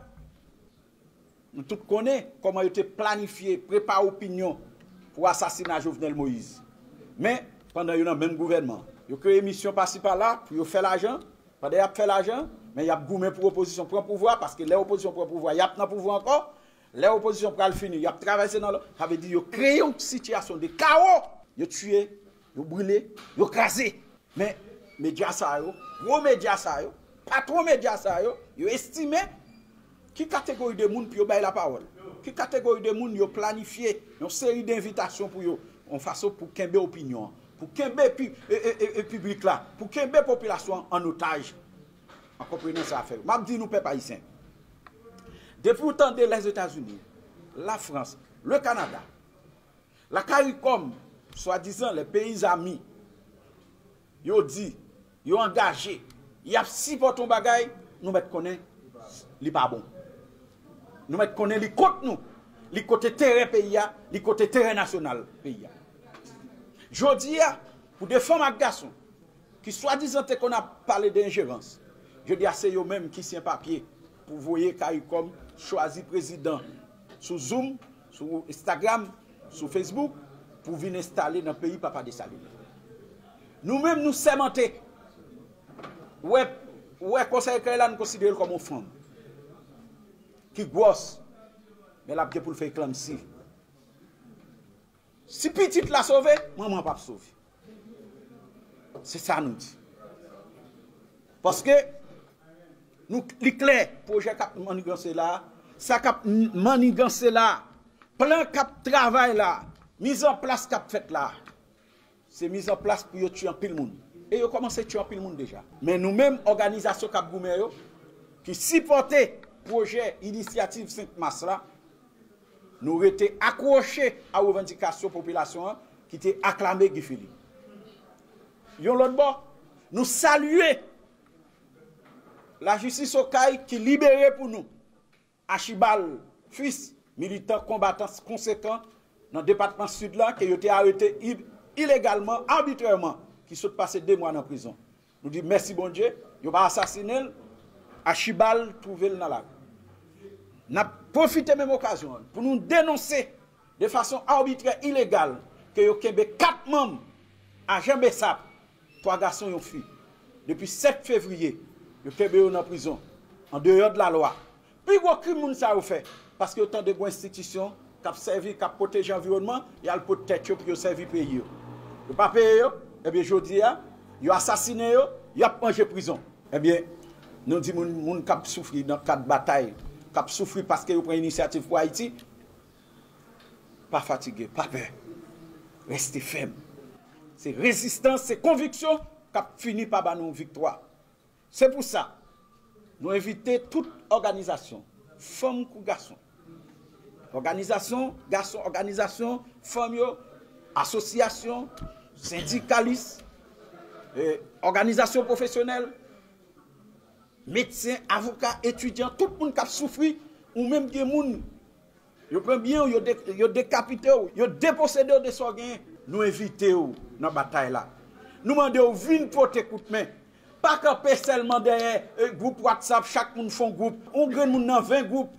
Nous tous connaissons comment ils ont planifié, préparé opinion pour assassiner Jovenel Moïse. Mais pendant le même gouvernement, ils ont créé une émission par-ci par-là, ont fait l'argent. Pendant qu'il a fait l'argent, mais il a goumé pour l'opposition pour pouvoir, parce que l'opposition pour pouvoir, il a pas pouvoir encore. L'opposition pour le finir, il a traversé dans le. Ça veut dire qu'il a créé une situation de chaos. Il a tué, il a brûlé, il a crasé. Mais les médias, gros médias, patron médias, ils ont estimé qui catégorie de monde pour la parole. Qui catégorie de monde ont planifié une série d'invitations pour eux, en façon pour qu'un opinion. Pour et public là, pour kembe population en otage. En comprenant ça affaire. M'a dit nous peuple haïtien. Depuis autant les États-Unis, la France, le Canada, la CARICOM, soi-disant les pays amis, yo dit, yo engagé, y a si pour ton bagay, nous mettre connaît, li pas. Nous mettre connaît li côté nous, li côté terrain pays a, li côté terrain national pays. Jodi ya, pou defan mak gason, ki swa dizan te kon ap pale de injerans, jodi ya se yo menm ki sen papye, pou voye Karikom, chwazi prezident, sou Zoom, sou Instagram, sou Facebook, pou vin installe nan peyi papa de saline. Nou menm nou semente, wè, wè konseye kare la nou konsidere komon fond, ki gwos, men ap gen pou l fey klam si, Si pitit la sove, maman pap sove. Se sa nou di. Paske, nou li kler, proje kap maniganse la, sa kap maniganse la, plan kap travay la, mizan plas kap fet la. Se mizan plas pou yo tuyan pil moun. E yo komanse tuyan pil moun deja. Men nou menm organizasyon kap goumen yo, ki sipote proje inisiativ Saint-Mas la, nous été accrochés à revendication population hein, qui était acclamé Guy Philippe. Nous saluer la justice au CAI qui libéré pour nous Archibald, fils, militant, combattant conséquent dans le département sud là, qui a été arrêté illégalement, arbitrairement, qui sont passé deux mois en prison. Nous disons merci bon Dieu, il pas assassiné, Archibald trouvé dans la n'a profité de même occasion pour nous dénoncer de façon arbitraire, illégale, que yo kembe quatre membres à Jean Bessap, trois garçons une fille, depuis 7 février, yo en prison, en dehors de la loi. Puis gros crime moun ça fait, parce que autant de institutions qui ont servi, qui ont protégé l'environnement, il y a le pot de pour servir pays yo. Yo pas payé eh bien jodi a, yo assassiné yo, yo a mangé prison. Eh bien, nous disons moun moun qui souffrir dans quatre batailles, kap soufri paske yo pren inisiatif pou Haiti, pa fatige, pa pe, reste fem. Se rezistans, se konviksyon, kap fini pa ba nou viktwa. Se pou sa, nou evite tout organizasyon, fom kou gason. Organizasyon, gason, organizasyon, fom yo, asosyasyon, syndikalis, eh, organizasyon profesyonel, médecins, avocats, étudiants, tout le monde qui a souffert, ou même des gens, ils prennent bien, ils décapitent, ils dépossédent de son gain. Nous invitons dans la bataille là. Nous demandons, venez porter coup de main. Pas camper seulement derrière euh, groupe WhatsApp, chaque monde fait un groupe. On gagne dans 20 groupes.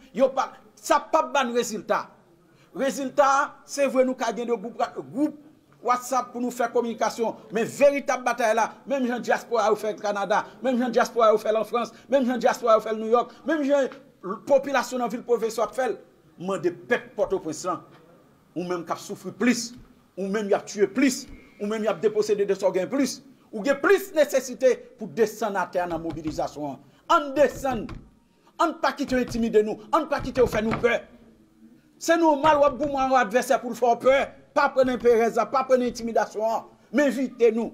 Ça n'a pas de bon résultat. Résultat, c'est vrai, nous avons des groupes. WhatsApp pour nous faire communication. Mais véritable bataille là, même gens diaspora au fait Canada, même gens diaspora au fait en France, même gens diaspora au fait New York, même gens population en ville professeur fait, moi de peuple Port-au-Prince ou même qui souffre plus, ou même qui a tué plus, ou même qui a dépossédé de son gain plus, ou qui a plus nécessité pour descendre à terre dans la mobilisation. On descend, on pas quitter intimider nous, on pas quitter faire nous peur. C'est normal, ou adversaire pour faire peur. pa prenen pereza, pa prenen intimidasyon an, men vite nou.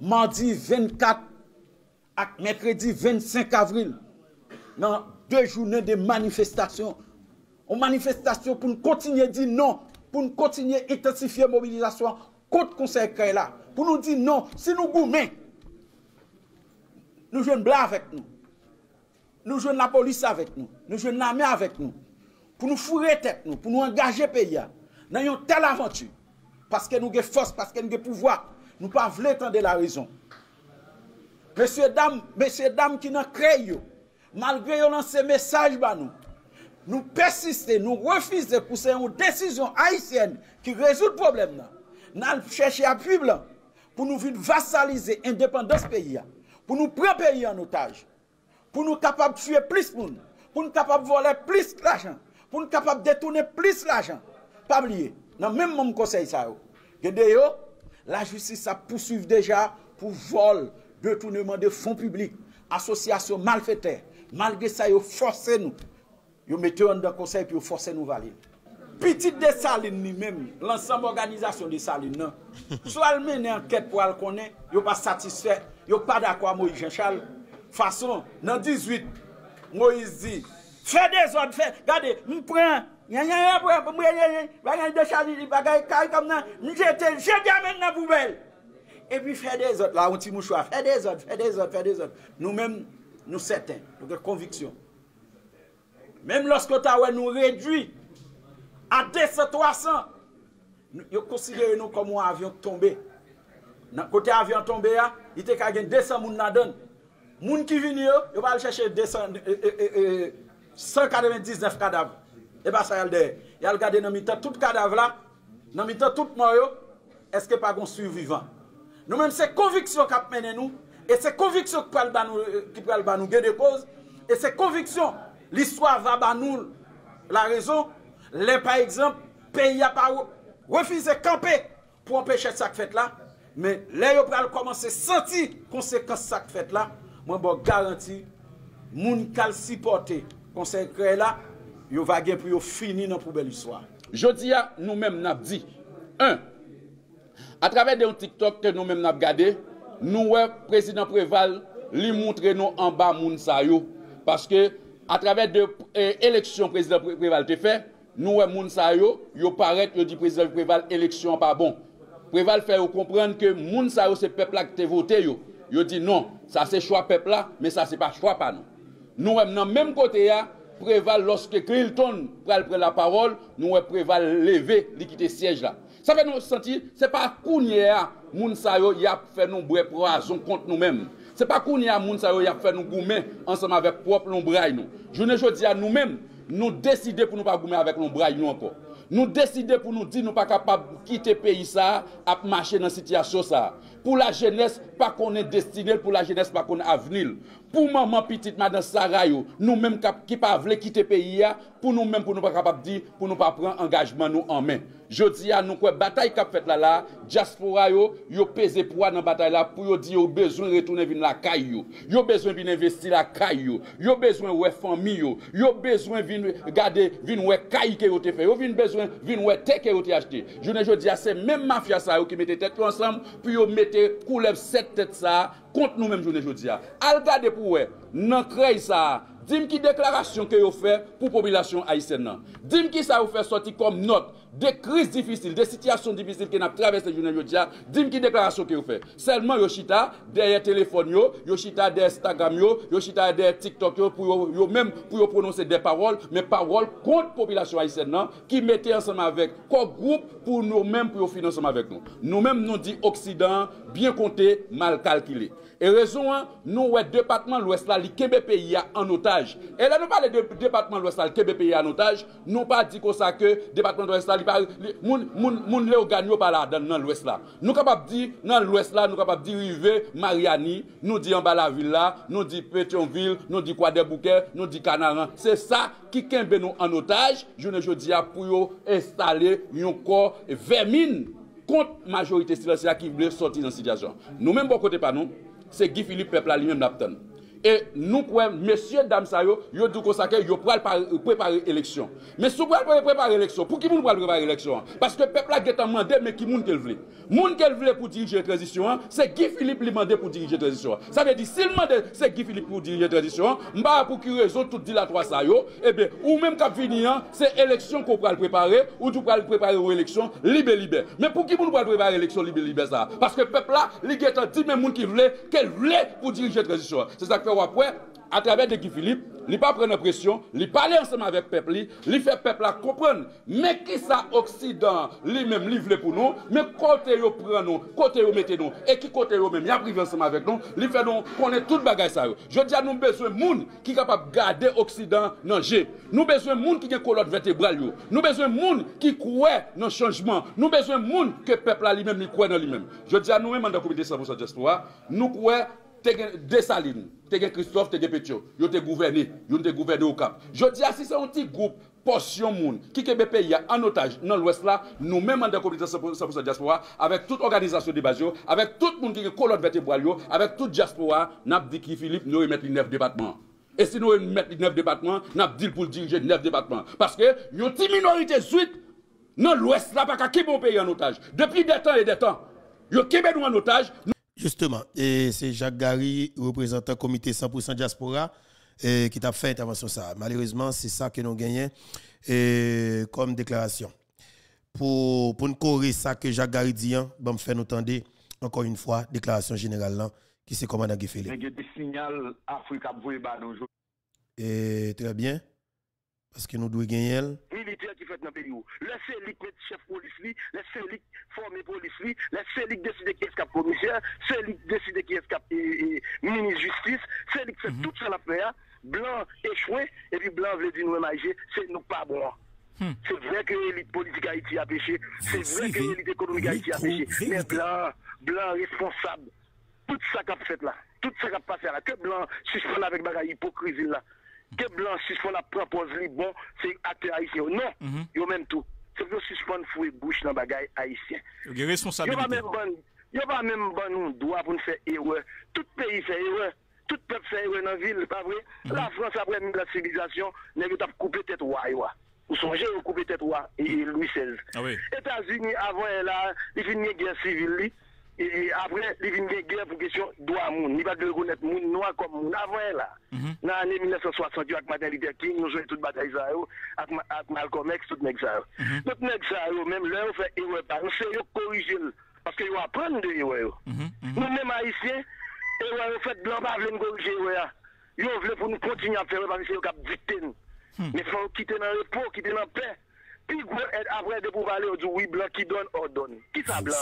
Mardi 24 ak mekredi 25 avril, nan 2 jounen de manifestasyon, ou manifestasyon pou nou kontinye di non, pou nou kontinye intensifiye mobilizasyon, kote konsey kre la, pou nou di non, si nou goumen, nou jwen bla avèk nou, nou jwen la polis avèk nou, nou jwen la mè avèk nou, pou nou fure tèt nou, pou nou angaje pe ya, nan yon tel avantu, paske nou ge fos, paske nou ge pouvoi, nou pa vle tende la rezon. Mesye dam, mesye dam ki nan kre yo, malgre yo lan se mesaj ba nou, nou persiste, nou refize pou se yon desisyon haisyen ki rezout problem nan. Nan chèche api blan, pou nou vin vassalize independans peyi ya, pou nou pren peyi an otaj, pou nou kapab tue plis moun, pou nou kapab vole plis l'ajan, pou nou kapab detounen plis l'ajan, Pas oublier, dans même mon conseil ça, la justice a poursuivi déjà pour vol, détournement de fonds publics, association malfaiteurs. Malgré ça, ils forcé nous. Ils mettent dans le conseil puis ils forcé nous valider. Petit de Saline lui-même, l'ensemble organisation de Saline, non. *laughs* Soit le mener enquête pour le connaître, ils pas satisfait, ils pas d'accord avec Moïse Jean-Charles. Façon, dans 18, Moïse dit, fais des ordres, fais, regardez, je prends, Nyen nyen nyen pou an, mwen nyen nyen, bagay de chali li, bagay kay kom nan, ni jete, jete amen nan poubel. E pi fè de zot, la onti mouchwa, fè de zot, fè de zot, fè de zot. Nou men, nou seten, nou gen konviksyon. Mem loske ta wè nou redwi, a 200-300, yo konsidere nou kom ou avyon tombe. Nan kote avyon tombe ya, ite kagen 200 moun nan don. Moun ki vini yo, yo pa al chèche 200, eh, eh, eh, 199 kadav. E ba sa yal de, yal gade nan mitan tout kadav la, nan mitan tout mwen yo, eske pa gon survivan. Nou menm se konviksyon kap menen nou, e se konviksyon ki pral ban nou, ba nou gen de koz, e se konviksyon, l'histoire va ban nou la rezon, le par exemple, peyi a pa refize kampe pou empèche sak fèt la, men le yo pral komanse senti konsekans sak fèt la, mwen bo garanti, moun kal si pote konsek kre la, yo va gen pou yo fini nan poubel histoire. Jodi a, nou menm nap di. 1. A travè de yon TikTok ke nou menm nap gade, nou wè prezident Preval li montre nou an ba moun sa yo. Paske a travè de eh, eleksyon prezident Preval te fè, nou wè moun sa yo, yo paret yo di prezident Preval eleksyon pa bon. Preval fè yo komprende ke moun sa yo se pepla ki te vote yo. Yo di non, sa se chwa pepla, men sa se pa chwa pa nou. Nou wè nan menm kote ya, Préval, lorsque Clinton pral prend la parole, nous avons Préval levé, liquider siège là. Ça fait nous sentir, c'est pas Kounia, Mounsayo, y a fait nous boire poison contre nous-mêmes. C'est pas Kounia, Mounsayo, y a fait nous goumer ensemble avec propre l'ombraille nous. Je ne dis à nous-mêmes, nous décider pour nous pas goumer avec l'ombraille nous encore. Nous décider pour nous dire nous pas capables de quitter le pays ça, à marcher dans cette situation ça. Pou la jenès pa konen destinel, pou la jenès pa konen avnil. Pou maman pitit madan saray yo, nou menm kap, ki pa vle kite peyi ya, pou nou menm pou nou pa kapap di, pou nou pa pren engajman nou anmen. Jodi a nou kwe batay kap fet la la, diaspora yo, yo peze pou an nan batay la pou yo di yo bezwen retounen vin la kay yo. Yo bezwen vin investi la kay yo. Yo bezwen we fami yo. Yo bezwen vin gade vin we kay ke yo te fe. Yo vin bezwen vin we te ke yo te achete. Jounen jodi a se men mafya sa yo ki mette tet yo ansam pou yo mette kouleb set tet sa kont nou men jounen jodi a. Al gade pou we, nan krey sa a. Dim ki deklarasyon ke yo fè pou popilasyon Haitien nan. Dim ki sa yo fè soti kom not de kriz difisil, de sityasyon difisil ki nap travesse jounen yo diya, dim ki deklarasyon ki yo fe. Selman yo chita, derye telefon yo, yo chita derye Instagram yo, yo chita derye TikTok yo, pou yo, yo mèm pou yo prononse de parol, men parol kont popilasyon Haitien nan, ki mette ansama vek kok group pou nou mèm pou yo finansama vek nou. Nou mèm nou di Oksidan, bien konté, mal kalkile. E rezon an, nou wè Depatman l'Ouest la li kebe peyi ya an otaj. E la nou pa le Depatman l'Ouest la li kebe peyi ya an otaj, nou pa di konsa ke Depatman l'Ouest la moun le ou ganyo pa la dan nan lwes la. Nou kapap di nan lwes la, nou kapap di rive Mariani, nou di Ambala Villa, nou di Petionville, nou di Kwadebouke, nou di Kanaran. Se sa ki kenbe nou an otaj, jounen jodi a pou yo installe yon kor vermine kont majorite silensi la ki vle soti nan sityasyon. Nou men bon kote pa nou, se Gifilip pepla li men napten. E nou kwen, mesye dam sa yo, yo dou konsake, yo pral prepare eleksyon. Euh, men sou pral prepare eleksyon, pou ki moun pral prepare eleksyon an? Paske pepla getan mande, men ki moun kel vle. Moun kel vle pou dirije tradisyon an, se Guy Philippe li mande pou dirije tradisyon an. Sa ve di, si l mande se Guy Philippe pou dirije tradisyon an, mba pou ki rezon tout dilatwa sa yo, ebe, eh ou menm kap fini an, se eleksyon ko pral prepare, ou dou pral prepare ou eleksyon, libe libe. Men pou ki moun pral prepare eleksyon, libe libe sa? Paske pepla, li getan di men moun ki vle, kel vle pou dirije tradisyon an. Se sa kwen, a travè de Guy Philippe, li pa prene presyon, li pale ansèman vek pep li, li fe pep la kompren, me ki sa oksidan, li mèm li vle pou nou, me kote yo pren nou, kote yo mette nou, e ki kote yo mèm, ya prive ansèman vek nou, li fe nou konen tout sa yo. Je diya nou bezwen moun ki kapap gade oksidan nan je, nou bezwen moun ki gen kolot vertebral yo, nou bezwen moun ki kouè nan chanjman, nou bezwen moun ke pep la li mèm, li kouè nan li mèm. Je diya nou mèm an da komite 100% Diaspora, nou kouè te te gen Christophe, te gen Petio, yo te gouverne, yo te gouverne ou kap. Je di asise an ti group, porsyon moun, ki kebe pe ya an otaj nan l'Ouest la, nou menman de komite 100% Diaspora, avek tout organizasyon de baz yo, avek tout moun ki gen kolot vertebral yo, avek tout Diaspora, nap di ki Philippe nou remet li nef debatman. E si nou remet li nef debatman, nap dil pou dirije nef debatman. Paske, yo ti minorite zuit, nan l'Ouest la, baka ki bon pe ya an otaj. Depi detan e detan, yo kebe nou an otaj, Justement, et c'est Jacques Gary, représentant comité 100% diaspora, et qui t'a fait intervention ça. Malheureusement, c'est ça que nous gagnons comme déclaration. Pour, pour nous corriger ça que Jacques Gary dit, hein, bon, faire nous tendre encore une fois, déclaration générale là, qui c'est commandant Philippe. Il y a des signaux Afrique à vous Et très bien. Parce que nous devons gagner elle. militaire qui fait dans le pays. Laissez les mettre chef police, laissez les former police, laissez les décider qui est cap commissaire, c'est lui décider qui est cap ministre justice, c'est lui qui fait tout ça l'affaire. Blanc échoué, et puis blanc veut dire nous émager, c'est nous pas bon. C'est vrai que l'élite politique Haïti a péché, c'est vrai que l'élite économique Haïti a péché, mais blanc, blanc responsable, tout ça qu'a fait là, tout ça qu'a passé là, que blanc suspend avec bagaille hypocrisie là. Que blanc suspend la propose li bon, c'est acteur haïtien. Non, Mhm. yo même tout. C'est que suspend fouet bouche dans bagaille haïtien. Yo pas responsabilité. même bon, yo pas même bon nous droit pour nous faire erreur. Tout pays fait erreur. Tout peuple fait erreur dans la ville, pas vrai? La France après la civilisation, nèg t'a coupé tête roi yo. Ou songez au couper tête roi et et Louis XVI. Ah oui. États-Unis avant là, il finit guerre civile. Et après, il vient une guerre pour question droit moun. Il va de reconnaître moun noir comme moun avant là. Dans l'année 1960, avec Martin Luther King, nous jouons toute bataille ça yo, avec Ma- avec Malcolm X, tout nèg ça yo. Tout nèg ça yo, même là, on fait erreur par c'est yo corriger. Parce que yo apprendre de erreur yo. Nous même haïtiens, erreur yo fait blanc pas nous corriger erreur. Yo veut pour nous continuer à faire parce yo cap dicter nous. Mais faut quitter dans le repos, quitter dans la paix. Puis après de pour parler, on dit oui, blanc qui donne, ordonne. Qui ça blanc?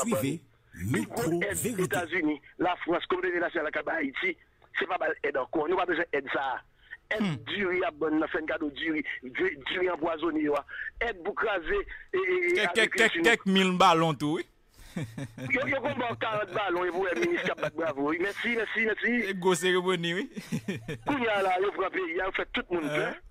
Mikro verite. Etats-Unis, la France, Komunite Nationale Akaba, Haiti, se pa bal ed anko. Nou pa bezen ed sa. Ed duri a bon na fen kado duri, duri anpoazoni yo a. Ed boukraze. Kek mil balon tou, oui? *laughs* Yo yo kon ban 40 balon e pou e eh, minis kap bat bravo. Mersi, mersi, mersi. E go seremoni, oui? Kounya la, yo frape, yo fè tout moun euh. kè.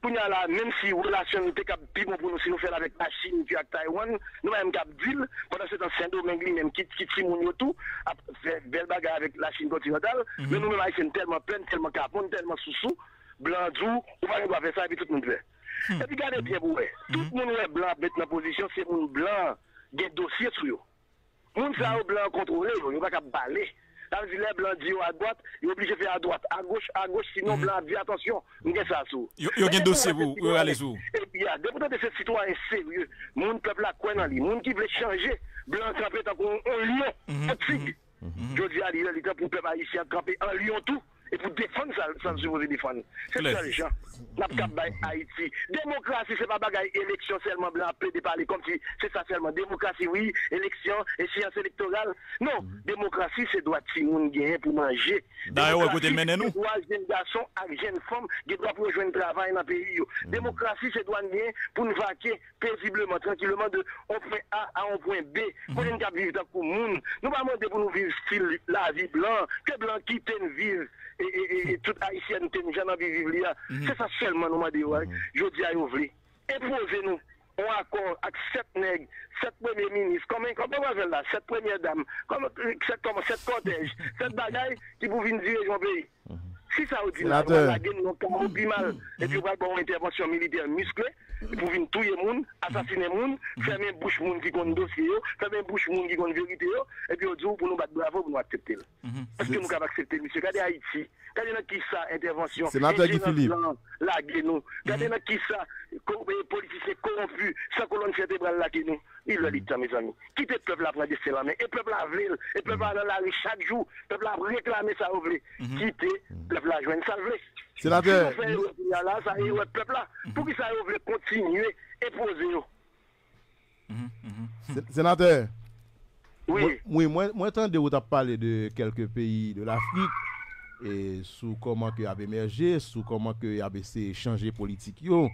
Plein. Pou nye la, menm si relasyon nou te kap pi bon pou nou si nou fel avèk la Chine pi ak Taiwan, nou mèm kap dil, pandan se tan Saint-Domingue li mèm kit si moun yo tou, ap fè bel bagay avèk la Chine kontinental, men nou mèm a isen telman plen, telman kapon, telman sousou, blan djou, ou pa yon do a fè sa, epi tout moun pè. E pi gade bien pou wè, tout moun wè blan bet nan posisyon, se moun blan gen dosye sou yo. Moun sa ou blan kontrole yo, yon pa kap bale. Ça veut dire les blancs disent à droite, ils sont obligés de faire à droite, à gauche, à gauche, sinon mhm. blanc dit attention, nous avons ça sous. Ils ont un dossier, vous, allez-vous. Député de ces citoyens sérieux, mon peuple a quoi dans lui, mon qui veut changer, blanc campé tant qu'on lion, mhm. fatigue. Mhm. Je dis à l'île, pour le peuple haïtien campé en lion tout. E pou defan sa, sa msou pou se defan. Se pou sa le jan. Nap kap bay Haiti. Demokrasi se pa bagay eleksyon selman blan, ple de pale kom si se sa selman. Demokrasi oui, eleksyon, esyans elektoral. Non, demokrasi se doa ti moun genyen pou manje. Da yo ekote menen nou? Demokrasi se doa jen gason ak jen fom, ge doa pou jwen travay nan peyi yo. Demokrasi se doa genyen pou nou vake pezibleman, tranquillement de on point A a on point B. Pou jen kap viv tak pou moun. Nou pa mante pou nou viv stil la vi blan, ke blan ki ten viv. E, e, e, e tout haïtien ten janan vi vive li ya. Se sa selman nou mande yo, jodi a yo vli. Impose nou. On akor ak set neg, set premier ministre, komen, komen wazel la, set premier dame, komen, set komen, set kotej, set bagay ki pou vin dirijon peyi. Si sa ou di la, Sénateur. la gen nou kamou pi mal, e pi wak bon intervensyon militer muskle, pou vin touye moun, asasine moun, ferme bouche moun ki kon dosye yo, ferme bouche moun ki kon verite yo, e pi ou di ou pou nou bat bravo pou nou aksepte l. Eske nou kap aksepte, misye, kade Haiti, kade nan ki sa intervensyon, Sénateur Guy Philippe. blanc, la gen nou, kade nan ki sa, ko- eh, politisye korompu, sa Il le dit, mes amis. Quittez le peuple à prendre des la main. Et le peuple à vlé, et le peuple à la rue chaque jour. Le peuple à réclamer ça au vlé. Mhm. Quittez le mhm. peuple à joindre ça vlé. C'est la paix. Le peuple là, mhm. pour qu'il ça vlé continuer et poser. Sénateur. Oui. Oui, moi, moi, attendez, vous avez parlé de quelques pays de l'Afrique. Et sous comment que a émergé, sous comment que ABC changé politique. Yo.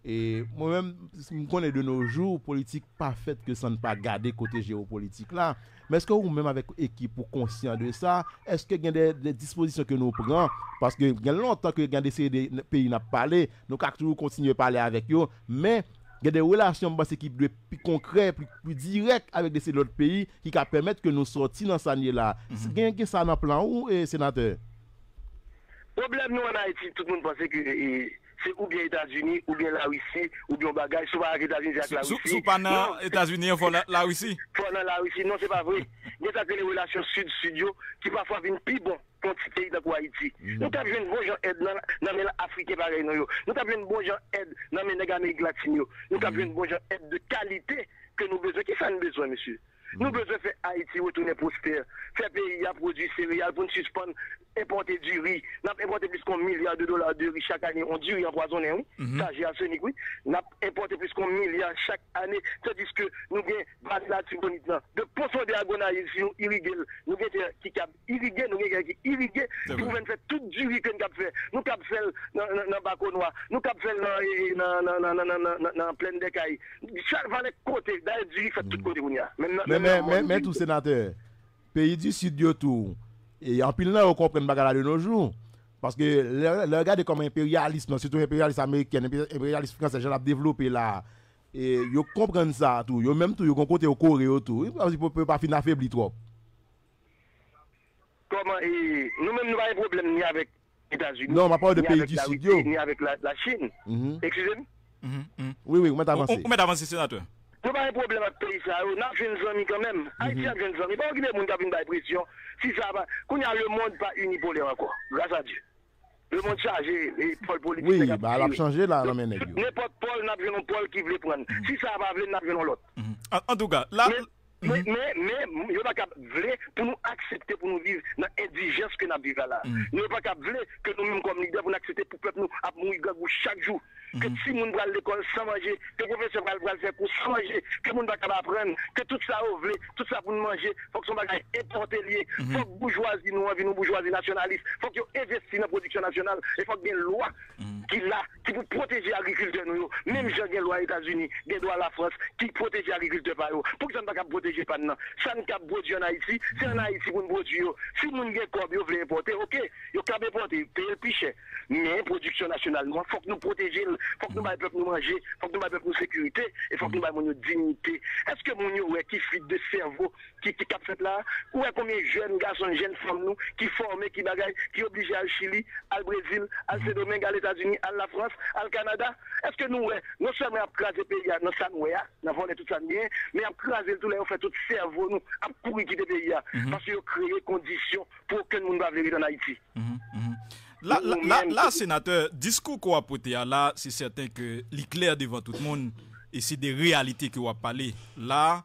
E mwen mèm, mwen konen de nou jour, politik pa fèt ke san pa gade kote geopolitik la. Mè eske ou mèm avèk ekip pou konsyant de sa, eske gen de, de disposisyon ke nou pran, paske gen lontan ke gen de se de peyi nap pale, nou kak tou kontinye pale avèk yo, mè gen de relasyon bas ekip de pi konkrè, pi direk avèk de se lot peyi, ki ka pèmèt ke nou soti nan sanye la. Mm -hmm. Gen gen sa nan plan ou, eh, senatè? Problem nou an Haiti, tout moun pense ki... c'est ou bien États-Unis, ou bien la Russie, ou bien bagage, soit avec États-Unis avec la Russie. sou pa nan Non, Etats-Unis, fò la, Russie. Faut dans la Russie. Non, c'est pas vrai. Il y a les relations sud-sud qui parfois viennent plus bon pays dans Haïti. Nous avons besoin de bons gens aide dans Africains pareil nous avons besoin de bons gens aide dans les nègres Amérique latine. Nous avons besoin de bons gens aide de qualité que nous besoin. Qui ça nous besoin monsieur? Nous besoin faire Haïti retourner prospère, faire pays à produire céréales pour nous suspendre, importer du riz, n'a importé plus qu'un milliard de dollars de riz chaque année, on du riz empoisonné, oui, mm -hmm. ça j'ai arsenic, oui, n'a importé plus qu'un milliard chaque année, tandis que nous avons la tibonite, de poissons de agonaïs, irrigués, nous avons qui cap irrigué, nous avons qui irrigué, nous avons fait tout du riz que nous avons fait, nous avons fait dans le bac noir, nous avons fait dans la plaine des cailles, chaque valet côté, d'ailleurs du riz fait tout mhm. côté, mais tout sénateur, pays du sud du tout, et en pile là, on comprend bagala de nos jours. Parce que le, regardez comme impérialisme, surtout impérialisme américain, impé- impérialisme français, j'ai développé là. Et yo comprennent ça tout, yo même tout, yo côté au Corée tout. Ils ne peut pas finir affaibli trop. comment et nous-mêmes nous avons un problème ni avec les États-Unis. Non, on m'a parlé de ni pays avec du la Sud. Ni avec la, la Chine. Mhm. Excusez-moi. Mhm, mhm. Oui, oui, on va On, avancer. on met avancer, sénateur. Nous avons un problème avec le pays, ça. Nous avons jeunes amis quand même. Haïti a amis. Pas qu'il y ait des gens qui pression. Si ça va, qu'on y a le monde pas uni pour les encore. Grâce à Dieu. Le monde chargé, les pôles politiques. Oui, les bah, elle a changé là, dans mes nègres. yo. N'importe Paul, n'a besoin d'un Paul qui veut prendre. Si ça va, n'a besoin l'autre. Mhm. En, tout cas, là, Mais, mais, mais, yo pas pour nous accepter pour nous vivre dans l'indigence que nous vivons là. Nous pas que nous mêmes comme pour nous accepter pour peuple nous à mourir gagou chaque jour. Que si moun va à l'école sans manger, que professeur va le faire pour sans manger, que moun va apprendre, que tout ça au tout ça pour nous manger, faut que son bagage importé lié, faut que bourgeoisie nous envie nous bourgeoisie nationaliste, faut que yo investi dans la production nationale et faut qu'il y ait une loi qui là, qui pour protéger agriculteurs nous, même gens qui loi États-Unis, qui loi la France, qui protège agriculteurs par eux. Pour que ça ne pas protéger pas non. Ça ne capable produire en Haïti, c'est en Haïti pour nous produire. Si moun gen kob yo veut importer, OK, yo capable importer, payer le plus cher. Mais production nationale, il faut que nous protéger, faut que nous bailler peuple nous manger, faut que nous bailler peuple nous sécurité et faut que nous moun yo dignité. Est-ce que moun yo ouais qui fit de cerveau qui qui cap fait là, ou est combien jeunes garçons, jeunes femmes nous qui formés qui bagaille, qui obligés à Chili, à Brésil, à Saint-Domingue, à États-Unis, à la France, à le Canada? Est-ce que nous ouais, non seulement à craser pays nous ouais, n'a volé tout ça bien, mais à craser tout là on fait tout cerveau nous, à courir quitter pays parce que créer conditions pour que nous va venir en Haïti. La, la, la, la senatèr, diskou ko apote ya la, se certain ke li kler devan tout moun, e se de realite ki wap pale. La,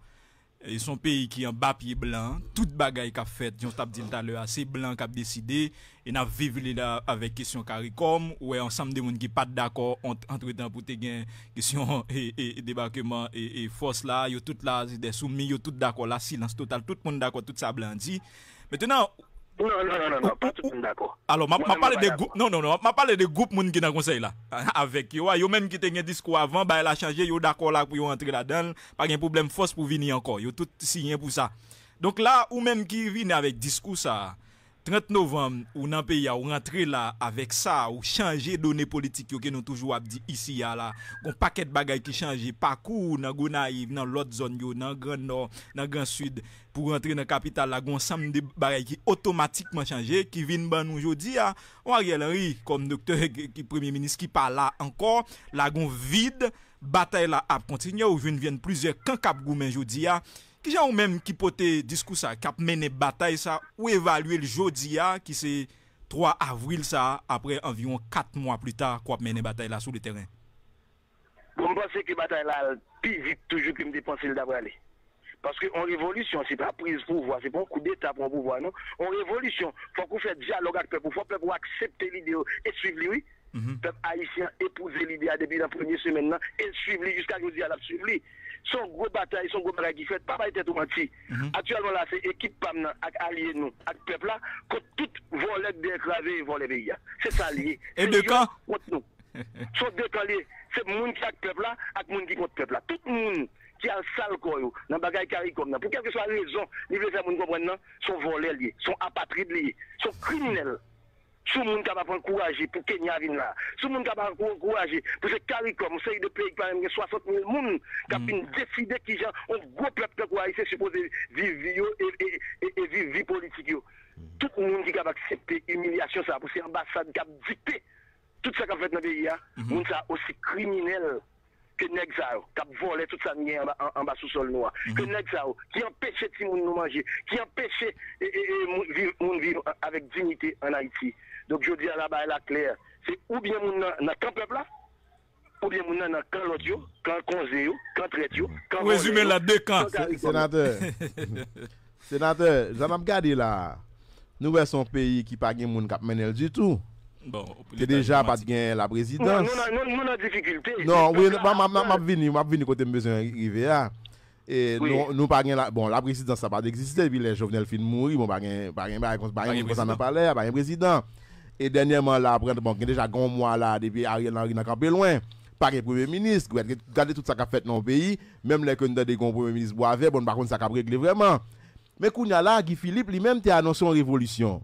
e son peyi ki an bapye blan, tout bagay kap fet, yon tap dil talè a, se blan kap deside, e nan vivile la avèk kesyon karikom, ou e ansam de moun ki pat d'akor, entre tan pou te gen kesyon e, e, e debakèman e fos la, yo tout la, de soumi, yo tout d'akor la, silans total, tout moun d'akor, tout sa blan di. Mètenan, ou, Non, non, non, non, non, pas tout le monde d'accord. alors, ma, Moi, ma même parle de groupe, non, non, non, ma parle de groupe moun qui dans le conseil là. *laughs* Avec yo, yo même qui te gen discours avant, bah, elle a changé, yo d'accord là pour yo entrer là-dedans, pas de problème force pour venir encore, yo tout signé pour ça. Donc là, ou même qui vient avec discours ça, 30 novem ou nan peya ou rentre la avek sa ou chanje donen politik yo ke nou toujou ap di isi ya la. Kon paket bagay ki chanje pakou nan Gonaiv, nan lot zon yo, nan Gran Nord, nan Gran Sud pou rentre nan kapital la kon sam de bagay ki otomatikman chanje ki vin ban nou jodi ya. Ou Ariel Henry kom doktor ki premier minis ki pa la ankor, la kon vide, batay la ap kontinye ou jen vyen plizier kankap goumen jodi ya. Ki jan ou menm ki pote diskou sa kap mene batay sa ou evalue l jodi ya ki se 3 avril sa apre environ 4 mwa pli ta kwa mene batay la sou le teren? Bon, mwen pense ki batay la pi vit toujou ki mde pense l dabre ale. Paske an revolisyon se pa prise pouvoi, se pon kou d'Etat pon pouvoi nou. An revolisyon, fwa kou fè diyalog ak pep ou fwa pep ou aksepte l'ideo et suiv li oui. Mm -hmm. Pep haisyen epouze l'idea debi nan premier semen non? nan et suiv li jiska kou di al ap suiv li. Son gros bataille, son gros bataille qui fait, pas être tout menti. Actuellement là, c'est équipe PAM avec alliés nous, avec peuple là, contre tout volet d'écraser et voler pays. C'est ça lié. Et de quand? contre nous. *laughs* Sont liés. C'est moun qui a le peuple là, avec moun qui contre peuple là. Tout le monde qui a le sale corps, dans bagaille ça. Pour quelle que soit la raison, ils veulent faire moun comprendre, non, sont volés liés, sont apatrides liés, sont criminels. Sous moun capable encourager pour Kenya vienne là. Sous moun capable encourager pour ce CARICOM, c'est de pays par exemple 60 000 moun qui a décidé qui gens un gros peuple quoi c'est supposé vivre yo et, vivre vie politique yo. Tout le monde qui est capable d'accepter humiliation ça pour ces ambassades qui a dicté tout ça qu'a fait dans le pays là, moun ça aussi criminel que yo, qui a volé tout ça en bas en, en sous sol noir. Que ça yo, qui empêchait ti moun nous manger, qui et, et, et, moun vivre, avec dignité Dok jodi ala bay la kler, se ou bien moun nan kan pepla, ou bien moun nan kan lot yo, kan konze yo, kan tret yo, kan konze yo. Ou ezume la de kan. Senateur, senateur, *laughs* zanam gade la, nou wè son peyi ki pa gen moun kap menel di tou. Bon, Te deja pat gen la prezidans. Nou nan difikilte. Non, non, non, non map vini, map vini kote mbezon rive ya. Ah. E oui. nou, nou pa gen la, bon la prezidans sa pa de eksiste, pi le jovenel fin mouri, bon pa gen, pa gen, pa gen, pa gen, pa gen, pa gen prezidans. E denyeman la, prent bon, gen deja gon mwa la, depi Ariel Henry nan kape lwen, pake premier ministre, gwen gade tout sa ka fet nan peyi, menm le konde de gon premier ministre bo ave, bon bakon sa ka bregle vreman. Men kounya la, Guy Philippe li menm te anonson revolisyon.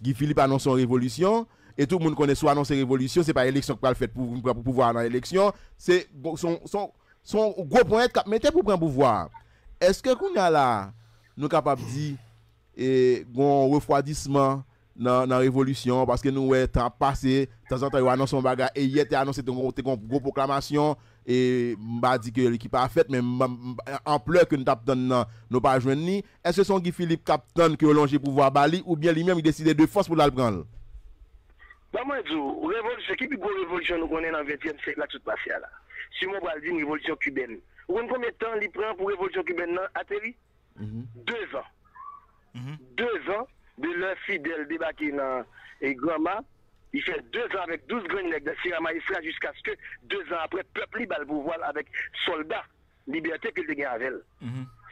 Guy Philippe anonson revolisyon, et tout moun kone sou anonson revolisyon, se pa eleksyon kwa l fèt pou pouvoir nan eleksyon, se son, son, son gwo ponet kap metè pou pren pouvoir. Eske kounya la, nou kapap di, e, gon refroidisman, nan, nan revolusyon, paske nou wè tan pase, tan zan tan yo anonson baga, e yè te anonsen ton gro proklamasyon, e mba di ke l'équipe a fèt, men ampleur ke nou tap ton nan nou pa jwen ni, eske son Guy Philippe kap ton ki yo longe pou vwa bali, ou bien li mèm yi deside de fos pou lal pran? Daman djou, revolusyon, ki pi go revolusyon nou konen nan 20e sek la tout pase ya la? Si moun bal di revolusyon kuben, ou kon konmè tan li pran pou revolusyon kuben nan ateli? 2 an. 2 an, De leur fidèle débarqué dans et Grama. Il fait deux ans avec 12 grands nègres de Sierra Maestra jusqu'à ce que deux ans après, peuple libre le pouvoir avec soldats, liberté que le gagne avec elle.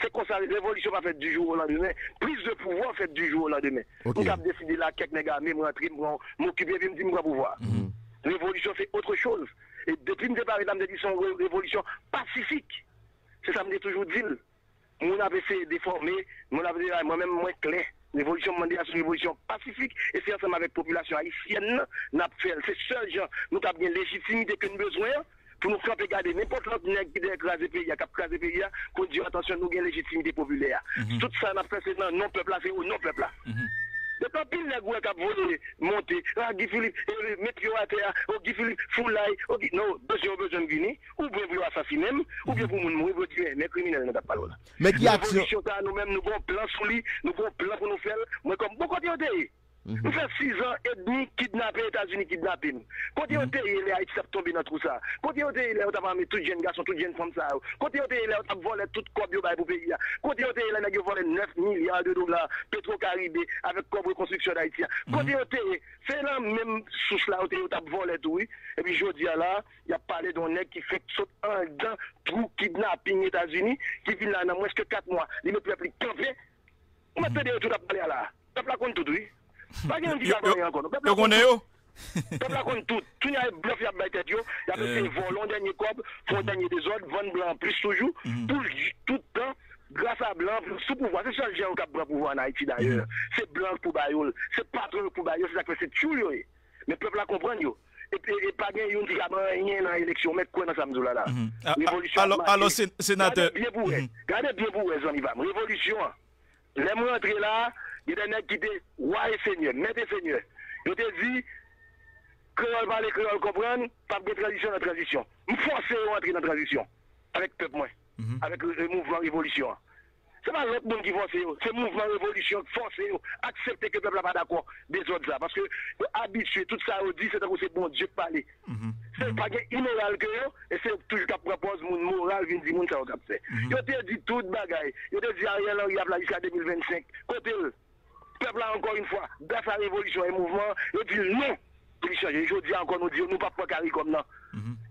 C'est comme ça, la révolution va faire du jour au lendemain. Prise de pouvoir fait du jour au lendemain. Ok. On a décidé là, quelques nègres, même rentrer, m'occuper, me dire, moi, pouvoir. Révolution, c'est autre chose. Et depuis que je parlé, je dit son révolution pacifique. C'est ça que je toujours dit. Mon avait essayé de déformer, mon avait dit, moi-même, moi, clair. Révolution mondiale, c'est une révolution pacifique, et c'est ensemble avec la population haïtienne, n'a fait. C'est seul gens, nous avons bien légitimité que nous avons besoin, pour nous camper garder n'importe l'autre qui écraser le pays, qui a écrasé le pays, pour dire attention, nous avons légitimité populaire. Tout ça, n'a fait, c'est non peuple là, c'est au non peuple là. De pas pile nèg qui a volé, monté, Guy Philippe, yo à terre, oh Guy Philippe, foulay, oh Guy, non, besoin besoin de Guinée, ou bien pour assassiner, ou bien pour moun mourir, pour tuer, mais criminel n'a pas là. Mais qui action Révolution, ça, nous-mêmes, nous avons un plan sous lui, nous avons un plan pour nous faire, moi comme beaucoup Mm -hmm. Nou fè 6 an et demi kidnapè, Etats-Unis kidnapè nou. Kote yon te yele a itsep tombe nan trou sa. Kote yon te yele a otap ame tout jen gason, tout jen fom sa yo. Kote yon te yele a otap vole tout kob yo bay pou peyi ya. Kote yon te yele a vole 9 milyard de dolar petro-karibè avèk kob rekonstriksyon da iti ya. Kote yon te yele, fè lan mèm sous la otap yo vole tou. E pi jodi ya la, ya pale donè ki fèk sot an dan trou kidnapping Etats-Unis ki vin lan nan mweske 4 mwa. Li mè ple pli kavè. Mwen te de yon tou da pale ya la. Da pla kon tout oui. Yo konen yo? Pepla kon tout, tout. N'y a bluf yap bay tèt yo, yap lè fin volon denye kob, fon denye dezod, von blan plis toujou, tout tan, grasa blan, sou pouvoi, se chanjè ou kap blan pouvoi an Haiti d'ayor, se blan pou bayol, se patron pou bayol, se sakpe se tchou yo. E, men pepla kompren yo, e pa gen yon di kaban yon nan eleksyon, met kwen nan samzou la la. Alo senate, gade bie pou wè, gade bie pou wè zon Ivam, revolisyon, lè mwen entre la, Il y a des nègres qui roi et seigneur, et seigneur. Ils ont dit, créole parler, créole comprendre, pas de transition dans la transition. Nous forçons à entrer dans la transition. Avec le peuple. Avec le, mouvement révolution. C'est pas l'autre monde qui force, c'est le mouvement révolution qui force, accepter que le peuple n'est pas d'accord des autres. Parce que habitué, tout ça, on dit, c'est que c'est bon Dieu parler. C'est pas immoral que et c'est toujours qu'à propose mon moral, vient dire mon ça au cap fait. Yo te dit tout bagaille. Yo te dit Ariel Henry a là jusqu'à 2025. Côté eux. Peuple là encore une fois, grâce à la révolution et mouvement, yo dit non. Il. Je dis encore, nous disons, nous pas prendre carré comme non.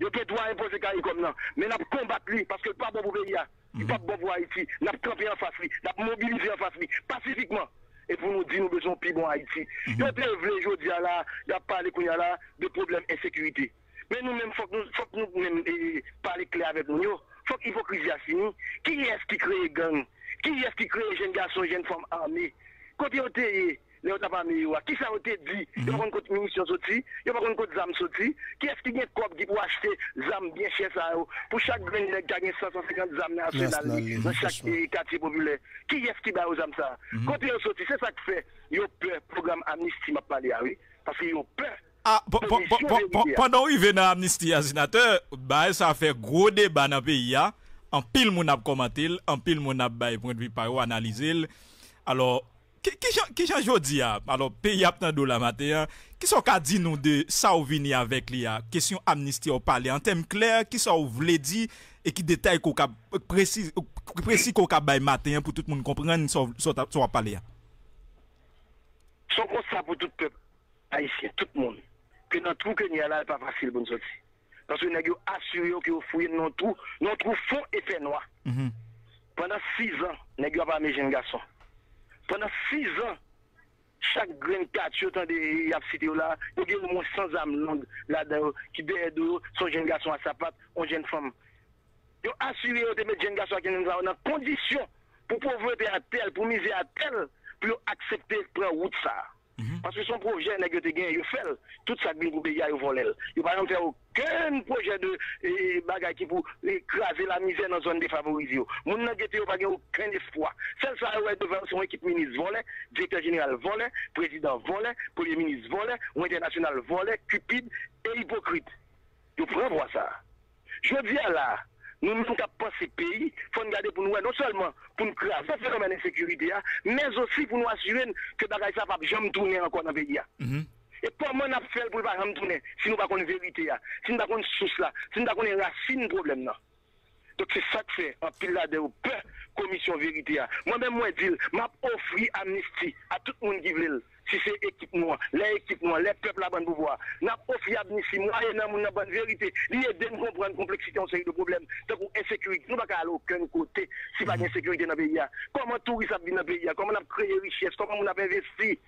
Yo peut droit imposer carré comme non. Mais nous combattre lui, parce que pas bon pour le pays. Il pas bon pour Haïti. Nous campé en face lui. Nous mobilisé en face lui, pacifiquement. Et pour nous dire, nous besoin plus bon Haïti. Yo te vle, je dis là, il a parlé qu'on y a là de problèmes d'insécurité. Mais nous-mêmes, faut que nous, faut que nous même eh, parler clair avec nous. yo. Faut que l'hypocrisie a fini. Qui est-ce qui crée gang? Qui est-ce qui crée jeunes garçons, jeunes femmes armées? Côté yo te, les autres pas mis Qui ça a été dit? Il y a pas contre munitions sorti, il y a pas contre zam sorti. Qui est-ce qui a cop qui pour acheter zam bien cher ça? Pour chaque grain de gagner 150 zam national National, dans chaque quartier populaire. Qui est-ce qui bat aux zam ça? Côté yo sorti, c'est ça qui fait. Yo peur programme amnistie m'a parlé oui parce que yo peur. Ah, pendant ou dans l'amnistie à sénateur, bah, ça fait gros débat dans le pays. ya. En pile, moun ap commenté, en pile, moun ap bay point de vue par analysé. Alors, Ki jan jodi ya, alo peyi ap nan do la mate ya, ki so ka di nou de sa ou vini avek li ya, kesyon amnisti ou pale, an tem kler, ki sa ou vle di, e ki detay ko ka presi, presi ko ka bay mate ya, pou tout moun kompren so, so, so wap pale ya. Son konsa pou tout pep, haisyen, tout moun, ke nan trou ke ni ala e pa fasil bon soti. Pansou yon agyo asuryo ki yo fouye nan trou, nan trou fon efè noa. Mm -hmm. Pendan 6 an, negyo ap ame jen gason. Pendant six ans, chaque quartier, autant de a cité là, il y a au moins 100 âmes là-dedans, qui derrière d'eux, son jeune garçon à sa patte, une jeune femme. Ils ont assuré de mettre jeunes garçons qui nous dans condition pour pauvreté à tel, pour miser à tel, pour accepter prendre route ça. Parce que son projet, il fait tout ça pour payer, il vole. Il va pas faire aucun projet de bagage qui pour écraser la misère dans la zone défavorisée. Mon n'a pas aucun espoir. Celle ça ouais devant son équipe ministre volé, directeur général volé, président volé, premier ministre volé, ou international volé, cupide et hypocrite. Faut voir ça. Je dis à là, nous sommes penser pays, il faut nous garder pour nous, non seulement pour nous créer ce phénomène d'insécurité, hein, mais aussi pour nous assurer que bagay ça va jamais tourner encore dans le pays. hein. Et comment on a fait pour ne pas tourner si nous ne connaissons pas la vérité, hein, si nous ne connaissons pas source si nous ne connaissons pas racine du problème. Donc c'est ça que fait en pile là de peur commission vérité. Moi-même, moi, dis, m'a offert amnistie à tout le monde qui veut. Si c'est équipe noire, les équipes noires, les peuples à bon pouvoir. N'a offert amnistie, moi et dans la bonne vérité. L'idée nous comprendre la complexité en série de problèmes. Donc, insécurité, nous ne pouvons pas aller à aucun côté si pas d'insécurité dans le pays. Comment touristes a dans le pays, comment on a créé richesse, comment on a investi?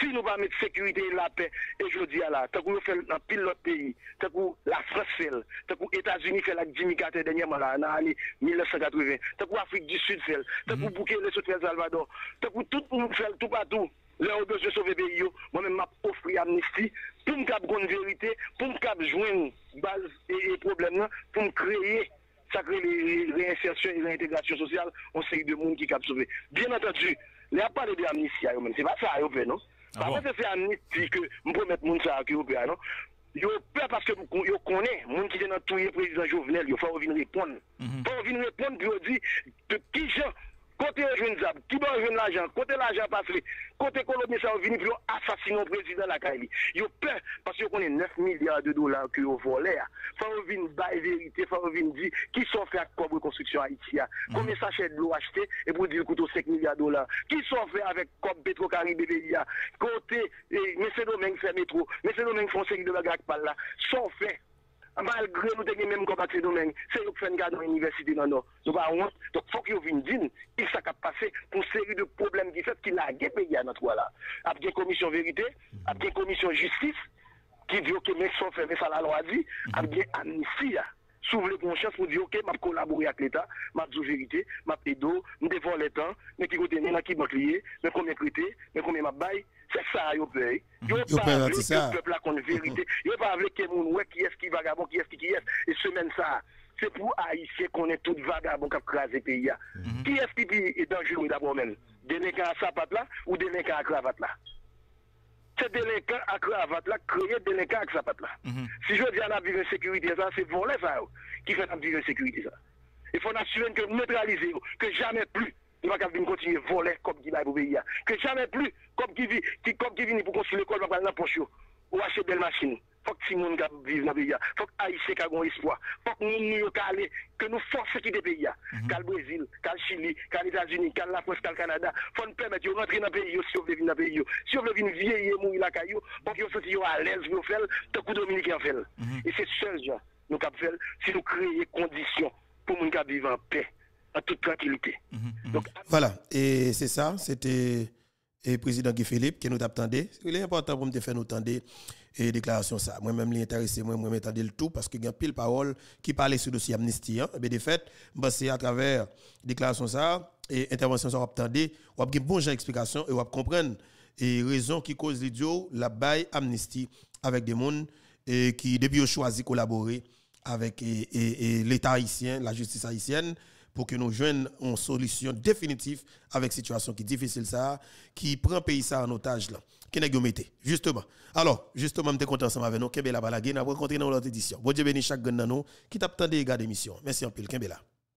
Si nous pas mettre sécurité et la paix, et je dis à la, tant qu'on fait dans pile l'autre pays, tant qu'on la France fait, tant qu'on États-Unis fait la Jimmy Carter dernièrement là, dans l'année 1980, tant qu'on Afrique du Sud fait, tant qu'on Bouquet le Salvador, tant qu'on tout le monde fait tout partout. Là, on besoin de sauver le pays, moi-même, m'a offert amnistie pour me cap une vérité, pour me cap joindre base et problème pour me créer ça crée les réinsertions et réintégration sociale, on sait de monde qui cap sauver. Bien entendu, il n'y a pas d'amnistie, c'est pas ça, non? Ah Parce que c'est amnistie que je peux mettre moun ça qui non? Yo peur parce que yo connaît, moun qui est dans tout le président Jovenel, il faut venir répondre. Il faut venir répondre, puis on dit, de qui gens Côté jeune Zab, qui doit jouer l'argent, côté l'argent passé, côté colonie ça venu pour assassiner le président la Kaili. Yo peur parce qu'on connaît 9 milliards de dollars que vous volé. Faut venir la vérité, faut venir dire qui sont fait avec la reconstruction Haïti. Mhm. Combien sachets de l'eau acheté et pour dire coûte 5 milliards de dollars? Qui sont fait avec comme Petro-Caribe Côté, eh, M. Domingue fait métro, M. Domingue font série de bagages par là. Sont fait malgré nous avons même comme accès domaine, c'est eux qui dans l'université non. Nous honte. Donc faut qu'ils viennent dire il s'est passé pour une série de problèmes qui fait qu'il a à notre là. Après commission vérité, après commission justice qui dit OK mais sont mais ça la loi dit, après amnistie s'ouvre conscience pour dire OK m'a collaborer avec l'état, m'a dit vérité, m'a pédo, me devant les temps, mais qui côté qui m'a crié, mais combien crité, mais combien m'a bail Se sa yo pey. Yo pa avle ke pep la kon verite. Yo pa avle ke moun wek ki eski vagabon, ki eski ki es. E semen sa, se pou Haitien konen tout vagabon kap kraze peyi ya. Ki eski pi e danjou d'abon men? Denekan a sapat la ou denekan a kravat la? Se denekan a kravat la, kreye denekan a sapat la. Si yo di an ap vive sekurite sa, se von le sa yo ki fè an ap vive sekurite sa. E fon ap suven ke neutralize yo, ke jamè plu. Il va pas continuer à voler comme qui va pour pays. Que jamais plus, comme qui vit, comme qui vient pour construire l'école, va pas dans la poche, ou acheter des machines. Faut que si monde vivre dans le pays. Faut que Haïtien ait un espoir. Faut que nous nous aller, que nous forcer quitter le pays. Car le Brésil, car le Chili, car les États-Unis, car la France, car le Canada. Faut nous permettre de rentrer dans le pays si on veut venir dans le pays. Si on veut venir vieillir, mourir la caillou, pour qu'ils soient à l'aise, pour faire, tant que Dominicains fait. Et c'est seul, nous avons fait, si nous créons conditions pour nous vivre en paix toute tranquillité. Mhm, mhm. voilà, et c'est ça, c'était le président Guy Philippe qui nous attendait. Il est important pour me faire nous attendre et déclaration ça. Moi-même, l'intéressé, moi, moi, m'attendais le tout parce qu'il y a pile parole qui parlait sur le dossier amnistie. Hein. Mais de fait, c'est à travers déclaration ça et intervention ça, on attendait, on a une bonne explication et on comprendre et raison qui cause l'idiot, la baille amnistie avec des gens qui, depuis, ont choisi de collaborer avec l'État haïtien, la justice haïtienne pour que nous joignions une solution définitive avec une situation qui est difficile ça, qui prend le pays ça en otage là. Qui n'est Justement. Alors, justement, je suis content ensemble avec nous. Kembela Balagé, nous avons rencontré dans l'autre édition. Bon Dieu bénisse chaque gars nous qui t'a des gars d'émission. Merci en pile. Kembela.